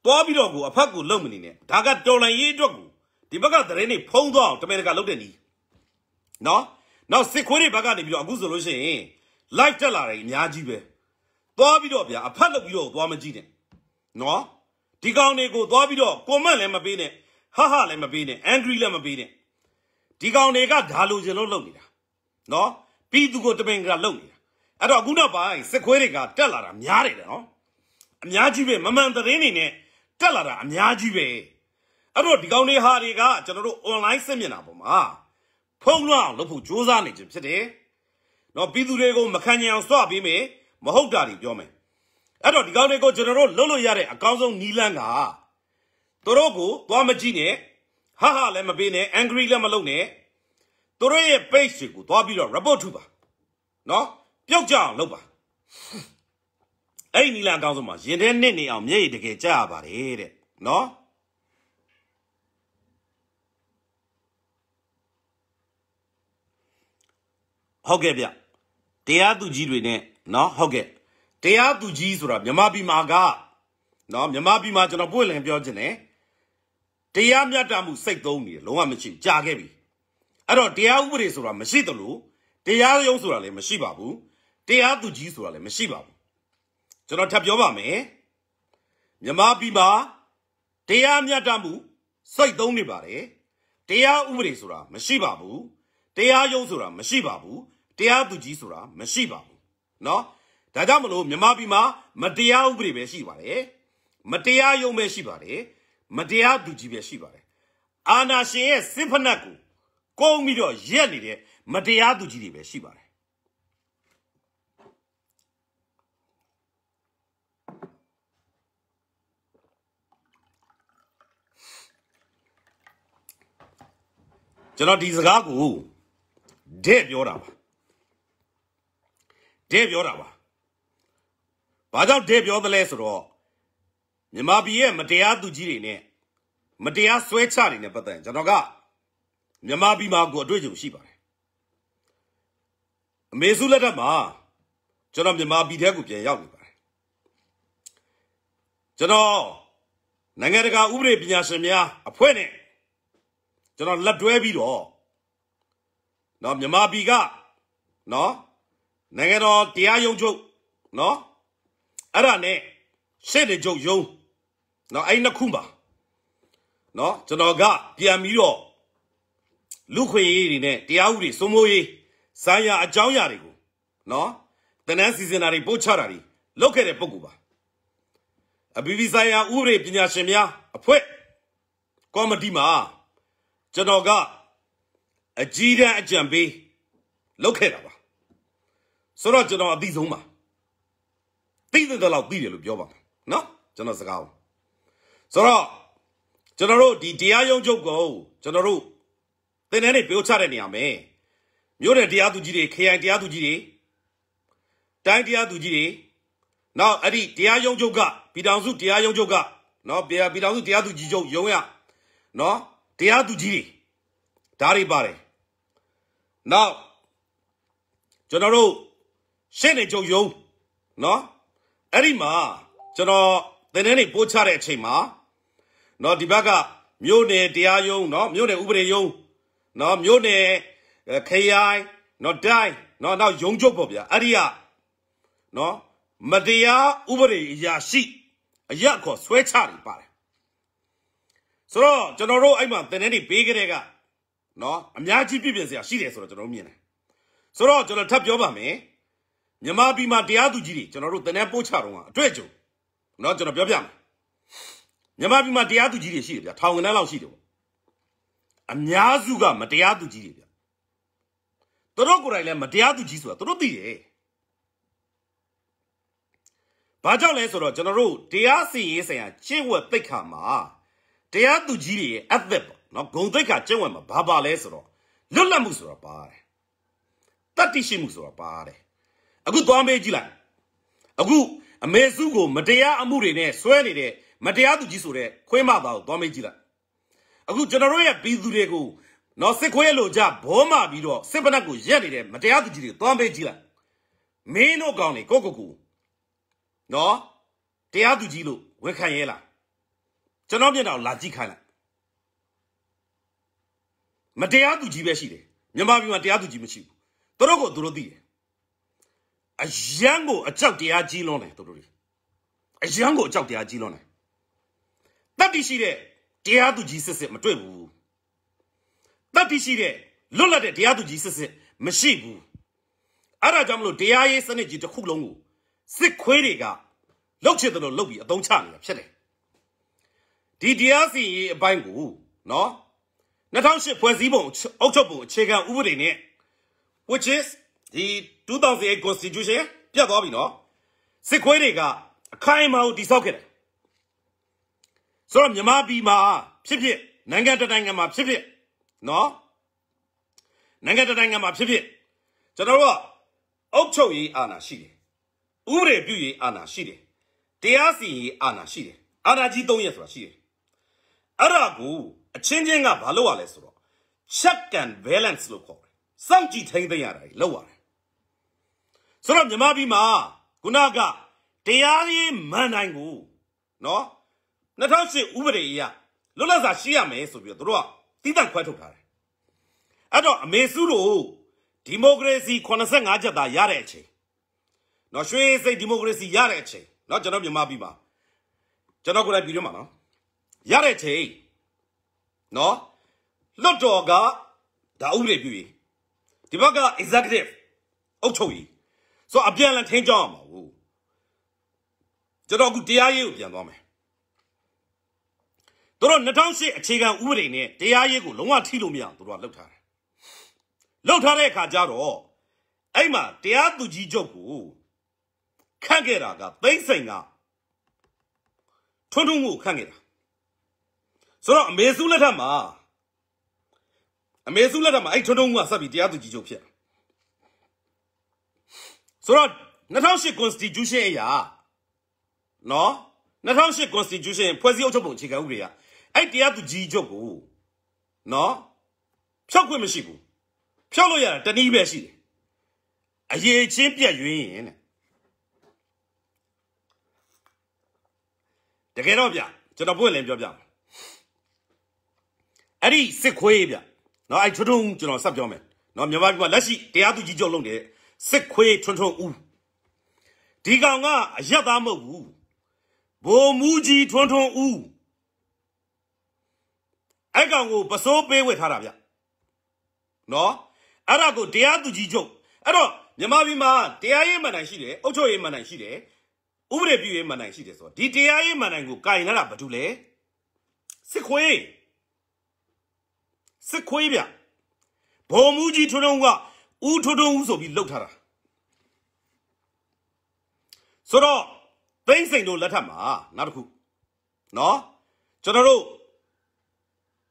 သွားပြီးတော့ကိုအဖက်ကိုလုံမနေနဲ့ဒါကတော်လန်ရေးအတွက်ကိုဒီဘက်ကသတင်းတွေဖုံးသွားအောင်တမန်တကာလုပ်တဲ့နီးနော်နောက်စစ်ခွေးတွေဘက်ကနေပြီးတော့အခုဆိုလို့ရှိရင် live တက်လာတယ်အများကြီးပဲသွားပြီးတော့ဗျာအဖက်လုပ်ပြီးတော့သွားမကြည့်နဲ့နော် ဒီကောင်တွေကိုသွားပြီးတော့ comment လည်းမပေးနဲ့ဟာဟာလည်းမပေးနဲ့ angry လည်းမပေးနဲ့ဒီကောင်တွေကဓာလိုချင်လို့လုပ်နေတာနော်ပြီးသူကိုတပင်ကလုပ်နေတာအဲ့တော့အခုနောက်ပိုင်းစစ်ခွေးတွေကတက်လာတာများတယ်နော်အများကြီးပဲမမှန်သတင်းတွေနဲ့တက်လာတာအများကြီးပဲအဲ့တော့ဒီကောင်တွေဟာတွေကကျွန်တော်တို့ online စစ်မျက်နှာပေါ်မှာဖုံးလွှမ်းအောင်လုပ်ဖို့စူးစမ်းနေခြင်းဖြစ်တယ်နော်ပြည်သူတွေကိုမခံကြအောင်စွပေးမယ်မဟုတ်တာတွေပြောမယ် အဲ့တော့ဒီကောင်တွေကိုကျွန်တော်တို့လုပ်လို့ရတဲ့အကောင်းဆုံးနီးလန်းကသူတို့ကိုသွားမကြည့်နဲ့ဟာဟာလည်းမပေးနဲ့ angry လည်းမလုပ်နဲ့သူတို့ရဲ့ page တွေကိုသွားပြီးတော့ report ထုပါနော်ပြုတ်ကြအောင်လုပ်ပါအဲ့ဒီနီလန်အကောင်းဆုံးမှာရင်ထဲနစ်နေအောင်မျက်ရည်တကယ်ကြရပါတယ်တဲ့နော်ဟုတ်ကဲ့ဗျတရားသူကြီးတွေနဲ့နော်ဟုတ်ကဲ့ တရားသူကြီးဆိုတာမြမပြည်မှာကနော်မြမပြည်မှာကျွန်တော်ပွင့်လင်ပြောခြင်းနဲ့တရားမျှတမှုစိတ်သုံးနေတယ်လုံးဝမရှိဘူးကြာခဲ့ပြီအဲ့တော့တရားဥပဒေဆိုတာမရှိသလိုတရားရုံးဆိုတာလည်းမရှိပါဘူးတရားသူကြီးဆိုတာလည်းမရှိပါဘူးကျွန်တော်ထပ်ပြောပါမယ်မြမပြည်မှာတရားမျှတမှုစိတ်သုံးနေပါတယ်တရားဥပဒေဆိုတာမရှိပါဘူးတရားရုံးဆိုတာမရှိပါဘူးတရားသူကြီးဆိုတာမရှိပါဘူးเนาะ ဒါကြောင့်မလို့မြန်မာပြည်မှာမတရားဥပဒေပဲရှိပါတယ်မတရားရုံးပဲရှိပါတယ်မတရားသူကြီးပဲရှိပါတယ်အာနာရှင်ရဲ့စစ်ဖက်နှက်ကိုကုန်းပြီးတော့ရက်နေတဲ့မတရားသူကြီးတွေပဲရှိပါတယ်ကျွန်တော်ဒီစကားကိုတဲ့ပြောတာပါတဲ့ပြောတာပါ ဘာကြောင့်တဲ့ပြောသလဲဆိုတော့မြန်မာပြည်ရဲ့မတရားသူကြီးတွေနဲ့မတရားဆွဲချတွေနဲ့ပတ်သက်ရင်ကျွန်တော်ကမြန်မာပြည်မှာကိုအတွေ့အကြုံရှိပါတယ်အမေစုလက်ထက်မှာကျွန်တော်မြန်မာပြည်ထဲကိုပြန်ရောက်နေပါတယ်ကျွန်တော်နိုင်ငံတကာဥပဒေပညာရှင်များအဖွဲ့နဲ့ကျွန်တော်လက်တွဲပြီးတော့နော်မြန်မာပြည်ကနော်နိုင်ငံတော်တရားရုံးချုပ်နော် အဲ့ဒါနဲ့ရှေ့နေချုပ်ယုံနော်အဲ့နှစ်ခုပါနော်ကျွန်တော်ကပြန်ပြီးတော့လူခွေရေးတွေနဲ့တရားဥပဒေစိုးမိုးရေးဆိုင်ရာအကြောင်းအရာတွေကိုနော်တနန်းစီစဉ်တာတွေပို့ချတာတွေလုပ်ခဲ့တဲ့ပုံကူပါအဘီဘီဆိုင်ရာဥပဒေပညာရှင်များအဖွဲ့ကော်မတီမှာကျွန်တော်ကအကြီးတန်းအကြံပေးလုပ်ခဲ့တာပါဆိုတော့ကျွန်တော်အသိဆုံးပါ သိတဲ့လောက်သိတယ်လို့ပြောပါမယ်နော်ကျွန်တော်စကားအောင်ဆိုတော့ကျွန်တော်တို့ဒီတရားရုံးချုပ်ကိုကျွန်တော်တို့သင်တန်းတွေပြောချတဲ့နေရာမှာမြို့နယ်တရားသူကြီးတွေခရိုင်တရားသူကြီးတွေတိုင်းတရားသူကြီးတွေနောက်အဲ့ဒီတရားရုံးချုပ်ကပြည်ထောင်စုတရားရုံးချုပ်ကနော်ပြည်ပြည်ထောင်စုတရားသူကြီးချုပ်ရုံးရနော်တရားသူကြီးတွေဒါတွေပါတယ်နောက်ကျွန်တော်တို့ရှင်းနေချုပ်ရုံးနော် အဲ့ဒီမှာကျွန်တော်သင်တန်းတွေပို့ချတဲ့အချိန်မှာနော်ဒီဘက်ကမြို့နယ်တရားရုံးနော်မြို့နယ်ဥပဒေရုံးနော်မြို့နယ်ခရိုင်နော်တိုင်းနော်နောက်ရုံးချုပ်ပေါ့ဗျာအဲ့ဒီကနော်မတရားဥပဒေအရာရှိအရက်ခေါ်ဆွဲချနေပါတယ်ဆိုတော့ကျွန်တော်တို့အဲ့မှာတင်နေနေပေးကြတဲ့ကနော်အများကြီးပြည့်ပြည့်စရာရှိတယ်ဆိုတော့ကျွန်တော်မြင်တယ်ဆိုတော့ကျွန်တော်ထပ်ပြောပါမယ် မြန်မာပြည်မှာတရားသူကြီးတွေကျွန်တော်တို့တင်နေပို့ချတော့ကအတွေ့အကြုံနော်ကျွန်တော်ပြောပြမယ်မြန်မာပြည်မှာတရားသူကြီးတွေရှိတယ်ဗျာထောင်ကနန်းလောက်ရှိတယ်ပေါ့အများစုကမတရားသူကြီးတွေဗျာသူတို့ကိုယ်တိုင်လည်းမတရားသူကြီးဆိုတာသူတို့သိတယ်ဘာကြောင့်လဲဆိုတော့ကျွန်တော်တို့တရားစီရင်ဆိုင်ရာကျင့်ဝတ်သိက္ခာမှာတရားသူကြီးတွေရဲ့ ethic ပေါ့နော်ဂုဏ်သိက္ခာကျင့်ဝတ်မှာဘာပါလဲဆိုတော့လွတ်လပ်မှုဆိုတာပါတယ်တတ္တိရှိမှုဆိုတာပါတယ် အခုသွားမေးကြည့်လိုက်အခုအမေစုကိုမတရားအမှုတွေနဲ့ဆွဲနေတဲ့မတရားသူကြီးဆိုတဲ့ခွေးမသားကိုသွားမေးကြည့်လိုက်အခုကျွန်တော်တို့ရဲ့ပြည်သူတွေကိုနော်စစ်ခွေးလို့ကြဘောမပြီးတော့စစ်ပနက်ကိုရက်နေတဲ့မတရားသူကြီးတွေသွားမေးကြည့်လိုက်မင်းတို့ကောင်းနေကိုကိုကိုနော်တရားသူကြီးလို့ဝန်ခံရဲလားကျွန်တော်မျက်နှာလာကြည့်ခိုင်းလိုက်မတရားသူကြီးပဲရှိတယ်မြန်မာပြည်မှာတရားသူကြီးမရှိဘူးသူတို့ကိုသူတို့သိတယ် အယံကိုအကြောက်တရားကြီးလွန်းတယ်သူတို့တွေအယံကိုအကြောက်တရားကြီးလွန်းတယ်တတ်တရှိတဲ့တရားသူကြီးစစ်စစ်မတွေ့ဘူးတတ်တရှိတဲ့လွတ်လပ်တဲ့တရားသူကြီးစစ်စစ်မရှိဘူးအဲ့ဒါကြောင့်မလို့တရားရေးစနစ်ကြီးတစ်ခုလုံးကိုစစ်ခွေးတွေကလှုပ်ချစ်တယ်လို့လှုပ်ပြီးအသုံးချနေတာဖြစ်တယ်ဒီတရားစီရင်အပိုင်းကိုနော်2008ဖွဲ့စည်းပုံအုပ်ချုပ်ပုံအခြေခံဥပဒေနဲ့ which is ဒီ 2008 constitution ပြတ်သွားပြီနော်စစ်ခွေးတွေကအခိုင်အမာကိုတိဆောက်ခဲ့တယ်ဆိုတော့မြန်မာပြည်မှာဖြစ်ဖြစ်နိုင်ငံတနိုင်ငံမှာဖြစ်ဖြစ်နော်နိုင်ငံတနိုင်ငံမှာဖြစ်ဖြစ်ကျွန်တော်တို့ကအုပ်ချုပ်ရေးအာဏာရှိတယ်ဥပဒေပြုရေးအာဏာရှိတယ်တရားစီရင်ရေးအာဏာရှိတယ်အာဏာကြီး၃ရက်ဆိုတာရှိတယ်အဲ့ဒါကိုအချင်းချင်းကဘာလုပ်ရလဲဆိုတော့ check and balance လို့ခေါ်တယ်စောင့်ကြည့်ထိန်းသိမ်းရတာလုပ်ရတယ် ဆိုတော့မြန်မာပြည်မှာခုနကတရားရေးမန်တိုင်းကိုနော်2008ဥပဒေအရလွတ်လပ်စွာရှိရမယ်ဆိုပြီးတော့တို့ကတိတန့်ခွဲထုတ်ထားတယ်အဲ့တော့အမေစုတို့ဒီမိုကရေစီ85ချက်သာရတဲ့အချိန်နော်ရွှေစိတ်ဒီမိုကရေစီရတဲ့အချိန်နော်ကျွန်တော်မြန်မာပြည်မှာကျွန်တော်ကိုယ်တိုင်ပြည်တွင်းမှာနော်ရတဲ့အချိန်နော်လွတ်တော်ကဒါဥပဒေပြုရေးဒီဘက်က executive အုပ်ချုပ်ရေး ဆိုအပြန်လန်ထင်းကြောင်းအောင်ပါဘူးကျွန်တော်အခုတရားရေးကိုပြန်သွားမယ်တို့တော့2008အခြေခံဥပဒေနဲ့တရားရေးကိုလုံးဝထိလို့မရအောင်တို့ကလှုပ်ထားတယ်လှုပ်ထားတဲ့အခါကျတော့အဲ့မှာတရားသူကြီးချုပ်ကိုခန့်ခဲ့တာကသိမ့်စိန်ကထွန်းထွန်းကိုခန့်ခဲ့တာဆိုတော့အမေစုလက်ထက်မှာအမေစုလက်ထက်မှာအဲ့ထွန်းထွန်းကဆက်ပြီးတရားသူကြီးချုပ်ဖြစ် ဆိုတော့2008 constitution အရာနော်2008 constitution ဖွဲ့စည်းအုပ်ချုပ်ပုံအခြေခံဥပဒေကအဲ့တရားသူကြီးချုပ်ကိုနော်ဖြောက်ခွင့်မရှိဘူးဖြောက်လို့ရတာတနည်းပဲရှိတယ်အရေးချင်းပြက်ရွင်းရင်တဲ့တကယ်တော့ဗျကျွန်တော်ပွင့်လင်းပြောပြမယ်အဲ့ဒီစစ်ခွေးဗျနော်အဲ့ထွန်းထွန်းကျွန်တော်ဆက်ပြောမယ်နော်မြန်မာပြည်မှာလက်ရှိတရားသူကြီးချုပ်လုပ်တဲ့ စစ်ခွေးထွန်းထွန်းဦးဒီကောင်ကအရက်သားမဟုတ်ဘူးဘိုလ်မူကြီးထွန်းထွန်းဦးအဲ့ကောင်ကိုပစိုးပေးဝတ်ထားတာဗျနော်အဲ့ဒါကိုတရားသူကြီးချုပ်အဲ့တော့မြန်မာပြည်မှာတရားရေးမှန်တိုင်ရှိတယ်အုပ်ချုပ်ရေးမှန်တိုင်ရှိတယ်ဥပဒေပြုရေးမှန်တိုင်ရှိတယ်ဆိုတော့ဒီတရားရေးမှန်တိုင်ကိုကင်လာတာဘာတူလဲစစ်ခွေးစစ်ခွေးဗျဘုံမူကြီးထွန်းထွန်းက ဦးထွန်းထွန်းဦးဆိုပြီးလှုပ်ထားတာဆိုတော့သိမ့်စိန်တို့လက်ထက်မှာနောက်တစ်ခုနော်ကျွန်တော်တို့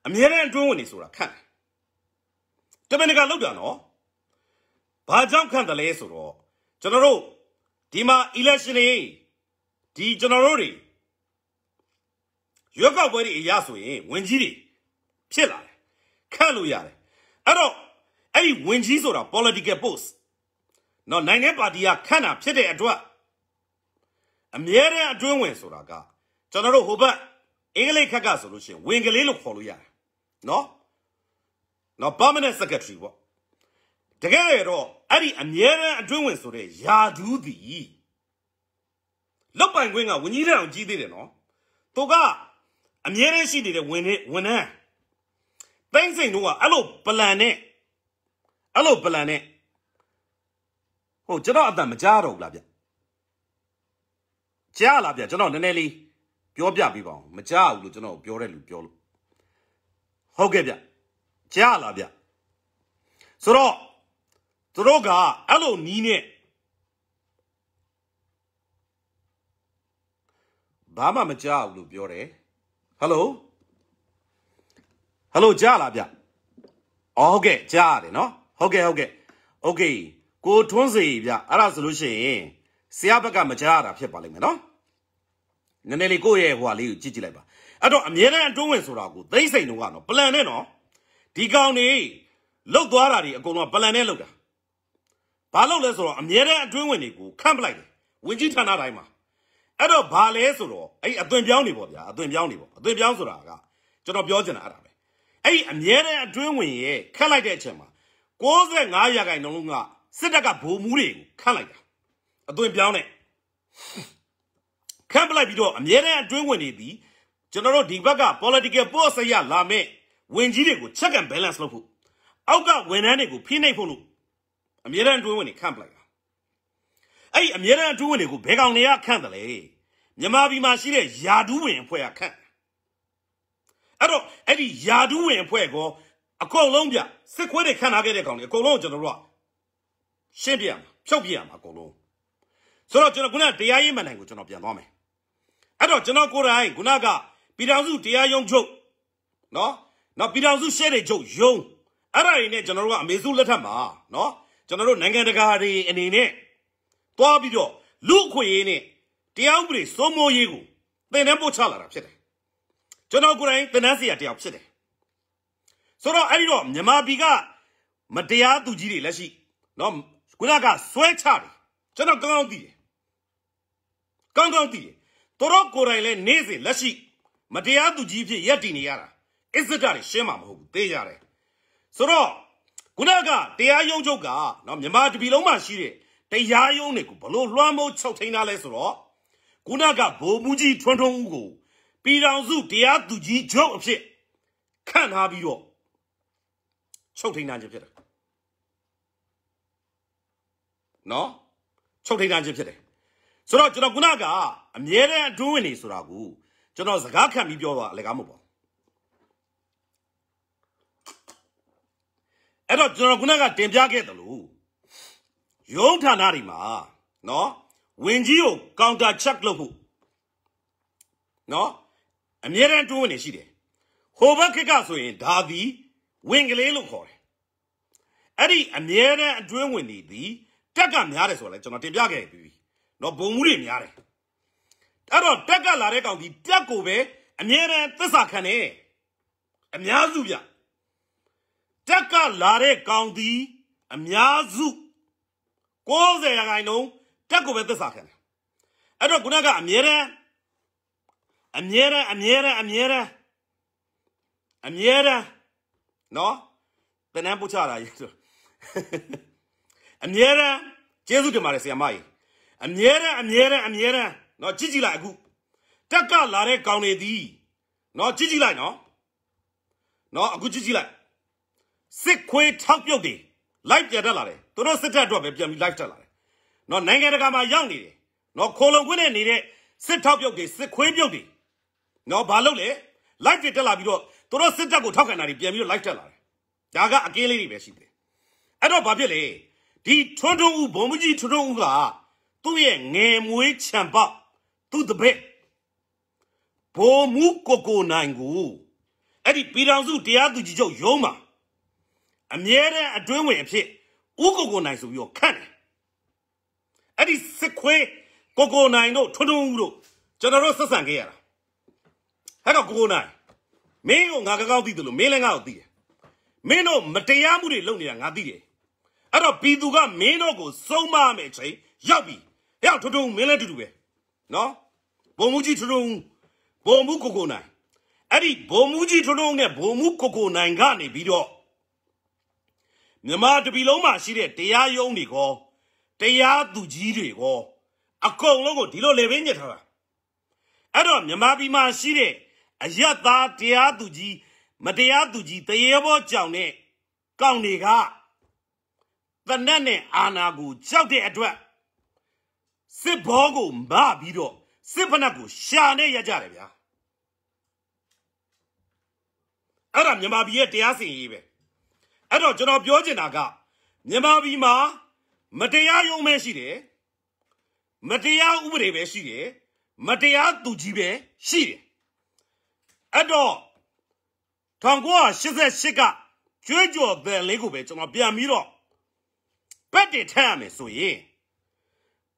အမြဲတမ်းအတွင်းဝင်နေဆိုတာခန့်တယ်တမင်တကာလောက်တာနော်ဘာကြောင့်ခန့်တယ်လဲဆိုတော့ကျွန်တော်တို့ဒီမှာ election တွေဒီကျွန်တော်တို့တွေရွက်ကောက်ပွဲတွေအရာဆိုရင်ဝင်ကြီးတွေဖြစ်လာတယ်ခန့်လို့ရတယ်အဲ့တော့ အဲ့ဒီဝင်ကြီးဆိုတာ political post နော်နိုင်ငံပါတီကခန့်တာဖြစ်တဲ့အတွက်အမြဲတမ်းအတွင်းဝင်ဆိုတာကကျွန်တော်တို့ဟိုဘက်အင်္ဂလိပ်ခက်ကဆိုလို့ရှိရင်ဝင်ကလေးလို့ခေါ်လို့ရတယ်နော်နော် permanent secretary ပေါ့တကယ်ရတော့အဲ့ဒီအမြဲတမ်းအတွင်းဝင်ဆိုတဲ့ယာဒူးသည်လောက်ပိုင်ခွင့်ကဝင်းကြီးတဲ့အောင်ကြီးသေးတယ်နော်သူကအမြဲတမ်းရှိနေတဲ့ဝင်နေဝန်ထမ်းသိမ့်စိန်တို့ကအဲ့လိုပလန်နဲ့ အဲ့လိုပလန်နဲ့ဟုတ်ကျွန်တော်အတန်မကြားတော့ဘူးလားဗျကြားလားဗျကျွန်တော်နည်းနည်းလေးပြောပြပေးပါအောင်မကြားဘူးလို့ကျွန်တော်ပြောတဲ့လူပြောလို့ဟုတ်ကဲ့ဗျကြားလားဗျဆိုတော့သူတို့ကအဲ့လိုနီးနဲ့ဘာမှမကြားဘူးလို့ပြောတယ်ဟယ်လိုဟယ်လိုကြားလားဗျအော်ဟုတ်ကဲ့ကြားရတယ်နော် ဟုတ်ကဲ့ဟုတ်ကဲ့โอเคကိုထွန်းစီဗျအဲ့ဒါဆိုလို့ရှိရင်ဆရာဘက်ကမကြားရတာဖြစ်ပါလိမ့်မယ်နော်နည်းနည်းလေးကိုယ့်ရဲ့ဟိုဟာလေးကိုကြည့်ကြည့်လိုက်ပါအဲ့တော့အမြဲတမ်းအတွင်းဝင်ဆိုတာကိုသိမ့်စိန်တော့ကနော်ပလန်နဲ့နော်ဒီကောင်နေလုတ်သွားတာဒီအကုန်လုံးပလန်နဲ့လုတ်တာဘာလို့လဲဆိုတော့အမြဲတမ်းအတွင်းဝင်တွေကိုခန့်ပလိုက်တယ်ဝင်ကြီးဌာနတိုင်းမှာအဲ့တော့ဘာလဲဆိုတော့အဲ့အသွင်ပြောင်းနေပေါ့ဗျာအသွင်ပြောင်းနေပေါ့အသွင်ပြောင်းဆိုတာကကျွန်တော်ပြောချင်တာအဲ့ဒါပဲအဲ့အမြဲတမ်းအတွင်းဝင်ရဲ့ခန့်လိုက်တဲ့အချိန်မှာ 65ရာခိုင်နှုန်းလုံးကစစ်တပ်ကဗိုလ်မှူးတွေကိုခန့်လိုက်တာအသွင်ပြောင်းနေခန့်ပလိုက်ပြီးတော့အမြဲတမ်းအတွင်းဝင်နေသည်ကျွန်တော်တို့ဒီဘက်က political post ရလာမဲ့ဝင်ကြီးတွေကို check and balance လုပ်ဖို့အောက်ကဝန်ထမ်းတွေကိုဖိနှိပ်ဖို့လို့အမြဲတမ်းအတွင်းဝင်နေခန့်ပလိုက်တာအဲ့ဒီအမြဲတမ်းအတွင်းဝင်တွေကိုဘယ်ကောင်တွေကခန့်တယ်လဲမြန်မာပြည်မှာရှိတဲ့ယာဒူးဝင်အဖွဲ့ကခန့်အဲ့တော့အဲ့ဒီယာဒူးဝင်အဖွဲ့ကော အကုန်လုံးပြစစ်ခွေးတွေခန့်ထားခဲ့တဲ့ကောင်တွေအကုန်လုံးကျွန်တော်တို့ကရှင်းပြရမှာဖြုတ်ပြရမှာအကုန်လုံးဆိုတော့ကျွန်တော်ခုနတရားရေးမှန်တိုင်ကိုကျွန်တော်ပြန်သွားမယ်အဲ့တော့ကျွန်တော်ကိုယ်တိုင်ခုနကပြည်ထောင်စုတရားရုံးချုပ်နော်နော်ပြည်ထောင်စုရှဲတွေချုပ်ယုံအဲ့ဒါတွေနဲ့ကျွန်တော်တို့ကအမေစုလက်ထက်မှာနော်ကျွန်တော်တို့နိုင်ငံတကာတွေအနေနဲ့တွားပြီးတော့လူအခွင့်အရေးနဲ့တရားဥပဒေစိုးမိုးရေးကိုသင်တန်းပို့ချလာတာဖြစ်တယ်ကျွန်တော်ကိုယ်တိုင်သင်တန်းစီရတယောက်ဖြစ်တယ် ဆိုတော့အဲ့ဒီတော့မြန်မာပြည်ကမတရားသူကြီးတွေလက်ရှိနော်ခုနကဆွဲချတယ်ကျွန်တော်ကောင်းကောင်းသိတယ်ကောင်းကောင်းသိတယ်တို့တော့ကိုယ်တိုင်လည်းနေ့စဉ်လက်ရှိမတရားသူကြီးဖြစ်ရက်တည်နေရတာအစ်စတာတွေရှင်းမှာမဟုတ်ဘူးသိရတယ်ဆိုတော့ခုနကတရားရုံးချုပ်ကနော်မြန်မာတပြည်လုံးမှာရှိတဲ့တရားရုံးတွေကိုဘလို့လွှမ်းမိုးချုပ်ထိန်တာလဲဆိုတော့ခုနကဗိုလ်မှူးကြီးထွန်းထွန်းဦးကိုပြည်တော်စုတရားသူကြီးချုပ်အဖြစ်ခန့်ထားပြီးတော့ ချုပ်ထိန်တာခြင်းဖြစ်တယ်နော်ချုပ်ထိန်တာခြင်းဖြစ်တယ်ဆိုတော့ကျွန်တော်ခုနကအမြဲတမ်းအတွင်းဝင်နေဆိုတာကိုကျွန်တော်စကားခံပြီးပြောတော့အလကားမဟုတ်ပါဘူးအဲ့တော့ကျွန်တော်ခုနကတင်ပြခဲ့တယ်လို့ရုံးဌာနတွေမှာနော်ဝင်ကြီးကိုကောင်တာချက်လုပ်ဖို့နော်အမြဲတမ်းတွန်းဝင်နေရှိတယ်ဟိုဘက်ခက်ကဆိုရင်ဒါသည် ဝင်ကလေးလို့ခေါ်တယ်အဲ့ဒီအမြဲတမ်းအတွင်းဝင်နေသည်တက်ကများတယ်ဆိုတော့လေကျွန်တော်တင်ပြခဲ့ပြီနော်ဘုံမှုတွေများတယ်အဲ့တော့တက်ကလာတဲ့ကောင်ဒီတက်ကိုပဲအမြဲတမ်းသစ္စာခံတယ်အများစုဗျတက်ကလာတဲ့ကောင်ဒီအများစု90ရာခိုင်နှုန်းတက်ကိုပဲသစ္စာခံတယ်အဲ့တော့ခုနကအမြဲတမ်းအမြဲတမ်းအမြဲတမ်းအမြဲတမ်းအမြဲတမ်း နော်တနန်းပို့ချတာရေဆိုအမြဲတမ်းကျေးဇူးတင်ပါတယ်ဆရာမကြီးအမြဲတမ်းအမြဲတမ်းအမြဲတမ်းနော်ကြည့်ကြည့်လိုက်အခုတက်ကလာတဲ့ကောင်တွေသည်နော်ကြည့်ကြည့်လိုက်နော်နော်အခုကြည့်ကြည့်လိုက်စစ်ခွေးထောက်ပြုတ်တွေ live ပြန်တက်လာတယ်သူတို့စစ်တပ်အတွက်ပဲပြန်ပြီး live တက်လာတယ်နော်နိုင်ငံတကာမှာရောက်နေတယ်နော်ခိုလုံခွင့်နဲ့နေတဲ့စစ်ထောက်ပြုတ်တွေစစ်ခွေးပြုတ်တွေနော်ဘာလို့လဲ live တွေတက်လာပြီးတော့ သူတို့စစ်တပ်ကိုထောက်ခံတာတွေပြန်ပြီးတော့ live တက်လာတယ်ဒါကအကင်းလေးတွေပဲရှိတယ်အဲ့တော့ဘာဖြစ်လဲဒီထွန်းထွန်းဦးဘုံမကြီးထွန်းထွန်းဦးကသူ့ရဲ့ငယ်မွေးချံပေါက်သူ့တပည့်ဘိုလ်မူကိုကိုနိုင်ကိုအဲ့ဒီပြည်တော်စုတရားသူကြီးချုပ်ရုံးမှာအမြဲတမ်းအတွင်းဝင်အဖြစ်ဥကိုကိုနိုင်ဆိုပြီးတော့ခန့်တယ်အဲ့ဒီစစ်ခွေးကိုကိုနိုင်တို့ထွန်းထွန်းဦးတို့ကျွန်တော်တို့ဆက်ဆံခဲ့ရတာအဲ့တော့ကိုကိုနိုင် မင်းကိုငါကောက်သိတယ်လို့မင်းလည်းငါ့ကိုသိတယ်မင်းတို့မတရားမှုတွေလုပ်နေတာငါသိတယ်အဲ့တော့ပြည်သူကမင်းတို့ကိုစုံမမယ်ချိန်ရောက်ပြီရောက်ထွန်းထွန်းဦးမင်းလည်းတူတူပဲနော်ဘုံမူကြီးထွန်းထွန်းဦးဘုံမူကိုကိုနိုင်အဲ့ဒီဘုံမူကြီးထွန်းထွန်းဦးနဲ့ဘုံမူကိုကိုနိုင်ကနေပြီးတော့မြန်မာတပီလုံးမှာရှိတဲ့တရားရုံးတွေကောတရားသူကြီးတွေကောအကုန်လုံးကိုဒီလိုလေပင်းညစ်ထားတာအဲ့တော့မြန်မာပြည်မှာရှိတဲ့ အယက်သားတရားသူကြီးမတရားသူကြီးတရေဘောကြောင်တဲ့ကောင်းတွေကတနက်နဲ့အာနာကိုကြောက်တဲ့အတွက်စစ်ဘောကိုမပြီးတော့စစ်ဖနက်ကိုရှာနေရကြတယ်ဗျာအဲ့ဒါမြန်မာပြည်ရဲ့တရားစီရင်ရေးပဲအဲ့တော့ကျွန်တော်ပြောချင်တာကမြန်မာပြည်မှာမတရားရုံးပဲရှိတယ်မတရားဥပဒေပဲရှိတယ်မတရားသူကြီးပဲရှိတယ် အဲ့တော့1988ကကျွေးကြော်တဲ့လေးကိုပဲကျွန်တော်ပြန်ပြီးတော့ပက်တင်ထမ်းရမယ်ဆိုရင်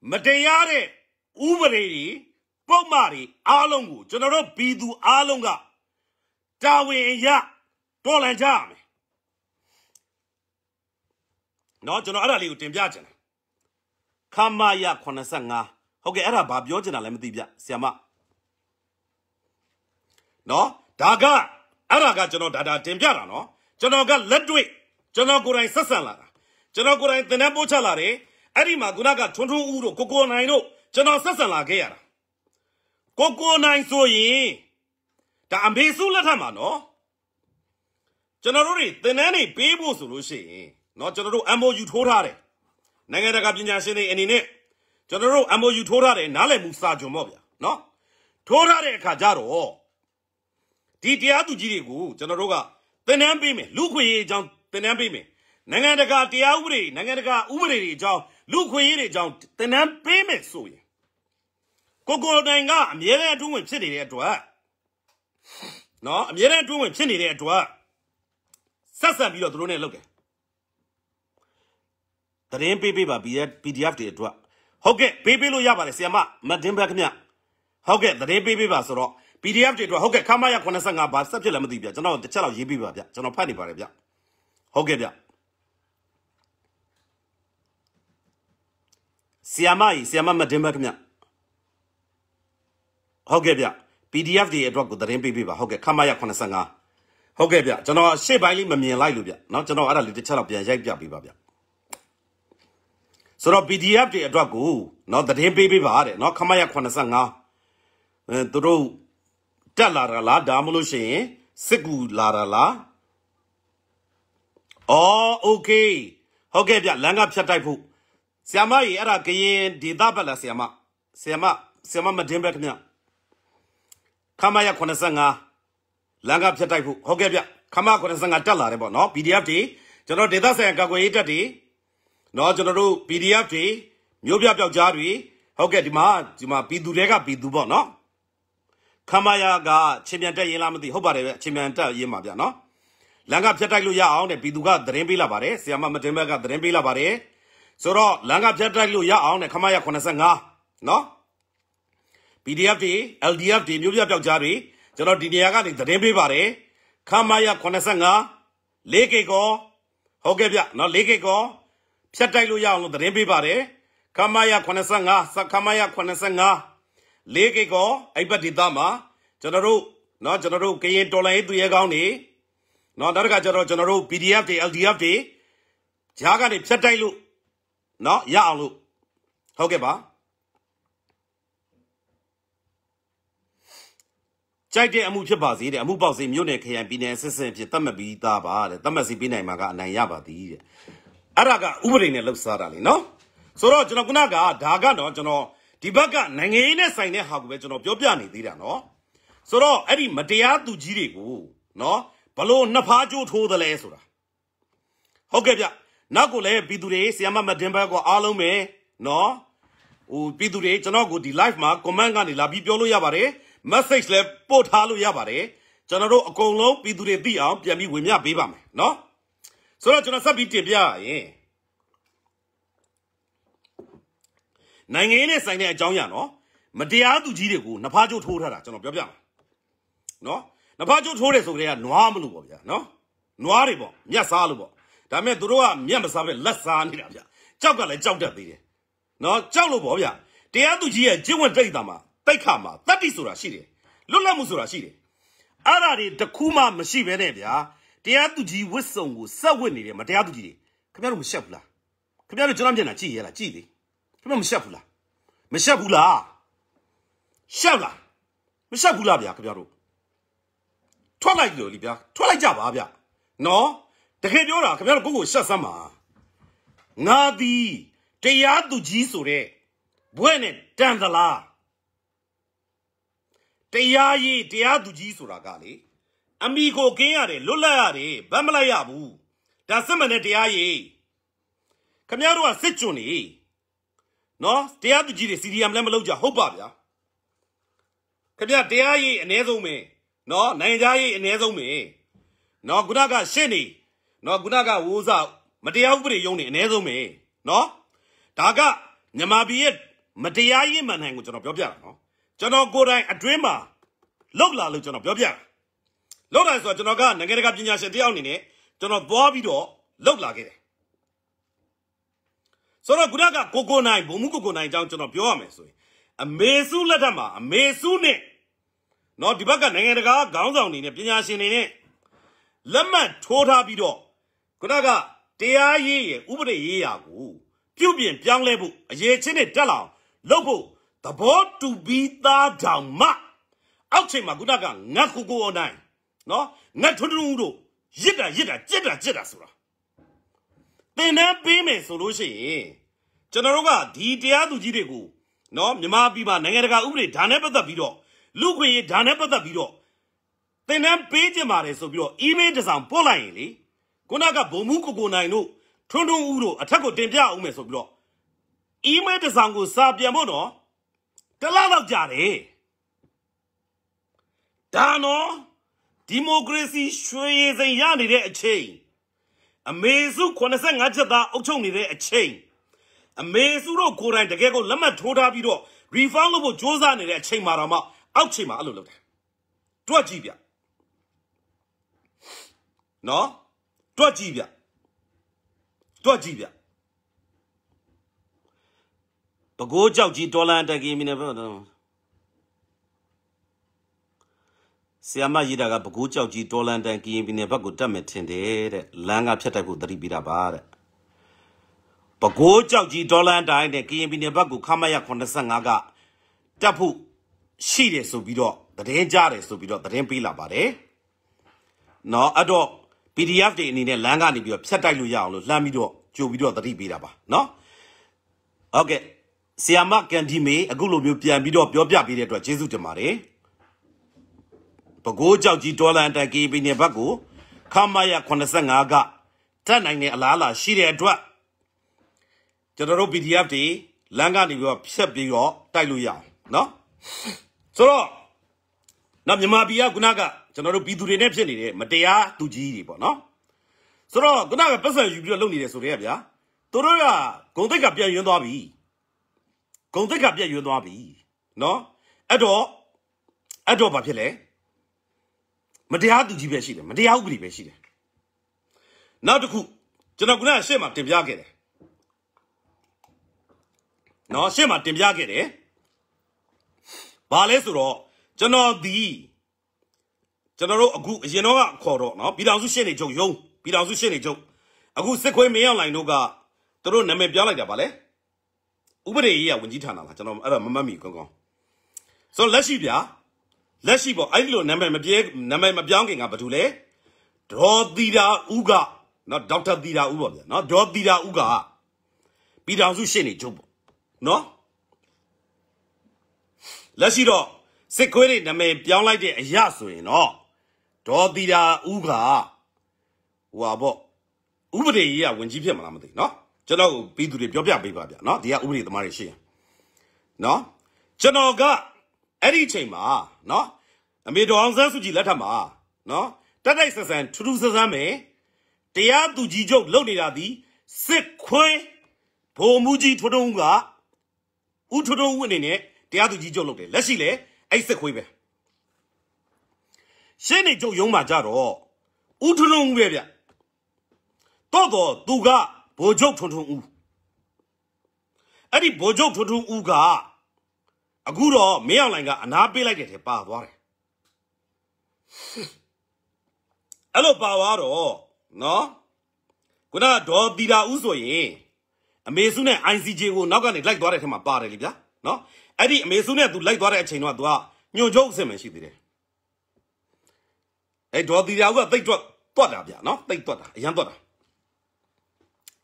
မတရားတဲ့ဥပဒေတွေပုံမှန်တွေအားလုံးကိုကျွန်တော်တို့ပြည်သူအားလုံးကတာဝန်ရတော်လန်ကြရမယ်เนาะကျွန်တော်အဲ့ဒါလေးကိုတင်ပြချင်တယ်ခမရ85ဟုတ်ကဲ့အဲ့ဒါဘာပြောချင်တာလဲမသိဗျဆီယမ နော်ဒါကအဲ့ဒါကကျွန်တော်ဒါဒါတင်ပြတာနော်ကျွန်တော်ကလက်တွေ့ကျွန်တော်ကိုယ်တိုင်ဆက်ဆံလာတာကျွန်တော်ကိုယ်တိုင်သင်တန်းပို့ချလာတယ်အဲ့ဒီမှာခုနကထွန်းထွန်းဦးတို့ကိုကိုနိုင်တို့ကျွန်တော်ဆက်ဆံလာခဲ့ရတာကိုကိုနိုင်ဆိုရင်ဒါအမေစုလက်ထက်မှာနော်ကျွန်တော်တို့တွေသင်တန်းတွေပေးဖို့ဆိုလို့ရှိရင်နော်ကျွန်တော်တို့ MOU ထိုးထားတယ်နိုင်ငံတကာပညာရှင်တွေအနေနဲ့ကျွန်တော်တို့ MOU ထိုးထားတယ်နားလည်မှုစာချုပ်ပေါ့ဗျာနော်ထိုးထားတဲ့အခါကျတော့ ဒီတရားသူကြီးတွေကိုကျွန်တော်တို့ကသင်တန်းပေးမယ်လူခွေရေးအကြောင်းသင်တန်းပေးမယ်နိုင်ငံတကာတရားဥပဒေနိုင်ငံတကာဥပဒေတွေအကြောင်းလူခွေရေးတွေအကြောင်းသင်တန်းပေးမယ်ဆိုရင်ကိုကိုတိုင်ကအမြဲတမ်းအတွင်းဝင်ဖြစ်နေတဲ့အတွက်နော်အမြဲတမ်းအတွင်းဝင်ဖြစ်နေတဲ့အတွက်ဆက်ဆက်ပြီးတော့သူတို့နဲ့လုပ်တယ်တရင်ပေးပေးပါ PDF တွေအတွက်ဟုတ်ကဲ့ပေးပေးလို့ရပါတယ်ဆီယမမတ်တင်ဘက်ခင်ဗျဟုတ်ကဲ့တရင်ပေးပေးပါဆိုတော့ PDF တွေအတွက်ဟုတ်ကဲ့ခမရ85ဘာဆက်ဖြစ်လဲမသိဗျကျွန်တော်တစ်ချက်လောက်ရေးပေးပါဗျကျွန်တော်ဖတ်နေပါတယ်ဗျဟုတ်ကဲ့ဗျဆီယမကြီးဆီယမမတ်တင်ဘက်ခင်ဗျဟုတ်ကဲ့ဗျ PDF တွေအတွက်ကိုသတင်းပေးပေးပါဟုတ်ကဲ့ခမရ85ဟုတ်ကဲ့ဗျကျွန်တော်ရှေ့ပိုင်းလေးမမြင်လိုက်လို့ဗျเนาะကျွန်တော်အဲ့ဒါလေးတစ်ချက်လောက်ပြန်ရိုက်ပြပေးပါဗျဆိုတော့ PDF တွေအတွက်ကိုเนาะသတင်းပေးပေးပါတဲ့เนาะခမရ85အဲသူတို့ တက်လာတာလားဒါမှမလို့ရှိရင်စစ်ကူလာတာလားအော်โอเคဟုတ်ကဲ့ဗျလမ်းကဖြတ်တိုက်ဖို့ဆီယမကြီးအဲ့ဒါကရင်ဒေတာဘက်လားဆီယမဆီယမဆီယမမတင်ဘက်ခင်ဗျခမရ85လမ်းကဖြတ်တိုက်ဖို့ဟုတ်ကဲ့ဗျခမ85တက်လာတယ်ပေါ့နော် PDF တွေကျွန်တော်ဒေတာဆိုင်ရာကာကွယ်ရေးတပ်တွေနော်ကျွန်တော်တို့ PDF တွေမျိုးပြပျောက်ကြားတွေဟုတ်ကဲ့ဒီမှာဒီမှာပြည်သူတွေကပြည်သူပေါ့နော် ခမရကချင်းပြန်တက်ရင်လားမသိဟုတ်ပါတယ်ဗျချင်းပြန်တက်ရင်ပါဗျနော်လမ်းကဖြတ်တိုက်လို့ရအောင်တဲ့ပြည်သူကသတင်းပေးလာပါတယ်ဆီယမမတင်ဘက်ကသတင်းပေးလာပါတယ်ဆိုတော့လမ်းကဖြတ်တိုက်လို့ရအောင်တဲ့ခမရ85နော် PDF တွေ LDF တွေမျိုးပြပျောက်ကြားတွေကျွန်တော်ဒီနေရာကနေသတင်းပေးပါတယ်ခမရ85 4K ကောဟုတ်ကဲ့ဗျနော် 4K ကောဖြတ်တိုက်လို့ရအောင်လို့သတင်းပေးပါတယ်ခမရ85စခမရ85 4K ကောအဲ့ဘက်ဒေသမှာကျွန်တော်တို့နော်ကျွန်တော်တို့ကရင်တော်လိုင်းသူရဲကောင်းတွေနော်နောက်တစ်ခါကျတော့ကျွန်တော်တို့ PDF တွေ LDF တွေဂျားကနေဖြတ်တိုက်လို့နော်ရအောင်လို့ဟုတ်ကဲ့ပါကြိုက်တဲ့အမှုဖြစ်ပါစေတဲ့အမှုပေါက်စေမြို့နယ်ခရိုင်ပြည်နယ်အစစ်စစ်ဖြစ်သတ်မှတ်ပြီးသားပါတဲ့သတ်မှတ်စီပေးနိုင်မှာကအနိုင်ရပါသည်တဲ့အဲ့ဒါကဥပဒေနဲ့လှုပ်ရှားတာလေနော်ဆိုတော့ကျွန်တော်ခုနကဒါကတော့ကျွန်တော် ဒီဘက်ကနိုင်ငံရေးနဲ့ဆိုင်တဲ့ဟာကိုပဲကျွန်တော်ပြောပြနေသေးတာနော်ဆိုတော့အဲ့ဒီမတရားသူကြီးတွေကိုနော်ဘလို့နှစ်ဖားကြိုးထိုးသလဲဆိုတာဟုတ်ကဲ့ဗျနောက်ကိုလည်းပြည်သူတွေဆီယမမတင်ဘက်ကအားလုံးပဲနော်ဟိုပြည်သူတွေကျွန်တော်ကိုဒီ live မှာ comment ကနေလာပြီးပြောလို့ရပါတယ် message လည်းပို့ထားလို့ရပါတယ်ကျွန်တော်တို့အကုန်လုံးပြည်သူတွေသိအောင်ပြန်ပြီးဝင်မြပေးပါမယ်နော်ဆိုတော့ကျွန်တော်ဆက်ပြီးတင်ပြရရင် နိုင်ငံရေးနဲ့ဆိုင်တဲ့အကြောင်းအရာနော်မတရားသူကြီးတွေကိုနဖားကျိုးထိုးထားတာကျွန်တော်ပြောပြမယ်နော်နဖားကျိုးထိုးတယ်ဆိုကြတဲ့ကနွားမလို့ပေါ့ဗျာနော်နွားတွေပေါ့မြတ်စားလို့ပေါ့ဒါပေမဲ့သူတို့ကမြတ်မစားပဲလက်စားနေတာဗျာကြောက်ကလည်းကြောက်တတ်သေးတယ်နော်ကြောက်လို့ပေါ့ဗျာတရားသူကြီးရဲ့ကျင့်ဝတ်တိတ်တာမှာတိတ်ခါမှာတတ္တိဆိုတာရှိတယ်လွတ်လပ်မှုဆိုတာရှိတယ်အဲ့ဒါတွေတခုမှမရှိဘဲနဲ့ဗျာတရားသူကြီးဝစ်စုံကိုစက်ဝစ်နေတယ်မတရားသူကြီးတွေခင်ဗျားတို့မရှက်ဘူးလားခင်ဗျားတို့ကျွန်တော်မျက်နှာကြည့်ရလားကြည့်လေ ခင်ဗျားမရှက်ဘူးလားမရှက်ဘူးလားရှက်လားမရှက်ဘူးလားဗျာခင်ဗျားတို့ထွက်လိုက်လို့လीဗျာထွက်လိုက်ကြပါဗျာနော်တကယ်ပြောတာခင်ဗျားတို့ကိုယ့်ကိုရှက်စမ်းပါငါသည်တရားသူကြီးဆိုတဲ့ဘွဲ့နဲ့တန်သလားတရားရေးတရားသူကြီးဆိုတာကလေအမိကိုကင်းရတယ်လွတ်လပ်ရတယ်ဗတ်မလိုက်ရဘူးဒါစစ်မှန်တဲ့တရားရေးခမရတို့ကစစ်ကြွနေ နော်တရားသူကြီးတွေစီဒီအမ်လည်းမလုပ်ကြဟုတ်ပါဗျာခမရတရားရေးအ ਨੇ ဆုံးပဲနော်နိုင်ငံသားရေးအ ਨੇ ဆုံးပဲနော်ခုနကရှင်းနေနော်ခုနကဝိုးစားမတရားဥပဒေရုံးနေအ ਨੇ ဆုံးပဲနော်ဒါကမြန်မာပြည်ရဲ့မတရားရေးမှန်နိုင်ကိုကျွန်တော်ပြောပြတာနော်ကျွန်တော်ကိုယ်တိုင်အတွင်းမှာလောက်လာလို့ကျွန်တော်ပြောပြတာလောက်လာဆိုတော့ကျွန်တော်ကနိုင်ငံတကာပညာရှင်တယောက်အနေနဲ့ကျွန်တော်သွားပြီးတော့လောက်လာခဲ့တယ် ဆိုတော့ခုနကကိုကိုနိုင်ဘုံမှုကိုကိုနိုင်အကြောင်းကျွန်တော်ပြောရမယ်ဆိုရင်အမေစုလက်ထက်မှာအမေစုနဲ့နော်ဒီဘက်ကနိုင်ငံတကာခေါင်းဆောင်တွေနဲ့ပညာရှင်တွေနဲ့လက်မှတ်ထိုးထားပြီးတော့ခုနကတရားရေးရဲ့ဥပဒေရေးရာကိုပြုတ်ပြင်ပြောင်းလဲဖို့အရေးချင်းနဲ့တက်လောင်လုပ်ဖို့သဘောတူပြီးသားတောင်မှအောက်ချိန်မှာခုနကငတ်ကိုကိုအနိုင်နော်ငတ်ထွန်းထွန်းတို့ရစ်တာရစ်တာကြက်တာကြက်တာဆိုတာ သင်တန်းပေးမယ်ဆိုလို့ရှိရင်ကျွန်တော်တို့ကဒီတရားသူကြီးတွေကိုနော်မြန်မာပြည်မှာနိုင်ငံတကာဥပဒေဒါနဲ့ပတ်သက်ပြီးတော့လူခွင့်ရေးဒါနဲ့ပတ်သက်ပြီးတော့သင်တန်းပေးကြပါတယ်ဆိုပြီးတော့ email တစ်စောင်ပို့လိုက်ရင်လေခုနကဘုံမှုကိုကိုနိုင်တို့ထွန်းထွန်းဦးတို့အထက်ကိုတင်ပြအောင်မယ်ဆိုပြီးတော့ email တစ်စောင်ကိုစာပြန်ဖို့နော်တလားတော့ကြာတယ်ဒါနော်ဒီမိုကရေစီရွှေရည်စိန်ရနေတဲ့အချိန် အမေစု85ချက်သားအုပ်ချုပ်နေတဲ့အချိန်အမေစုတို့ကိုယ်တိုင်တကယ်ကိုလက်မှတ်ထိုးထားပြီးတော့ refund လုပ်ဖို့စ조사နေတဲ့အချိန်မှာတော့မှအောက်ချိန်မှာအဲ့လိုလုပ်တယ်တွက်ကြည့်ဗျနော်တွက်ကြည့်ဗျတွက်ကြည့်ဗျပကိုးကြောက်ကြီးဒေါ်လာတက်ကင်းမီနေပဲ ဆီယမရည်တာကပကိုးကြောက်ကြီးဒေါ်လာတန်ကင်းမီနေဘက်ကိုတက်မယ်ထင်တယ်တဲ့လမ်းကဖြတ်တိုက်ဖို့သတိပေးတာပါတဲ့ပကိုးကြောက်ကြီးဒေါ်လာတိုင်းတဲ့ကရင်ပြည်နယ်ဘက်ကိုခမရ85ကတက်ဖို့ရှိတယ်ဆိုပြီးတော့သတင်းကြားတယ်ဆိုပြီးတော့သတင်းပေးလာပါတယ်။နော်အဲ့တော့ PDF တွေအနေနဲ့လမ်းကနေပြီးတော့ဖြတ်တိုက်လို့ရအောင်လို့လှမ်းပြီးတော့ကြိုပြီးတော့သတိပေးတာပါနော်။ဟုတ်ကဲ့ဆီယာမကန်ဒီမေအခုလိုမျိုးပြန်ပြီးတော့ပြောပြပေးတဲ့အတွက်ကျေးဇူးတင်ပါတယ်။ ပကိုးကြောက်ကြီးဒေါ်လာတိုင်ကီပီနေဘက်ကိုခမရ85ကတက်နိုင်တဲ့အလားအလာရှိတဲ့အတွက်ကျွန်တော်တို့ PDF တွေလမ်းကနေပြီးတော့ဖြတ်ပြီးတော့တိုက်လို့ရအောင်နော်ဆိုတော့နော်မြန်မာပြည်ကခုနကကျွန်တော်တို့ပြည်သူတွေနဲ့ဖြစ်နေတဲ့မတရားသူကြီးတွေပေါ့နော်ဆိုတော့ခုနကပတ်စံယူပြီးတော့လုပ်နေတယ်ဆိုတဲ့ကဗျာသူတို့ကဂုံတိတ်ကပြန်ယွန်းသွားပြီဂုံတိတ်ကပြန်ယွန်းသွားပြီနော်အဲ့တော့အဲ့တော့ဘာဖြစ်လဲ မတရားသူကြီးပဲရှိတယ်မတရားဥပဒေပဲရှိတယ်နောက်တစ်ခုကျွန်တော်ခုနကရှေ့မှာတင်ပြခဲ့တယ်နော်ရှေ့မှာတင်ပြခဲ့တယ်ဘာလဲဆိုတော့ကျွန်တော်ဒီကျွန်တော်တို့အခုအရင်တော့ခေါ်တော့နော်ပြည်တော်စုရှင်းနေချုပ်ယုံပြည်တော်စုရှင်းနေချုပ်အခုစစ်ခွေးမင်းအောင်လိုင်တို့ကသူတို့နာမည်ပြောင်းလိုက်တာဗာလဲဥပဒေရေးရဝန်ကြီးဌာနလားကျွန်တော်အဲ့ဒါမမှတ်မိကောင်းကောင်းဆိုတော့လက်ရှိဗျာ လက်ရှိပေါ့အဲ့ဒီလိုနာမည်မပြေနာမည်မပြောင်းခင်ကဘာတူလဲဒေါ်သီတာဦးကနော်ဒေါက်တာသီတာဦးပေါ့ဗျာနော်ဒေါ်သီတာဦးကပြည်ထောင်စုရှင်းနေချုပ်ပေါ့နော်လက်ရှိတော့စစ်ခွေးတွေနာမည်ပြောင်းလိုက်တဲ့အရာဆိုရင်တော့ဒေါ်သီတာဦးကဟိုပါပေါ့ဥပဒေကြီးကဝင်ကြီးဖြစ်မလားမသိနော်ကျွန်တော်ပြည်သူတွေပြောပြပေးပါဗျာနော်ဒီကဥပဒေသမားတွေရှိရင်နော်ကျွန်တော်က အဲ့ဒီအချိန်မှာနော်အမေတော်အောင်ဆန်းစုကြည်လက်ထက်မှာနော်တက်တိုက်ဆဆန်ထူးထူးဆန်းဆန်းပဲတရားသူကြီးချုပ်လုပ်နေတာဒီစစ်ခွေးဗိုလ်မှူးကြီးထွန်းထွန်းဦးကဦးထွန်းထွန်းဦးအနေနဲ့တရားသူကြီးချုပ်လုပ်တယ်လက်ရှိလေအဲ့စစ်ခွေးပဲရှင်းနေချုပ်ရုံးမှာကြတော့ဦးထွန်းထွန်းဦးပဲဗျတော့တော့သူကဗိုလ်ချုပ်ထွန်းထွန်းဦးအဲ့ဒီဗိုလ်ချုပ်ထွန်းထွန်းဦးက အခုတော့မင်းအောင်လိုင်ကအနာပေးလိုက်တဲ့ထဲပါသွားတယ်အဲ့လိုပါသွားတော့နော်ခုနကဒေါ်တီတာဦးဆိုရင်အမေစုနဲ့ ICJ ကိုနောက်ကနေလိုက်သွားတဲ့ထဲမှာပါတယ်လေဗျာနော်အဲ့ဒီအမေစုနဲ့သူလိုက်သွားတဲ့အချိန်တော့သူကညွန့်ချုပ်အစ်စ်မှရှိသေးတယ်အဲ့ဒေါ်တီတာဦးကတိတ်တွတ်တွတ်တာဗျာနော်တိတ်တွတ်တာအရန်တွတ်တာ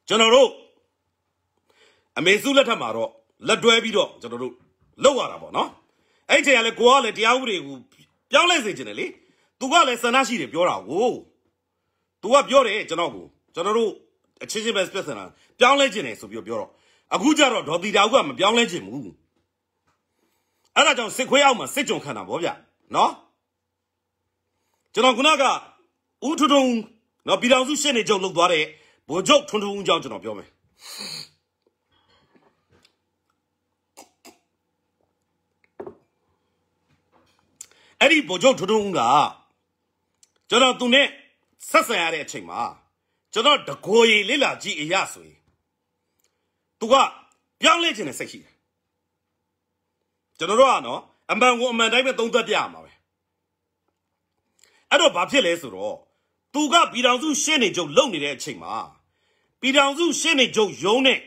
ကျွန်တော်တို့အမေစုလက်ထက်မှာတော့လက်တွဲပြီးတော့ကျွန်တော်တို့ လောက်ရတာပေါ့နော်အဲ့ဒီချိန်ကလည်းကိုကလည်းတရားဥပဒေကိုပြောင်းလဲစေချင်တယ်လေသူကလည်းစန္ဒရှိတယ်ပြောတာကိုသူကပြောတယ်ကျွန်တော်ကိုကျွန်တော်တို့အချင်းချင်းပဲပြဿနာပြောင်းလဲချင်တယ်ဆိုပြီးပြောတော့အခုကျတော့ဒေါ်တီတာဦးကမပြောင်းလဲချင်ဘူးအဲ့ဒါကြောင့်စစ်ခွေးအောက်မှာစစ်ကြုံခံတာဗောဗျနော်ကျွန်တော်ခုနကဦးထွန်းထွန်းနော်ပြည်တော်စုရှင်းနေကြုံလောက်သွားတဲ့ဗိုလ်ချုပ်ထွန်းထွန်းဦးကြောင့်ကျွန်တော်ပြောမယ် အဲ့ဒီဗိုလ်ချုပ်ထွန်းထွန်းဦးကကျွန်တော်သူနဲ့ဆက်ဆံရတဲ့အချိန်မှာကျွန်တော်တကိုယ်ရည်လေးလာကြည့်အရာဆိုရင်သူကပြောင်းလဲခြင်းနဲ့စိတ်ရှိတယ်ကျွန်တော်တို့ကနော်အမှန်ကိုအမှန်တိုင်းပဲသုံးသပ်ပြရမှာပဲအဲ့တော့ဘာဖြစ်လဲဆိုတော့သူကပြည်တော်စုရှင်းနေကြုံလုံနေတဲ့အချိန်မှာပြည်တော်စုရှင်းနေကြုံယုံနဲ့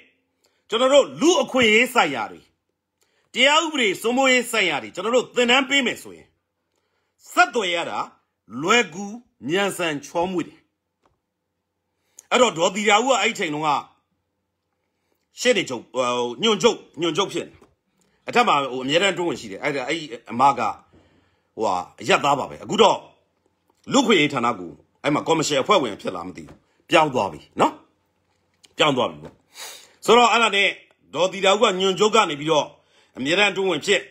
ကျွန်တော်တို့လူအခွင့်အရေးဆိုင်ရာတွေတရားဥပဒေစိုးမိုးရေးဆိုင်ရာတွေကျွန်တော်တို့သင်တန်းပေးမယ်ဆိုရင် ဆက်သွယ်ရတာလွယ်ကူမြန်ဆန်ချောမွေ့တယ်အဲ့တော့ဒေါ်တီယာဦးကအဲ့ဒီချိန်တုန်းကရှေ့နေချုပ်ဟိုညွန့်ချုပ်ညွန့်ချုပ်ဖြစ်နေအထက်မှာဟိုအမြဲတမ်းတွန်းဝင်ရှိတယ်အဲ့ဒါအဲ့ဒီအမကဟိုဟာအရက်သားပါပဲအခုတော့လူခွေရေးဌာနကူအဲ့မှာကော်မရှင်အဖွဲ့ဝင်ဖြစ်လာမသိဘူးပြောင်းသွားပြီနော်ပြောင်းသွားပြီပေါ့ဆိုတော့အဲ့ဒါနဲ့ဒေါ်တီတာဦးကညွန့်ချုပ်ကနေပြီးတော့အမြဲတမ်းတွန်းဝင်ဖြစ်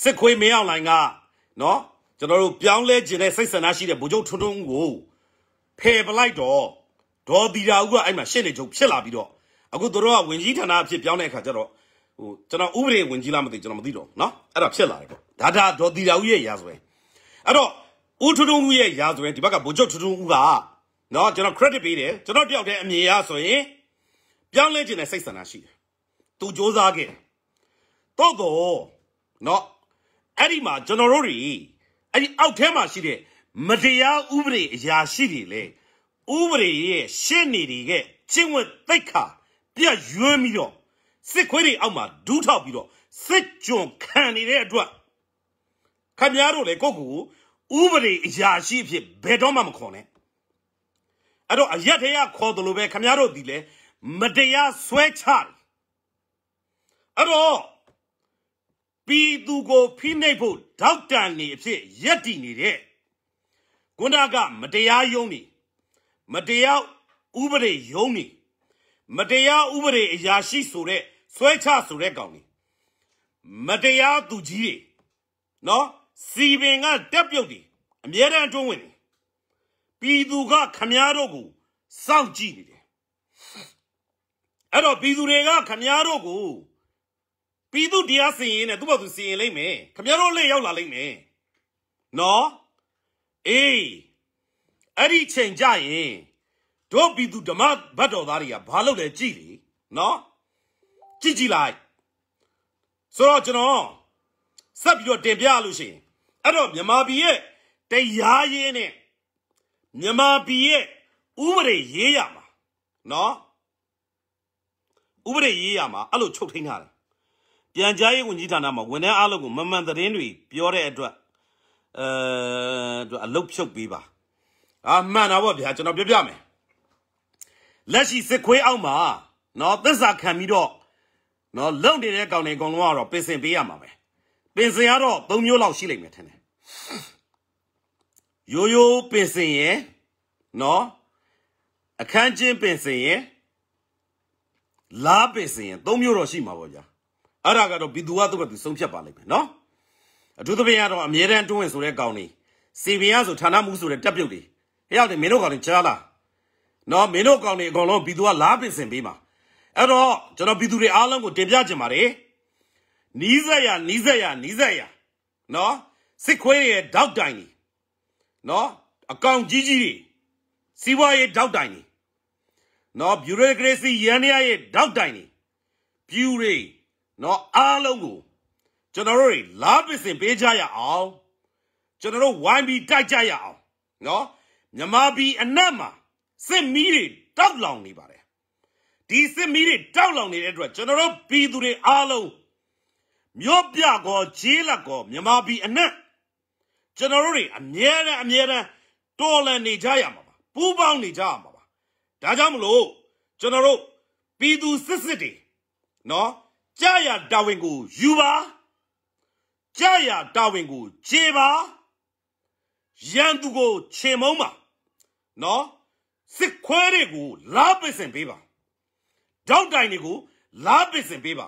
စစ်ခွေးမင်းအောင်လိုင်ကနော် ကျွန်တော်တို့ပြောင်းလဲခြင်းနဲ့စိတ်ဆန္ဒရှိတဲ့ဗိုလ်ချုပ်ထွန်းထွန်းကိုဖယ်ပလိုက်တော့ဒေါ်တီတာဦးကအဲ့မှာရှင်းနေချုပ်ဖြစ်လာပြီးတော့အခုတို့ကဝင်ကြီးဌာနအဖြစ်ပြောင်းတဲ့အခါကျတော့ဟိုကျွန်တော်ဥပဒေဝင်ကြီးလားမသိကျွန်တော်မသိတော့ဘူးเนาะအဲ့ဒါဖြစ်လာတယ်ပေါ့ဒါဒါဒေါ်တီတာဦးရဲ့ရာဇဝင်အဲ့တော့ဦးထွန်းထွန်းဦးရဲ့ရာဇဝင်ဒီဘက်ကဗိုလ်ချုပ်ထွန်းထွန်းဦးကเนาะကျွန်တော် credit ပေးတယ်ကျွန်တော်တယောက်တည်းအမြင်ရဆိုရင်ပြောင်းလဲခြင်းနဲ့စိတ်ဆန္ဒရှိတယ်သူစ조사ခဲ့တော့တော့เนาะအဲ့ဒီမှာကျွန်တော်တို့တွေ အဲ့ဒီအောက်ထဲမှာရှိတဲ့မတရားဥပဒေအရာရှိတွေလေဥပဒေရဲ့ရှင်းနေတွေကကျင့်ဝတ်သိက္ခာပြတ်ရွံ့ပြီးတော့စစ်ခွေးတွေအောက်မှာဒူးထောက်ပြီးတော့စစ်ကြုံခံနေတဲ့အတွက်ခမည်းတော်လေကိုကူဥပဒေအရာရှိအဖြစ်ဘယ်တော့မှမခေါ်နဲ့အဲ့တော့အရက်တရခေါ်တယ်လို့ပဲခမည်းတော်ဒီလေမတရားဆွဲချတယ်အဲ့တော့ ပြည်သူကိုဖိနှိပ်ဖို့ဒေါက်တန်နေအဖြစ်ရက်တည်နေတဲ့ကုဏကမတရားယုံနေမတရားဥပဒေယုံနေမတရားဥပဒေအရာရှိဆိုတဲ့ဆွဲချဆိုတဲ့ကောင်နေမတရားသူကြီးတွေနော်စီပင်ကတက်ပြုတ်တွေအမြဲတမ်းအတွင်းဝင်နေပြည်သူကခမားတို့ကိုစောင့်ကြည့်နေတယ်အဲ့တော့ပြည်သူတွေကခမားတို့ကို ပြည်သူတရားစီရင်နဲ့သူ့ဘာသူစီရင်လိမ့်မယ်ခမားတို့လက်ရောက်လာလိမ့်မယ်နော်အေးအဲ့ဒီချိန်ကြရင်တို့ပြည်သူဓမ္မဘတ်တော်သားတွေကဘာလုပ်လဲကြည်လေနော်ကြည့်ကြည့်လိုက်ဆိုတော့ကျွန်တော်ဆက်ပြီးတော့တင်ပြလို့ရှိရင်အဲ့တော့မြန်မာပြည်ရဲ့တရားရေးနဲ့မြန်မာပြည်ရဲ့ဥပဒေရေးရမှာနော်ဥပဒေရေးရမှာအဲ့လိုချုပ်ထိန်းထားတယ် ပြန်ကြားရေးဝန်ကြီးဌာနမှာဝန်ထမ်းအားလုံးကိုမမှန်သတင်းတွေပြောတဲ့အတွက်အဲသူအလုတ်ဖြုတ်ပေးပါအာမှန်တာပေါ့ဗျာကျွန်တော်ပြောပြမယ်လက်ရှိစစ်ခွေးအောက်မှာနော်သစ္စာခံပြီးတော့နော်လုံနေတဲ့ကောင်တွေအကုန်လုံးကတော့ပင်စင်ပေးရမှာပဲပင်စင်ကတော့၃မျိုးလောက်ရှိလိမ့်မယ်ထင်တယ်ရိုးရိုးပင်စင်ရယ်နော်အခန်းချင်းပင်စင်ရယ်လားပင်စင်ရယ်၃မျိုးတော့ရှိမှာပေါ့ဗျာ အဲ့ဒါကတော့ဘီသူကသူ့ကသူဆုံးဖြတ်ပါလိမ့်မယ်နော်အထူးသဖြင့်ကတော့အမြဲတမ်းတွင်းဝင်ဆိုတဲ့ကောင်တွေစီပင်ရဆိုဌာနမှုဆိုတဲ့တက်ပြုတ်တွေဟဲ့ရောက်တယ်မင်းတို့ကောင်တွေကြားလားနော်မင်းတို့ကောင်တွေအကုန်လုံးဘီသူကလားပင်စင်ပေးမှာအဲ့တော့ကျွန်တော်ဘီသူတွေအားလုံးကိုတင်ပြချင်ပါတယ်နီးစက်ရနီးစက်ရနီးစက်ရနော်စစ်ခွေးရဲ့တောက်တိုင်ကြီးနော်အကောင်ကြီးကြီးတွေစီးပွားရေးတောက်တိုင်ကြီးနော်ဗျူရိုကရေစီရန်ရရဲ့တောက်တိုင်ကြီးပြူတွေ နော်အားလုံးကိုကျွန်တော်တို့တွေလာပစ်စင်ပေးကြရအောင်ကျွန်တော်တို့ဝိုင်းပြီးတိုက်ကြရအောင်နော်မြမဘီအနက်မှာစစ်မီးတွေတောက်လောင်နေပါတယ်ဒီစစ်မီးတွေတောက်လောင်နေတဲ့အတွက်ကျွန်တော်တို့ပြည်သူတွေအားလုံးမြို့ပြကောခြေလက်ကောမြမဘီအနက်ကျွန်တော်တို့တွေအမြဲတမ်းအမြဲတမ်းတော်လန်နေကြရမှာပါပူးပေါင်းနေကြရမှာပါဒါကြောင့်မလို့ကျွန်တော်တို့ပြည်သူစစ်စစ်တွေနော် ကြာရတာဝန်ကိုယူပါကြာရတာဝန်ကိုခြေပါရန်သူကိုခြေမုံးပါနော်စစ်ခွဲတွေကိုလားပစ်စင်ပေးပါတောက်တိုင်တွေကိုလားပစ်စင်ပေးပါ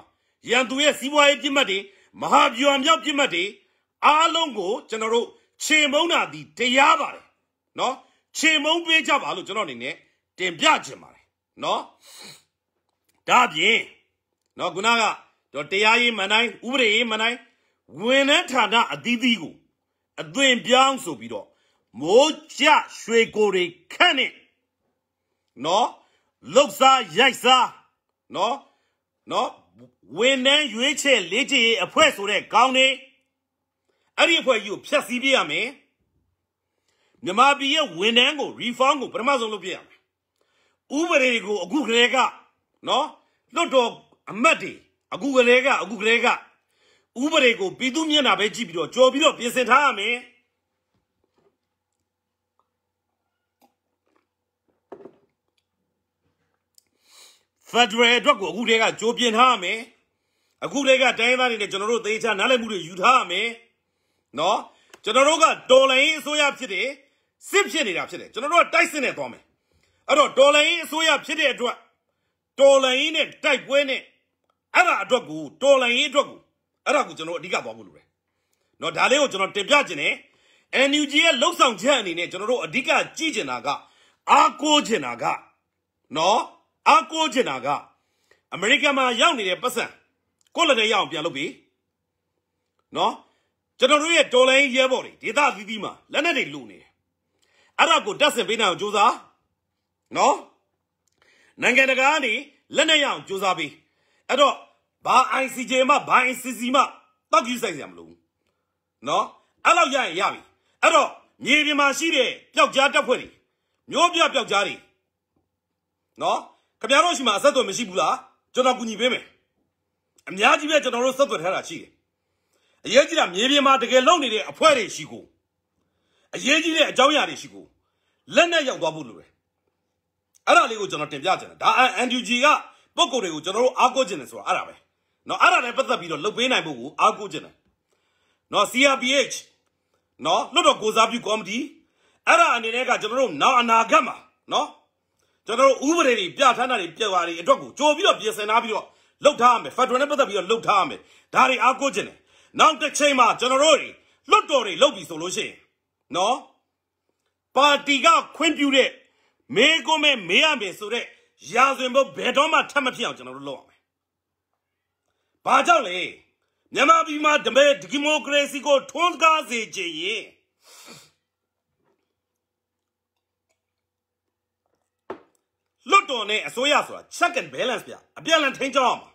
ရန်သူရဲ့စီးပွားရေးပြစ်မှတ်တွေမဟာဗျူဟာမြောက်ပြစ်မှတ်တွေအားလုံးကိုကျွန်တော်တို့ခြေမုံးတာဒီတရားပါတယ်နော်ခြေမုံးပေးကြပါလို့ကျွန်တော်အနေနဲ့တင်ပြခြင်းပါတယ်နော်ဒါပြင် နော်ခုနကတော့တရားရေးမန်တိုင်းဥပဒေရေးမန်တိုင်းဝန်ထမ်းဌာနအသီးသီးကိုအသွင်ပြောင်းဆိုပြီးတော့မိုးကြရွှေကိုတွေခန့်နဲ့နော်လှုပ်စားရိုက်စားနော်နော်ဝန်ထမ်းရွေးချယ်လေးချယ်ရေးအဖွဲ့ဆိုတဲ့ကောင်းနေအဲ့ဒီအဖွဲ့ကြီးကိုဖျက်ဆီးပြရမယ်မြန်မာပြည်ရဲ့ဝန်ထမ်းကို reform ကိုပထမဆုံးလုပ်ပြရမယ်ဥပဒေကိုအခုကလေးကနော်လွတ်တော် အမတ်တွေအခုကလေးကအခုကလေးကဥပဒေကိုပြည်သူမျက်နှာပဲကြည့်ပြီးတော့ကြော်ပြီးတော့ပြင်ဆင်ထားရမယ်ဖက်ဒရယ်အတွက်ကိုအခုတည်းကကြိုးပြင်ထားရမယ်အခုတည်းကတိုင်းသားတွေနဲ့ကျွန်တော်တို့သေချာနားလည်မှုတွေယူထားရမယ်နော်ကျွန်တော်တို့ကတော်လိုင်းအစိုးရဖြစ်တယ်စစ်ဖြစ်နေတာဖြစ်တယ်ကျွန်တော်တို့ကတိုက်စစ်နဲ့သွားမယ်အဲ့တော့တော်လိုင်းအစိုးရဖြစ်တဲ့အတွက်တော်လိုင်းနဲ့တိုက်ပွဲနဲ့ အဲ့ဒါအတွက်ကိုတော်လိုင်းအတွက်ကိုအဲ့ဒါကိုကျွန်တော်အဓိကသွားဖို့လိုတယ်နော်ဒါလေးကိုကျွန်တော်တင်ပြခြင်းနဲ့ NUG ရဲ့လှုပ်ဆောင်ချက်အနေနဲ့ကျွန်တော်တို့အဓိကကြည့်ချင်တာကအားကိုးချင်တာကနော်အားကိုးချင်တာကအမေရိကန်မှာရောက်နေတဲ့ပတ်စံကိုယ့်လက်ထဲရအောင်ပြန်လုပ်ပြီနော်ကျွန်တော်တို့ရဲ့တော်လိုင်းရဲဘော်တွေဒေသသီးသီးမှာလက်နက်တွေလူနေတယ်အဲ့ဒါကိုတက်ဆင်ပေးနိုင်အောင်ကြိုးစားနော်နိုင်ငံတကာကနေလက်နက်ရအောင်ကြိုးစားပေးအဲ့တော့ ဘာ ICJ မှဘာ ICC မှတောက်ယူဆိုင်စရာမလိုဘူးနော်အဲ့လောက်ရရင်ရပြီအဲ့တော့မြေပြင်မှာရှိတဲ့ပျောက်ကြားတပ်ဖွဲ့တွေမျိုးပြပျောက်ကြားတွေနော်ခင်ဗျားတို့ရှိမှအဆက်အသွယ်မရှိဘူးလားကျွန်တော်ကူညီပေးမယ်အများကြီးပဲကျွန်တော်တို့ဆက်သွယ်ထားတာရှိတယ်အရေးကြီးတာမြေပြင်မှာတကယ်လုံနေတဲ့အဖွဲ့တွေရှိကိုအရေးကြီးတဲ့အကြောင်းအရာတွေရှိကိုလက်နဲ့ရောက်သွားဖို့လိုတယ်အဲ့ဒါလေးကိုကျွန်တော်တင်ပြချင်တယ်ဒါ NUG ကပုံကိုယ်တွေကိုကျွန်တော်တို့အားကိုးချင်တယ်ဆိုတာအဲ့ဒါပဲ နော်အဲ့ဒါနဲ့ပတ်သက်ပြီးတော့လှုပ်ပေးနိုင်ဖို့ကိုအားကိုးချင်တယ်နော် CRPH နော်လွတ်တော်ကိုစားပြုကော်မတီအဲ့ဒါအနေနဲ့ကကျွန်တော်တို့နောက်အနာဂတ်မှာနော်ကျွန်တော်တို့ဥပဒေတွေပြဋ္ဌာန်းတာတွေပြတ်သွားတွေအတွက်ကိုကြိုပြီးတော့ပြင်ဆင်ထားပြီးတော့လှုပ်ထားရမယ်ဖက်ဒရယ်နဲ့ပတ်သက်ပြီးတော့လှုပ်ထားရမယ်ဒါတွေအားကိုးချင်တယ်နောက်တစ်ချိန်မှာကျွန်တော်တို့တွေလွတ်တော်တွေလှုပ်ပြီဆိုလို့ရှိရင်နော်ပါတီကခွင့်ပြုတဲ့မေးခွန်းမဲ့မေးရမယ်ဆိုတဲ့ရာဇဝင်ဘုတ်ဘယ်တော့မှထပ်မဖြစ်အောင်ကျွန်တော်တို့လုပ်ရမယ် ဘာကြောင့်လဲမြန်မာပြည်မှာဒီမိုဒီမိုကရေစီကိုထွန်းကားစေချင်ရင်လွတ်တော်နဲ့အစိုးရဆိုတာ check and balance ပြအပြန်လန်ထိန်းချောင်းအောင်ပါ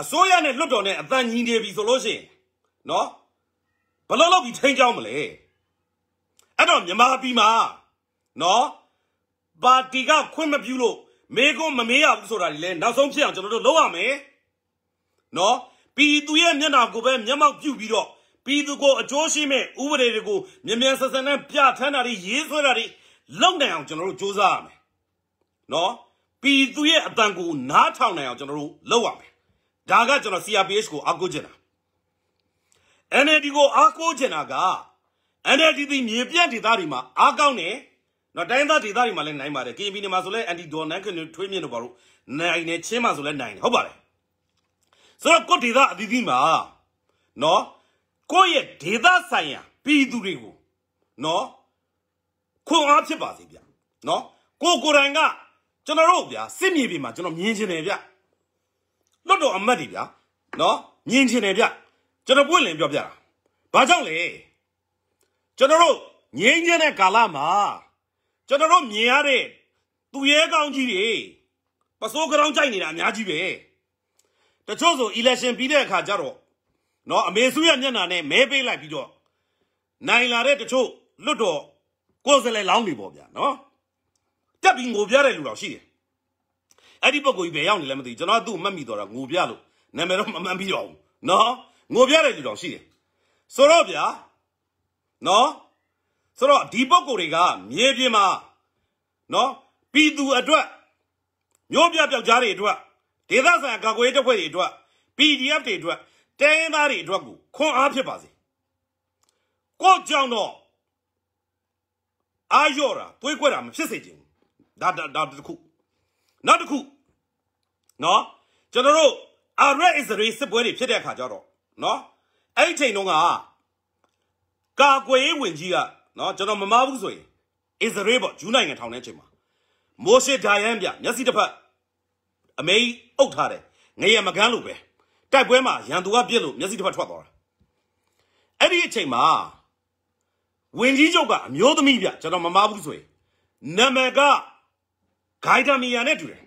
အစိုးရနဲ့လွတ်တော်နဲ့အတန်ညီနေပြီဆိုလို့ရှိရင်နော်ဘယ်လိုလုပ်ပြီးထိန်းချောင်းမလဲအဲ့တော့မြန်မာပြည်မှာနော်ပါတီကခွင့်မပြုလို့မေကွန်းမမေးရဘူးဆိုတာဒီလဲနောက်ဆုံးဖြစ်အောင်ကျွန်တော်တို့လုပ်ရမယ် နော်ပြည်သူရဲ့မျက်နှာကိုပဲမျက်မှောက်ပြုပြီးတော့ပြည်သူကိုအကျိုးရှိမဲ့ဥပဒေတွေကိုမြန်မြန်ဆန်ဆန်နဲ့ပြဋ္ဌာန်းတာတွေရေးဆွဲတာတွေလုပ်နိုင်အောင်ကျွန်တော်တို့စူးစမ်းရမယ်နော်ပြည်သူရဲ့အတန်ကိုနားထောင်နိုင်အောင်ကျွန်တော်တို့လုပ်ရမယ်ဒါကကျွန်တော် CRPH ကိုအားကိုးချင်တာ NLD ကိုအားကိုးချင်တာက NLD ဒီမြေပြန့်ဒေသတွေမှာအားကောင်းတယ်နော်တိုင်းသားဒေသတွေမှာလည်းနိုင်ပါတယ် KNP နေမှာဆိုလဲ anti don နန်ခင်ထွေးမြင့်တို့ဘာလို့နိုင်နေချင်းမှာဆိုလဲနိုင်တယ်ဟုတ်ပါတယ် ဆိုတော့ကိုဒေသအသီးသီးမှာနော်ကိုယ့်ရဲ့ဒေသဆိုင်ရာပြည်သူတွေကိုနော်ခွန်အားဖြစ်ပါစေဗျနော်ကိုကိုယ်တိုင်ကကျွန်တော်တို့ဗျာစစ်မြေပြင်မှာကျွန်တော်မြင်ချင်တယ်ဗျလွတ်တော်အမတ်တွေဗျာနော်မြင်ချင်တယ်ဗျကျွန်တော်ပွင့်လင်းပြောပြတာဘာကြောင့်လဲကျွန်တော်တို့ငြိမ်းချမ်းတဲ့ကာလမှာကျွန်တော်တို့မြင်ရတဲ့သူရဲကောင်းကြီးတွေပစိုးကြောင်ကြိုက်နေတာအများကြီးပဲ တချို့ဆို election ပြီးတဲ့အခါကျတော့နော်အမေစုရဲ့မျက်နှာနဲ့မဲပေးလိုက်ပြီးတော့နိုင်လာတဲ့တချို့လွတ်တော်ကိုယ်စလဲလောင်းနေပေါ့ဗျာနော်တက်ပြီးငိုပြတဲ့လူတော့ရှိတယ်အဲ့ဒီပုံကိုကြီးဘယ်ရောက်နေလဲမသိဘူးကျွန်တော်ကသူ့မှတ်မိတော့တာငိုပြလို့နာမည်တော့မမှန်ပြီးတော့ဘူးနော်ငိုပြတဲ့လူတော့ရှိတယ်ဆိုတော့ဗျာနော်ဆိုတော့ဒီပုံကိုတွေကမြေပြင်မှာနော်ပြည်သူအတွက်မျိုးပြပြောက်ကြားတွေအတွက် ဒေသဆိုင်ရာကာကွယ်ရေးတပ်ဖွဲ့တွေအတွက် PDF တွေအတွက်တိုင်းသားတွေအတွက်ကိုခွန်အားဖြစ်ပါစေကိုကြောင့်တော့အာရော့တာတွေးခွက်တာမဖြစ်စေချင်ဘူးဒါဒါဒါတစ်ခုနောက်တစ်ခုနော်ကျွန်တော်တို့အာရက်အစ္စရေးစစ်ပွဲတွေဖြစ်တဲ့အခါကျတော့နော်အဲ့ဒီချိန်တုန်းကကာကွယ်ရေးဝင်ကြီးကနော်ကျွန်တော်မမားဘူးဆိုရင်အစ္စရေးပေါ့ဂျူးနိုင်ငံထောင်တဲ့အချိန်မှာမိုရှေဒါယန်ပြမျက်စိတစ်ဖက် အမေကြီးအုပ်ထားတယ်ငရဲမကန်းလို့ပဲတိုက်ပွဲမှာရန်သူကပြစ်လို့မျက်စိတစ်ဖက်ထွက်သွားတာအဲ့ဒီအချိန်မှာဝင်ကြီးချုပ်ကအမျိုးသမီးပြကျွန်တော်မမားဘူးဆိုရင်နာမည်ကဂိုင်ဒမီယာနဲ့တူတယ်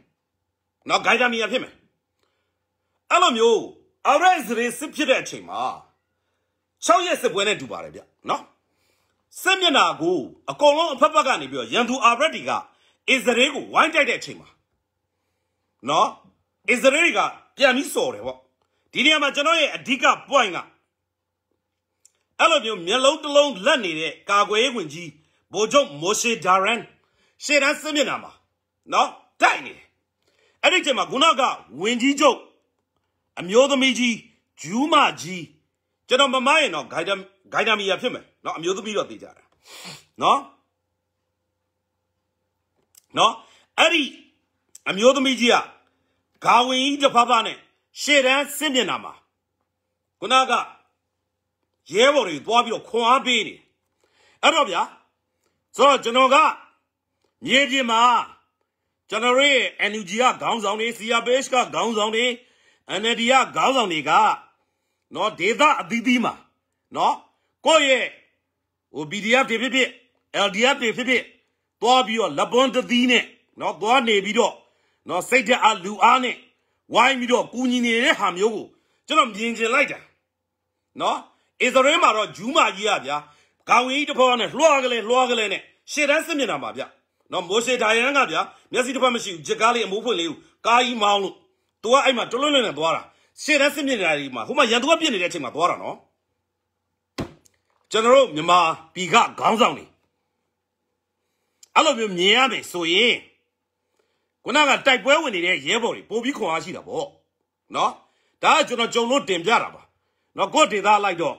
နော်ဂိုင်ဒမီယာဖြစ်မယ်အဲ့လိုမျိုးအရက်စရေးစစ်ဖြစ်တဲ့အချိန်မှာ6ရက်စစ်ပွဲနဲ့တူပါတယ်ဗျနော်စစ်မျက်နှာကိုအကုန်လုံးအဖက်ဖက်ကနေပြီးတော့ရန်သူအာရက်တီကအစ္စရေးကိုဝိုင်းတိုက်တဲ့အချိန်မှာ နော်အစ္စရေးကပြန်ပြီးစော်တယ်ပေါ့ဒီနေရာမှာကျွန်တော်ရဲ့အဓိက point ကအဲ့လိုမျိုးမျက်လုံးတစ်လုံးလက်နေတဲ့ကာကွယ်ရေးဝင်ကြီးဗိုလ်ချုပ်မိုရှေဒါရန်ရှေ့တန်းစစ်မျက်နှာမှာနော်တိုက်နေတယ်အဲ့ဒီချိန်မှာခုနကဝင်ကြီးချုပ်အမျိုးသမီးကြီးဂျူးမကြီးကျွန်တော်မမရင်တော့ဂိုင်ဒမ်ဂိုင်ဒမီယာဖြစ်မယ်နော်အမျိုးသမီးတော့သိကြတာနော်နော်အဲ့ဒီအမျိုးသမီးကြီးက ဂါဝင်ကြီးတစ်ဖက်ဖက်နဲ့ရှေ့တန်းစစ်မျက်နှာမှာခုနကရဲဘော်တွေသွားပြီးတော့ခွန်အားပေးနေအဲ့တော့ဗျာဆိုတော့ကျွန်တော်ကမြေပြင်မှာကျွန်တော်ရဲ့ NUG ကခေါင်းဆောင်တွေ CRPH ကခေါင်းဆောင်တွေ NLD ကခေါင်းဆောင်တွေကနော်ဒေသအသီးသီးမှာနော်ကိုယ့်ရဲ့ဟို PDF တွေဖြစ်ဖြစ် LDF တွေဖြစ်ဖြစ်သွားပြီးတော့လက်ပွန်တသီးနဲ့နော်သွားနေပြီးတော့ နော်စိတ်ဓာတ်အားလူအားနဲ့ဝိုင်းပြီးတော့ကူညီနေတဲ့ဟာမျိုးကိုကျွန်တော်မြင်ကျင်လိုက်တာနော်အစ္စရေးမှာတော့ဂျူးမကြီးရဗျာခေါင်းကြီးတစ်ဖက်နဲ့လွှားကလေးလွှားကလေးနဲ့ရှေ့တန်းစစ်မျက်နှာမှာဗျနော်မိုရှေဒါယန်ကဗျာမျက်စိတစ်ဖက်မရှိဘူးဂျက်ကားလေးအမိုးဖွင့်လေးကိုကားကြီးမောင်းလို့သူကအဲ့မှာတွလွတ်လွတ်နဲ့သွားတာရှေ့တန်းစစ်မျက်နှာကြီးမှာဟိုမှာရန်သူကပြစ်နေတဲ့အချိန်မှာသွားတာနော်ကျွန်တော်တို့မြန်မာပြည်ကခေါင်းဆောင်နေအဲ့လိုမျိုးမြင်ရမယ်ဆိုရင် ခုနကတိုက်ပွဲဝင်နေတဲ့ရဲဘော်တွေပို့ပြီးခွန်အားရှိတာပေါ့နော်ဒါကကျွန်တော်ကြုံလို့တင်ပြတာပါနော်ကိုဒေသလိုက်တော့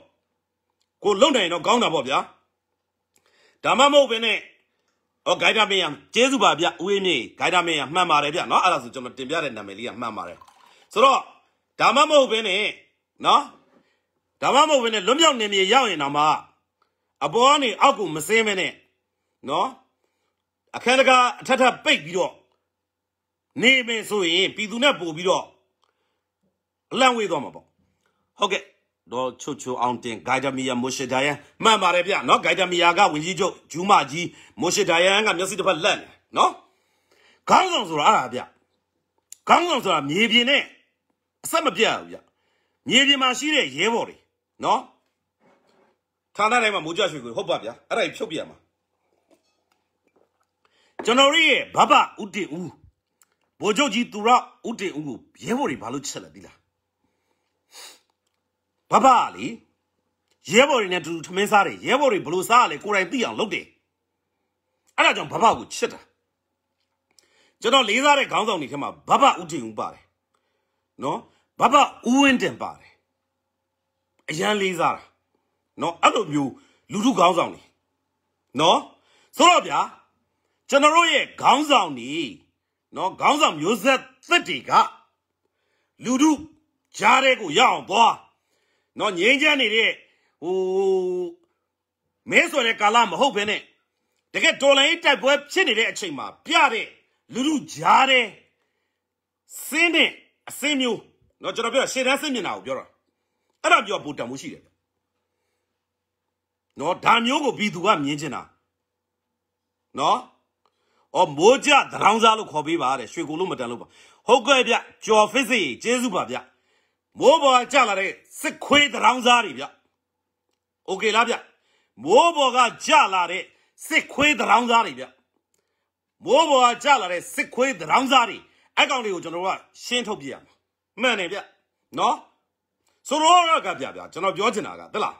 ကိုလုံနိုင်တော့ကောင်းတာပေါ့ဗျာဒါမှမဟုတ်ဘဲနဲ့ဟောဂိုင်ဒါမင်းရကျေးဇူးပါဗျဦးအေးမြေဂိုင်ဒါမင်းရမှန်ပါတယ်ဗျနော်အဲ့ဒါဆိုကျွန်တော်တင်ပြတဲ့နာမည်လေးကမှန်ပါတယ်ဆိုတော့ဒါမှမဟုတ်ဘဲနဲ့နော်ဒါမှမဟုတ်ဘဲနဲ့လွတ်မြောက်နေမြေရောက်ရင်တော့မှအပေါ်ကနေအောက်ကိုမစင်းမဲနဲ့နော်အခန်းတကာအထက်ထပ်ပိတ်ပြီးတော့ နေမယ်ဆိုရင်ပြည်သူနဲ့ပို့ပြီးတော့အလန့်ဝေးသွားမှာပေါ့ဟုတ်ကဲ့တော့ချွတ်ချွအောင်တင်ဂိုင်ဒမီယာမိုရှေဒါယန်မှန်ပါတယ်ဗျနော်ဂိုင်ဒမီယာကဝင်ကြီးချုပ်ဂျူးမကြီးမိုရှေဒါယန်ကမျက်စိတစ်ဖက်လက်နေနော်ခေါင်းဆောင်ဆိုတာအဲ့ဒါဗျခေါင်းဆောင်ဆိုတာမြေပြင်နဲ့အဆက်မပြတ်ဘူးဗျမြေပြင်မှာရှိတဲ့ရဲဘော်တွေနော်ဌာနတိုင်းမှာမိုးကြွှေကိုဟုတ်ပါဗျအဲ့ဒါကြီးဖြုတ်ပြရမှာကျွန်တော်ရဲ့ဘဘဥတင်ဦး ဗိုလ်ချုပ်ကြီးသူရဥတင်ဦးကိုရဲဘော်တွေဘာလို့ချက်လဲသိလားဘဘလေရဲဘော်တွေနဲ့တူတူထမင်းစားတယ်ရဲဘော်တွေဘလို့စားရလဲကိုယ်တိုင်သိအောင်လုပ်တယ်အဲ့ဒါကြောင့်ဘဘကိုချစ်တာကျွန်တော်လေးစားတဲ့ခေါင်းဆောင်တွေထဲမှာဘဘဦးတင်ဦးပါတယ်နော်ဘဘဦးဝင်းတင်ပါတယ်အရန်လေးစားတာနော်အဲ့လိုမျိုးလူထုခေါင်းဆောင်တွေနော်ဆိုတော့ဗျာကျွန်တော်တို့ရဲ့ခေါင်းဆောင်တွေ နော်ခေါင်းဆောင်မျိုးဆက်သက်တွေကလူထုကြားတဲ့ကိုရအောင်သွားနော်ငြိမ်းချမ်းနေတဲ့ဟိုမဲဆိုတဲ့ကာလမဟုတ်ဘဲနဲ့တကယ်တော်လိုင်းတိုက်ပွဲဖြစ်နေတဲ့အချိန်မှာပြတဲ့လူထုကြားတဲ့စင်းတဲ့အစင်းမျိုးနော်ကျွန်တော်ပြောရှေ့တန်းစင်းမျက်နှာကိုပြောတာအဲ့ဒါပြောပူတံမှုရှိတယ်နော်ဒါမျိုးကိုဘီသူကမြင်ချင်တာနော် အော်မိုးကြတရောင်းစားလို့ခေါ်ပေးပါတဲ့ရွှေကိုလို့မတန်လို့ပါဟုတ်ကဲ့ဗျကြော်ဖစ်စီကျေးဇူးပါဗျမိုးပေါ်ကြလာတဲ့စစ်ခွေးတရောင်းစားတွေဗျโอเคလားဗျမိုးပေါ်ကကြလာတဲ့စစ်ခွေးတရောင်းစားတွေဗျမိုးပေါ်ကကြလာတဲ့စစ်ခွေးတရောင်းစားတွေအကောင်တွေကိုကျွန်တော်တို့ကရှင်းထုတ်ပြရမှာမှန်တယ်ဗျနော်ဆိုတော့ကဗျဗျကျွန်တော်ပြောချင်တာကတလား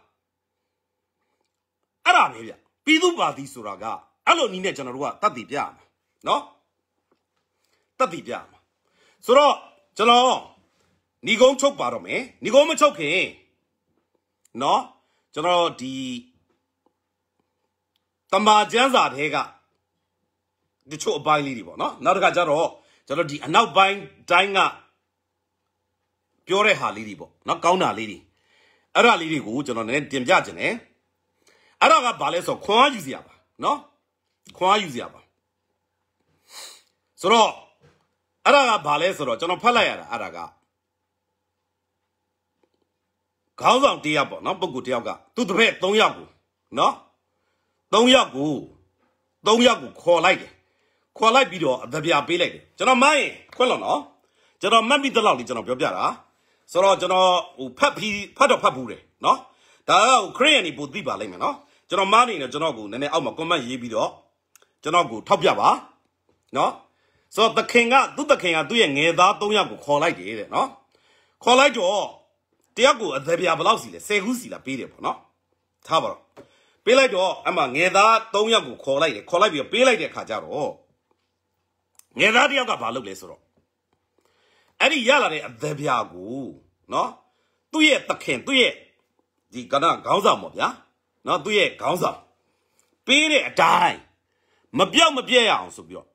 အဲ့ဒါပဲဗျပြည်သူပါတီဆိုတာကအဲ့လိုနီးနဲ့ကျွန်တော်တို့ကတတ်တည်ပြရမှာ နော်တတ်တည်ပြရမှာဆိုတော့ကျွန်တော်ညီကုန်းချုပ်ပါတော့မယ်ညီကုန်းမချုပ်ခင်နော်ကျွန်တော်ဒီတမာကျန်းစာတဲကတချို့အပိုင်းလေးတွေပေါ့နော်နောက်တစ်ခါကျတော့ကျွန်တော်ဒီအနောက်ပိုင်းတိုင်းကပြောတဲ့ဟာလေးတွေပေါ့နော်ကောင်းတာလေးတွေအဲ့ဒါလေးတွေကိုကျွန်တော်နည်းနည်းတင်ပြခြင်းတယ်အဲ့ဒါကဘာလဲဆိုတော့ခွန်အားယူစရာပါနော်ခွန်အားယူစရာပါ ဆိုတော့အဲ့ဒါကဘာလဲဆိုတော့ကျွန်တော်ဖတ်လိုက်ရတာအဲ့ဒါကခေါင်းဆောင်တယောက်ပေါ့နော်ပုဂ္ဂိုလ်တယောက်ကသူ့တပည့်3ယောက်ကိုနော်3ယောက်ကို3ယောက်ကိုခေါ်လိုက်တယ်ခေါ်လိုက်ပြီးတော့အသပြပေးလိုက်တယ်ကျွန်တော်မိုင်းခွက်လို့နော်ကျွန်တော်မှတ်မိတဲ့လောက်လေးကျွန်တော်ပြောပြတာဆိုတော့ကျွန်တော်ဟိုဖတ်ပြီးဖတ်တော့ဖတ်ဘူးတယ်နော်ဒါကဟိုခရစ်ယာန်နေပို့သိပါလိမ့်မယ်နော်ကျွန်တော်မားနေတယ်ကျွန်တော်ကိုနည်းနည်းအောက်မှာ comment ရေးပြီးတော့ကျွန်တော်ကိုထောက်ပြပါနော် ဆိုတော့သခင်ကသူ့သခင်ကသူ့ရဲ့ငယ်သား၃ယောက်ကိုခေါ်လိုက်တယ်တဲ့နော်ခေါ်လိုက်တော့တယောက်ကိုအသက်ပြာဘယ်လောက်စီလဲ10ခုစီလားပေးတယ်ပေါ့နော်ထားပါတော့ပေးလိုက်တော့အမှငယ်သား၃ယောက်ကိုခေါ်လိုက်တယ်ခေါ်လိုက်ပြီးတော့ပေးလိုက်တဲ့ခါကျတော့ငယ်သားတယောက်ကဘာလုပ်လဲဆိုတော့အဲ့ဒီရလာတဲ့အသက်ပြာကိုနော်သူ့ရဲ့သခင်သူ့ရဲ့ဒီကနခေါင်းဆောင်ပေါ့ဗျာနော်သူ့ရဲ့ခေါင်းဆောင်ပေးတဲ့အတိုင်းမပြောက်မပြက်ရအောင်ဆိုပြီးတော့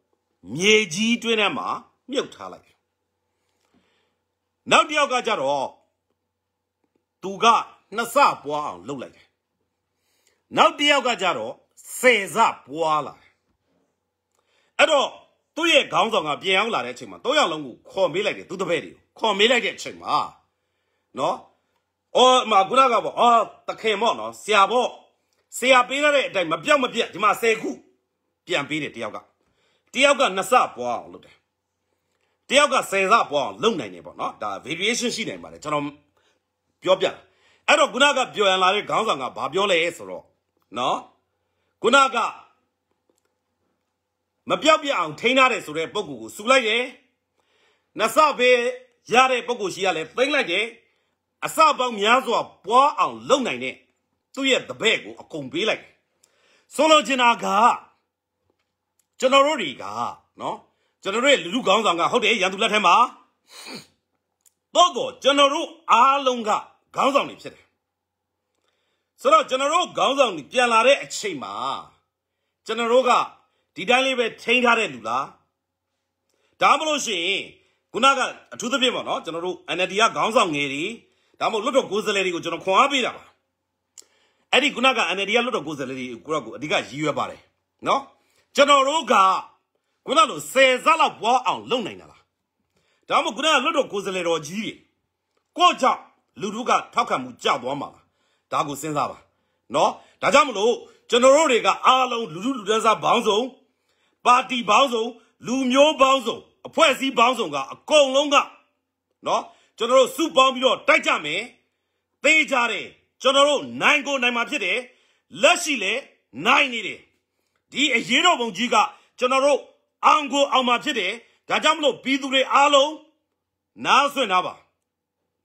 မြေကြီးတွင်းထဲမှာမြုပ်ထားလိုက်နောက်တစ်ယောက်ကကြတော့သူကနှစ်ဆပွားအောင်လှုပ်လိုက်တယ်နောက်တစ်ယောက်ကကြတော့ဆယ်ဆပွားလာတယ်အဲ့တော့သူ့ရဲ့ခေါင်းဆောင်ကပြင်အောင်လာတဲ့အချိန်မှာ၃ယောက်လုံးကိုခေါ်မေးလိုက်တယ်သူတပည့်တွေကိုခေါ်မေးလိုက်တဲ့အချိန်မှာနော်အော်မကုနာကပေါ့အော်တခင်ပေါ့နော်ဆရာပေါ့ဆရာပေးရတဲ့အတိုင်းမပြောက်မပြက်ဒီမှာ၁၀ခုပြန်ပေးတယ်တယောက်က တယောက်ကနှစ်ဆပွားအောင်လုပ်တယ်တယောက်ကဆယ်ဆပွားအောင်လုပ်နိုင်တယ်ပေါ့နော်ဒါ variation ရှိနိုင်ပါတယ်ကျွန်တော်ပြောပြအဲ့တော့ခုနကပြောရန်လာတဲ့ခေါင်းဆောင်ကဘာပြောလဲဆိုတော့နော်ခုနကမပြောက်ပြအောင်ထိန်းထားတယ်ဆိုတဲ့ပုံကူကိုစူလိုက်တယ်နှစ်ဆပေးရတဲ့ပုံကူရှိရလဲသိမ့်လိုက်တယ်အစပေါင်းများစွာပွားအောင်လုပ်နိုင်တဲ့သူ့ရဲ့တပည့်ကိုအကုန်ပေးလိုက်ဆိုလိုချင်တာက ကျွန်တော်တို့တွေကနော်ကျွန်တော်တို့ရဲ့လူလူကောင်းဆောင်ကဟုတ်တယ်ရန်သူလက်ထက်မှာတော့တော့ကျွန်တော်တို့အားလုံးကခေါင်းဆောင်တွေဖြစ်တယ်ဆိုတော့ကျွန်တော်တို့ခေါင်းဆောင်တွေပြန်လာတဲ့အချိန်မှာကျွန်တော်တို့ကဒီတိုင်းလေးပဲထိန်းထားတဲ့လူလားဒါမှမဟုတ်ရှင်ခုနကအထူးသဖြင့်ပေါ့နော်ကျွန်တော်တို့ NLD ကခေါင်းဆောင်ငယ်တွေဒါမှမဟုတ်လွတ်တော်ကိုယ်စားလှယ်တွေကိုကျွန်တော်ခွန်အားပေးတာပါအဲ့ဒီခုနက NLD ကလွတ်တော်ကိုယ်စားလှယ်တွေကိုကိုအဓိကရည်ရွယ်ပါတယ်နော် ကျွန်တော်တို့ကခုနလိုဆယ်စလောက်ပွားအောင်လုပ်နိုင်တာလားဒါမှမဟုတ်ခုနကလွတ်တော်ကိုယ်စားလှယ်တော်ကြီးတွေကိုကြောင့်လူတို့ကထောက်ခံမှုကြောက်သွားမှာလားဒါကိုစဉ်းစားပါနော်ဒါကြောင့်မလို့ကျွန်တော်တို့တွေကအားလုံးလူလူလူတန်းစားဘောင်းစုံပါတီဘောင်းစုံလူမျိုးဘောင်းစုံအဖွဲ့အစည်းဘောင်းစုံကအကုန်လုံးကနော်ကျွန်တော်တို့စုပေါင်းပြီးတော့တိုက်ကြမယ်သေကြတယ်ကျွန်တော်တို့နိုင်ကိုနိုင်မှာဖြစ်တယ်လက်ရှိလေနိုင်နေတယ် ဒီအရေးတော်ပုံကြီးကကျွန်တော်တို့အောင်ကိုအောင်မှာဖြစ်တယ်ဒါကြောင့်မလို့ပြည်သူတွေအားလုံးနားဆွင့်ထားပါ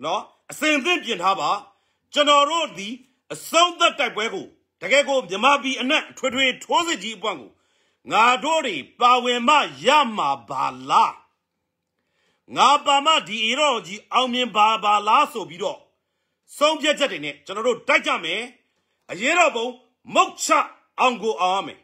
နော်အစင်သင့်ပြင်ထားပါကျွန်တော်တို့ဒီအဆုံးသက်တိုက်ပွဲကိုတကယ်ကိုမြမပြည်အနက်ထွေထွေထိုးစစ်ကြီးအပွင့်ကိုငါတို့တွေပါဝင်မရမှာပါလားငါပါမဒီအရောကြီးအောင်မြင်ပါပါလားဆိုပြီးတော့ဆုံးဖြတ်ချက်တွေနဲ့ကျွန်တော်တို့တိုက်ကြမယ်အရေးတော်ပုံမုတ်ချအောင်ကိုအောင်ရမယ်